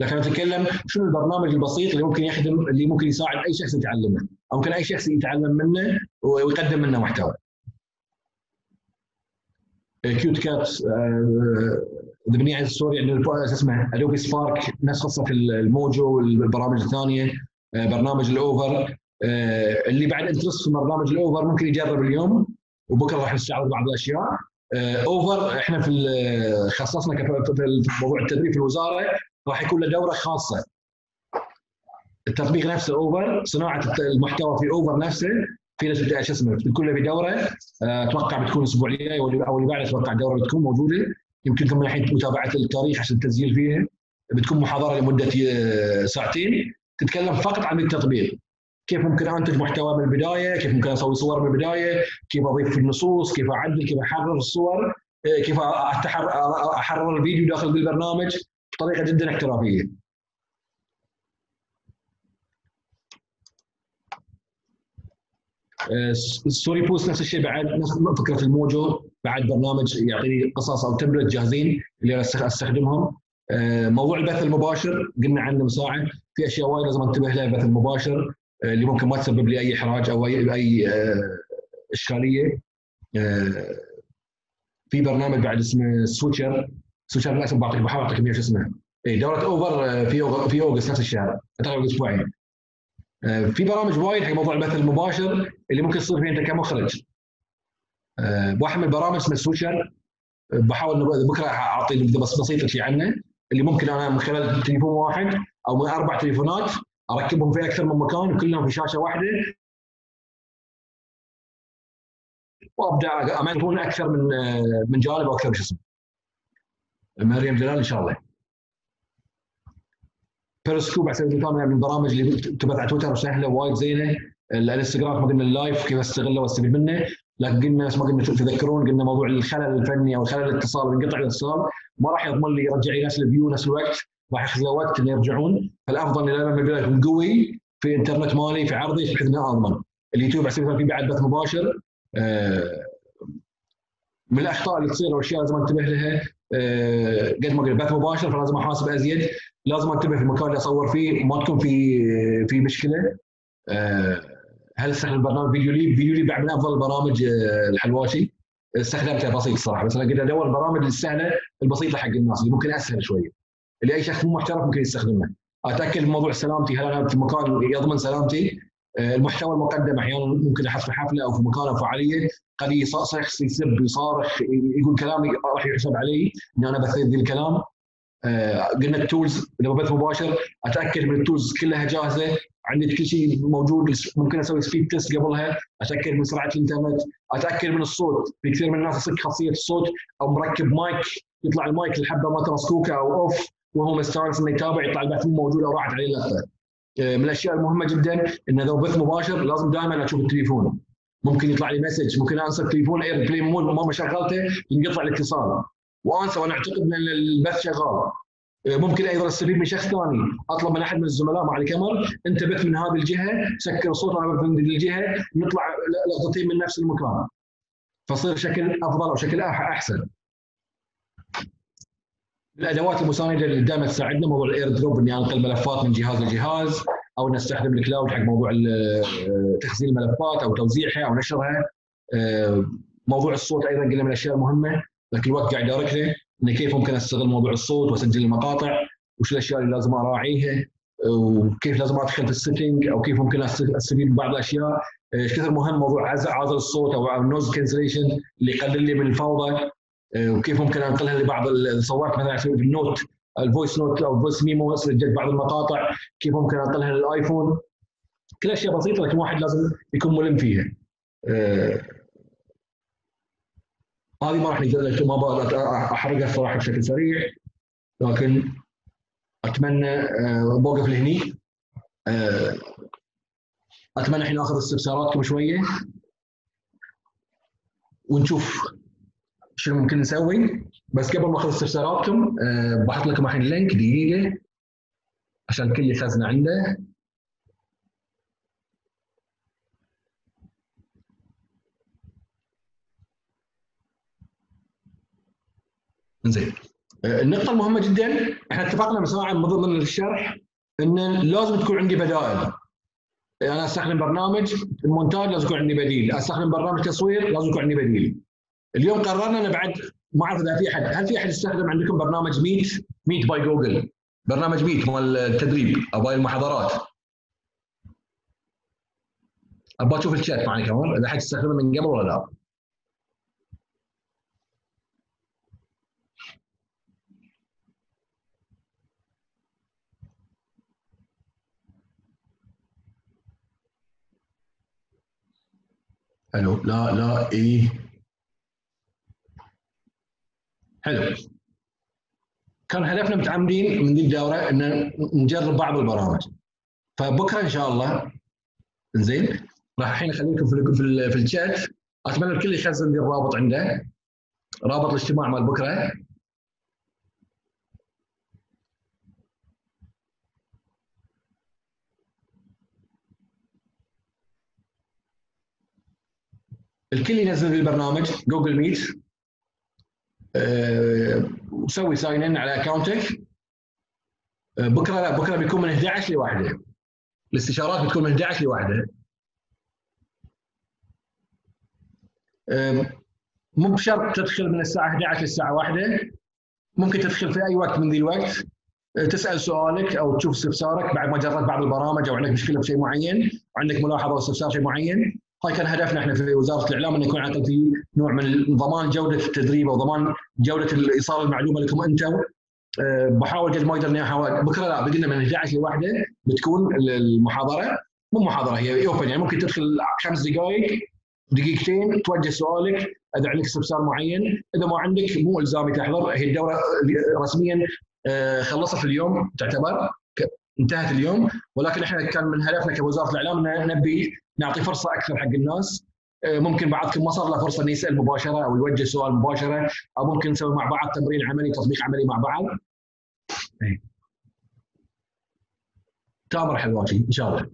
A: لكن أتكلم شنو البرنامج البسيط اللي ممكن يخدم اللي ممكن يساعد أي شخص يتعلمه، أو ممكن أي شخص يتعلم منه ويقدم منه محتوى. كيوت كات بني عن السوري عندنا اسمه ادوبي سبارك نفس قصه الموجو والبرامج الثانية برنامج الاوفر اللي بعد انترست في برنامج الاوفر ممكن يجرب اليوم وبكرة راح نستعرض بعض الأشياء. اوفر إحنا في خصصنا في موضوع التدريب في الوزارة راح يكون له دورة خاصة. التطبيق نفسه اوفر صناعة المحتوى في اوفر نفسه في ناس شو اسمه بتكون في دورة. أتوقع بتكون الأسبوع الجاي أو اللي بعده أتوقع الدورة بتكون موجودة. يمكنكم الحين متابعه التاريخ عشان التسجيل فيها بتكون محاضرة لمدة ساعتين. تتكلم فقط عن التطبيق. كيف ممكن أنتج محتوى من البداية، كيف ممكن أسوي صور من البداية، كيف أضيف في النصوص، كيف أعدل، كيف أحرر الصور، كيف أحرر الفيديو داخل بالبرنامج؟ بطريقة جدا احترافية. StoryBoost نفس الشيء بعد. نفس فكرة ال Mojo بعد برنامج يعطيني قصص أو template جاهزين اللي أستخدمهم. آه، موضوع البث المباشر قلنا عنه من ساعة. في أشياء وايد لازم أنتبه لها البث المباشر آه، اللي ممكن ما تسبب لي أي إحراج أو اي أي آه، إشكالية. في برنامج بعد اسمه Switcher Switcher الاسم بعطيك بحاول اعطيك شو اسمه. اي دورة Over في في August نفس الشهر. تقريبا أسبوعين. في برامج وايد حق موضوع البث المباشر اللي ممكن تصير فيه أنت كمخرج. واحد من البرامج اسمه Switcher بحاول بكرة أعطي بس بسيطة شيء عنه اللي ممكن أنا من خلال تليفون واحد أو من أربع تليفونات أركبهم في أكثر من مكان كلهم في شاشة واحدة. وأبدأ امانتون أكثر من من جانب وأكثر شو اسمه مريم جلال إن شاء الله. بيرسكوب على سبيل المثال من البرامج اللي تبث على تويتر وسهلة وايد زينة. الانستغرام قلنا ال live كيف أستغله وأستفيد منه. لكن قلنا نفس ما قلنا تذكرون؟ قلنا موضوع الخلل الفني أو خلل الاتصال انقطع الاتصال. ما راح يضمن لي يرجع لي نفس ال view نفس الوقت. راح ياخذ له وقت إنه يرجعون. فالأفضل إني لما يكون قوي في الإنترنت مالي في عرضي بحيث انه اضمن اليوتيوب على سبيل المثال في بعد بث مباشر. آه، من الأخطاء اللي تصير والاشياء لازم أنتبه لها. آه، قد ما قلت بث مباشر فلازم أحاسب أزيد. لازم أنتبه في المكان اللي أصور فيه ما تكون في في مشكلة. آه، هل استخدم برنامج فيديو ليب؟ فيديو ليب من أفضل البرامج آه، الحلواشي استخدمته بسيط صراحة بس أنا قلت أدور البرامج السهلة البسيطة حق الناس اللي ممكن أسهل شوية. اللي أي شخص مو محترف ممكن يستخدمه أتأكد من موضوع سلامتي هل أنا في مكان يضمن سلامتي؟ آه، المحتوى المقدم أحيانا ممكن أحط في حفلة أو في مكان أو فعالية. قد شخص يسب يصارخ يقول كلام راح يحسب علي إن أنا بثير ذي الكلام. آه، قلنا ال tools بث مباشر أتأكد من ال tools كلها جاهزة عندي كل شيء موجود ممكن أسوي speed test قبلها أتأكد من سرعة الإنترنت أتأكد من الصوت في كثير من الناس يصك خاصية الصوت أو مركب مايك يطلع المايك الحبه ما مسكوكه أو off وهو مستانس إنه يتابع يطلع البث مو موجود أو راحت عليه لفة. آه، من الأشياء المهمة جدا إنه لو بث مباشر لازم دائما أشوف التليفون. ممكن يطلع لي message ممكن أنسى التليفون airplane mode ما شغلته ينقطع الاتصال. وانسى وأنا أعتقد إن البث شغال ممكن أيضا أستفيد من شخص ثاني. أطلب من أحد من الزملاء مع الكاميرا أنت بث من هذه الجهة سكر الصوت أنا بث من الجهة نطلع لقطتين من نفس المكان. فصير شكل أفضل أو شكل أحسن. الأدوات المساندة اللي دائما تساعدنا موضوع ال AirDrop إني أنقل ملفات من جهاز لجهاز أو نستخدم ال cloud حق موضوع تخزين الملفات أو توزيعها أو نشرها. موضوع الصوت أيضا قلنا من الأشياء المهمة. لكن الوقت قاعد يداركنا انه كيف ممكن استغل موضوع الصوت واسجل المقاطع وش الأشياء اللي لازم أراعيها وكيف لازم أدخل في ال setting أو كيف ممكن أستفيد بعض الأشياء. إيش كثر مهم موضوع عزل الصوت أو ال noise cancellation اللي يقلل لي من الفوضى. وكيف ممكن أنقلها لبعض صورت مثلا في ال note ال voice note أو ال voice memo سجلت بعض المقاطع. كيف ممكن أنقلها للآيفون. كل أشياء بسيطة لكن واحد لازم يكون ملم فيها. هذه ما راح نقدر ما أحرقها صراحة بشكل سريع. لكن أتمنى أه بوقف لهني. أه أتمنى الحين اخذ استفساراتكم شوية. ونشوف شنو ممكن نسوي. بس قبل ما أخذ استفساراتكم أه بحط لكم الحين لينك دقيقة عشان الكل يخزنه عنده. زين آه، النقطة المهمة جدا إحنا اتفقنا مساعة من ضمن الشرح إن لازم تكون عندي بدائل أنا أستخدم برنامج المونتاج لازم يكون عندي بديل، أستخدم برنامج تصوير لازم يكون عندي بديل. اليوم قررنا إن بعد ما اعرف اذا في أحد، هل في أحد يستخدم عندكم برنامج Meet؟ Meet by Google. برنامج Meet مال التدريب أو باي المحاضرات. أبغى أشوف الشات معي كمان إذا حد يستخدمه من قبل ولا لا. حلو لا لا اي حلو. كان هدفنا متعمدين من ذي الدورة إن نجرب بعض البرامج. فبكرة إن شاء الله زين راح الحين أخليكم في في, في الشات. أتمنى الكل يخزن الرابط عنده. رابط الاجتماع مال بكرة. الكل ينزل البرنامج Google Meet أه وسوي sign in على اكونتك بكرة لا بكرة بيكون من 11 لواحدة. الاستشارات بتكون من 11 لواحدة. مو بشرط تدخل من الساعة 11 للساعة 1 ممكن تدخل في أي وقت من ذي الوقت. تسأل سؤالك أو تشوف استفسارك بعد ما جربت بعض البرامج أو عندك مشكلة بشيء معين وعندك ملاحظة أو استفسار شيء معين. هاي كان هدفنا إحنا في وزارة الإعلام إنه يكون على في نوع من ضمان جودة التدريب أو ضمان جودة ايصال المعلومة لكم أنتم. أه، بحاول قد ما أقدر إني أحاول. بكرة لا بدينا من 11 لواحده بتكون المحاضرة. مو محاضرة هي اوبن يعني. ممكن تدخل خمس دقائق دقيقتين توجه سؤالك اذا عندك استفسار معين. إذا ما عندك مو إلزامي تحضر. هي الدورة رسميا أه، خلصت اليوم تعتبر. انتهت اليوم ولكن إحنا كان من هدفنا كوزارة الإعلام ان نبي نعطي فرصة أكثر حق الناس آه، ممكن بعضكم ما صار له فرصة إنه يسأل مباشرة أو يوجه سؤال مباشرة أو ممكن نسوي مع بعض تمرين عملي تطبيق عملي مع بعض. إيه. تامر حلواتي إن شاء الله.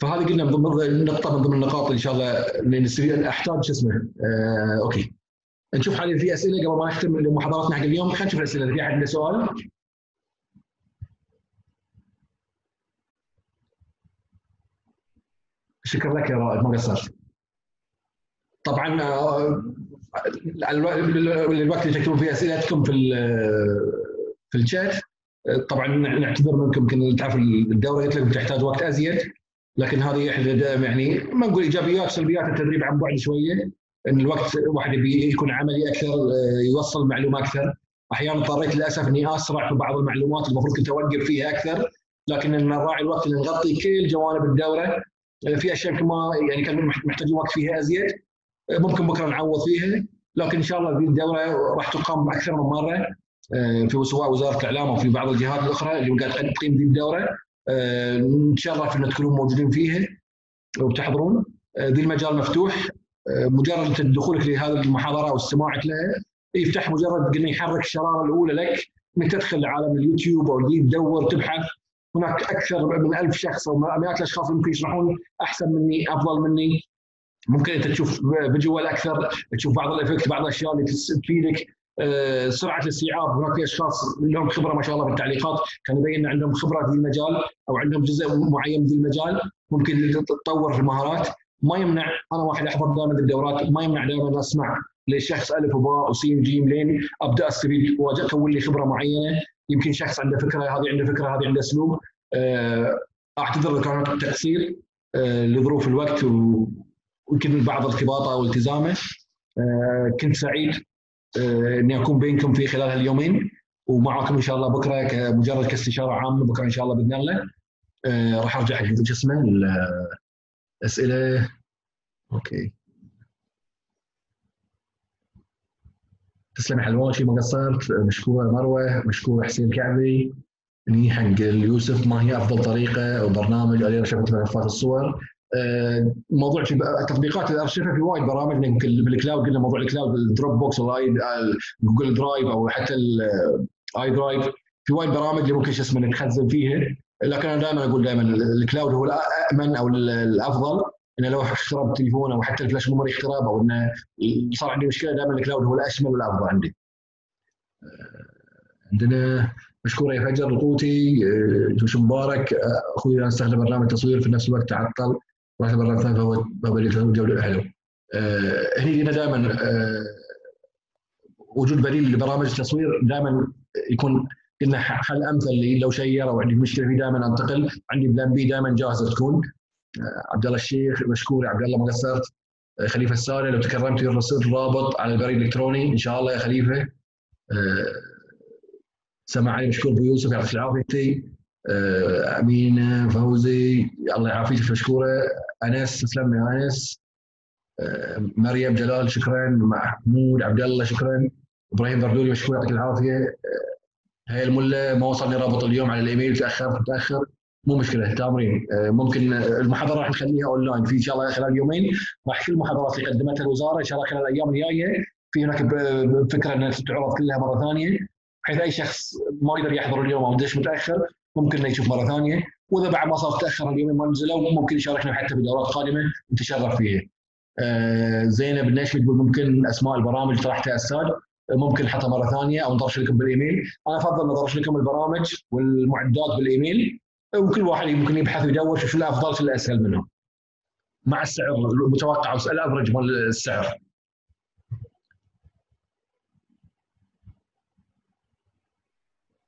A: فهذه قلنا من ضمن نقطة من ضمن النقاط إن شاء الله اللي أحتاج شو اسمه آه، أوكي نشوف حاليا في أسئلة قبل ما نختم محاضراتنا حق اليوم. خلينا نشوف الأسئلة. في أحد عنده سؤال؟ شكرا لك يا رائد ما قصرت. طبعا آه، الوقت اللي تكتبون فيه أسئلتكم في في الشات. طبعا نعتذر منكم يمكن تعرف الدورة قلت لكم تحتاج وقت أزيد لكن هذه إحدى يعني ما نقول إيجابيات سلبيات التدريب عن بعد شوية. إن الوقت واحد يبي يكون عملي أكثر آه، يوصل معلومة أكثر. أحيانا اضطريت للأسف إني أسرع في بعض المعلومات المفروض كنت أوقف فيها أكثر. لكن نراعي الوقت اللي نغطي كل جوانب الدورة آه، في أشياء ما يعني كان محتاجين وقت فيها أزيد آه، ممكن بكرة نعوض فيها. لكن إن شاء الله في الدورة راح تقام أكثر من مرة في سواء وزارة الإعلام أو في بعض الجهات الأخرى اللي قاعد تقيم ذي الدورة. نتشرف إن تكونون موجودين فيها وتحضرون. ذي المجال مفتوح. مجرد دخولك لهذه المحاضرة أو استماعك لها يفتح مجرد قلنا يحرك الشرارة الأولى لك إنك تدخل لعالم اليوتيوب أو تدور تبحث. هناك أكثر من ألف شخص أو مئات الأشخاص ممكن يشرحون أحسن مني أفضل مني. ممكن أنت تشوف visual أكثر تشوف بعض ال effect بعض الأشياء اللي تفيدك. آه، سرعة الاستيعاب هناك أشخاص لهم خبرة ما شاء الله بالتعليقات كان يبين عندهم خبرة في المجال أو عندهم جزء معين في المجال. ممكن تتطور في المهارات. ما يمنع أنا واحد أحضر دائما الدورات ما يمنع دائما أسمع لشخص ألف وباء وسين جيم لين أبدأ أستفيد. واكون لي خبرة معينة يمكن شخص عنده فكرة هذه عنده فكرة هذه عنده أسلوب. آه، أعتذر اذا كان تقصير آه، لظروف الوقت ويمكن بعض ارتباطه التزامه آه، كنت سعيد إني أكون بينكم في خلال هاليومين ومعاكم إن شاء الله بكرة كمجرد كاستشارة عامه بكرة إن شاء الله بإذن الله. راح أرجع شو اسمه أسئلة؟ okay. تسلم حلواشي ما قصرت مشكوره مروة مشكور حسين كعبي إني حق اليوسف ما هي أفضل طريقة أو برنامج لارشفه ملفات الصور. آه، موضوع تطبيقات الارشفه في وايد برامج يمكن بال cloud قلنا موضوع ال cloud ال Dropbox Google Drive أو حتى ال iDrive في وايد برامج اللي ممكن شو اسمه نخزن فيها. لكن أنا دائما أقول دائما ال cloud هو الامن أو الأفضل انه لو اخترب تليفون أو حتى ال flash memory اخترب أو إنه صار عندي مشكلة دائما الكلاود هو الأشمل والأفضل عندي. عندنا مشكور يا فجر القوتي جوش مبارك أخوي أنا استخدم برنامج تصوير في نفس الوقت تعطل راح برنامج ثاني فهو جودة حلو. هني قلنا دائما وجود بديل لبرامج التصوير دائما يكون قلنا حل أمثل لي لو شير أو عندي مشكلة فيه دائما أنتقل. عندي plan B دائما جاهزة تكون. آه، عبد الله الشيخ مشكور عبد الله ما قصرت آه، خليفة السالي لو تكرمت يرسل رابط على البريد الإلكتروني. إن شاء الله يا خليفة. آه، سمع علي مشكور أبو يوسف يعطيك العافية. أمين فوزي الله يعافيك مشكورة. أنس تسلم يا أنس. مريم جلال شكرا. محمود عبد الله شكرا. إبراهيم بردولي مشكور يعطيك العافية. هاي المله ما وصلني رابط اليوم على الإيميل تاخرت متاخر مو مشكلة تامرين آه، ممكن المحاضرة راح نخليها أونلاين. في إن شاء الله خلال يومين راح كل المحاضرات اللي قدمتها الوزارة إن شاء الله خلال الأيام الجاية في هناك فكره إنها تعرض كلها مرة ثانية بحيث أي شخص ما يقدر يحضر اليوم أو دش متأخر ممكن يشوف مرة ثانية. وإذا بعد ما صار تأخر اليومين ما نزلوا ممكن يشاركنا حتى في دورات قادمة نتشرف فيها. آه، زينب النشمي تقول ممكن أسماء البرامج طرحتها أستاذ ممكن نحطها مرة ثانية أو ندرش لكم بالإيميل. أنا أفضل ندرش لكم البرامج والمعدات بالإيميل وكل واحد ممكن يبحث ويدور شو الأفضل شو الأسهل منهم. مع السعر المتوقع الأفرج مال السعر.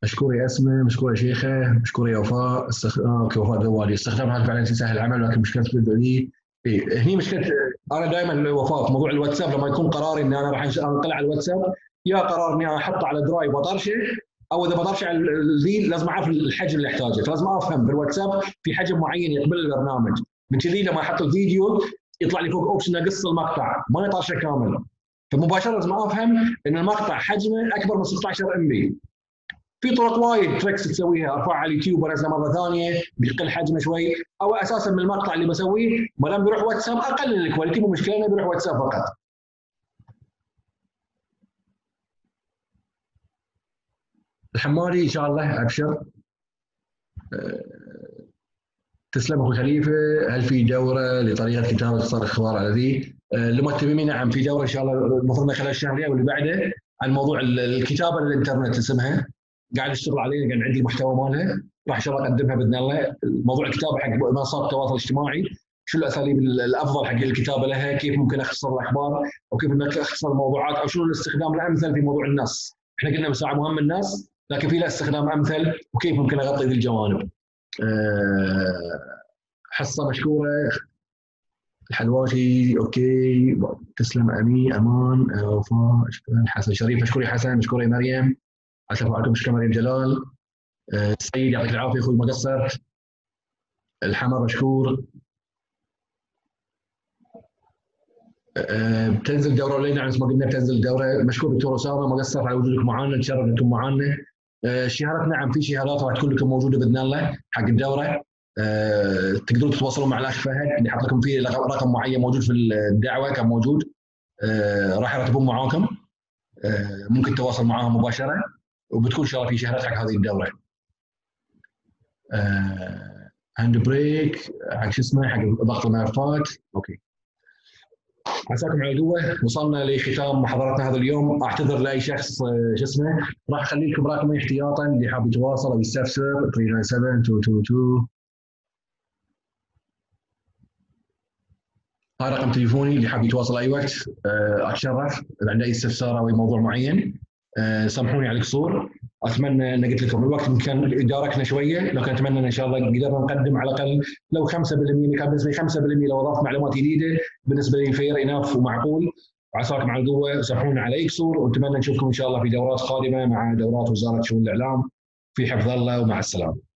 A: مشكور يا اسمه مشكور يا شيخه مشكور يا وفاء. استخ... آه، okay وفاء دوالي استخدامها فعلا يسهل العمل لكن مشكلة لي إيه. هني مشكلة أنا دائما وفاء في موضوع الواتساب لما يكون قراري إني أنا راح انقل على الواتساب يا قرار إني أحطه على Drive وأطرشه أو إذا بطرشه على الذي لازم أعرف الحجم اللي احتاجه فلازم أفهم في الواتساب في حجم معين يقبل البرنامج. من كذي لما أحط الفيديو يطلع لي فوق option أقص المقطع ما يطرشه كامل. فمباشرة لازم أفهم إن المقطع حجمه أكبر من 16 MB في طرق وايد tricks تسويها أرفعها على اليوتيوب وانزلها مرة ثانية بيقل حجمه شوي أو أساسا من المقطع اللي بسويه ما دام بيروح واتساب أقلل ال quality مو مشكلة بيروح واتساب فقط. الحمادي إن شاء الله ابشر أه، تسلم أخوي خليفة. هل في دورة لطريقة كتابة اختصار الأخبار على ذي؟ أه، المهتمين نعم في دورة إن شاء الله المفروض خلال الشهر أو اللي بعده عن موضوع الكتابة للانترنت اسمها. قاعد اشتغل عليها قاعد عندي المحتوى مالها. راح إن شاء الله أقدمها بإذن الله. موضوع الكتابة حق منصات التواصل الاجتماعي. شو الأساليب الأفضل حق الكتابة لها؟ كيف ممكن أختصر الأخبار؟ أو كيف ممكن اختصر الموضوعات؟ أو شنو الاستخدام الأمثل في موضوع النص؟ إحنا قلنا مساعة مهم الناس لكن في له استخدام أمثل وكيف ممكن أغطي ذي الجوانب. أه حصة مشكوره الحلواشي أوكي تسلم أمي أمان آه، وفاء حسن شريف مشكور يا حسن مشكور يا مريم عشان معكم مشكور مريم جلال آه، سعيد يعطيك العافية أخوي مقصر الحمر مشكور بتنزل دورة لنا مثل ما قلنا بتنزل دورة. مشكور دكتور أسامة مقصر على وجودكم معنا نتشرف إنكم معنا الشهادات نعم في شهادات راح تكون لكم موجودة بإذن الله حق الدورة أه تقدرون تتواصلون مع الأخ فهد اللي حط لكم فيه رقم معين موجود في الدعوة كان موجود أه راح يرتبون معاكم ممكن تتواصل معاهم مباشرة وبتكون ان شاء الله في شهادات حق هذه الدورة. HandBrake حق شو اسمه حق ضغط الملفات أوكي. عساكم على القوة. وصلنا لختام محاضرتنا هذا اليوم. أعتذر لأي شخص شو اسمه. راح أخلي لكم رقمي احتياطا. اللي حاب يتواصل أو يستفسر 397 222 هذا رقم تليفوني. اللي حاب يتواصل أي وقت أتشرف. اذا عنده اي استفسار أو اي موضوع معين. سامحوني على القصور. أتمنى أن قلت لكم الوقت كان داركنا شوية لكن أتمنى إن شاء الله قدرنا نقدم على الأقل لو 5% كان بالنسبة لي 5% لو أضفت معلومات جديدة بالنسبة لي fair enough ومعقول. وعساكم على القوة سامحونا على اي قصور ونتمنى نشوفكم إن شاء الله في دورات قادمة مع دورات وزارة شؤون الإعلام. في حفظ الله ومع السلامة.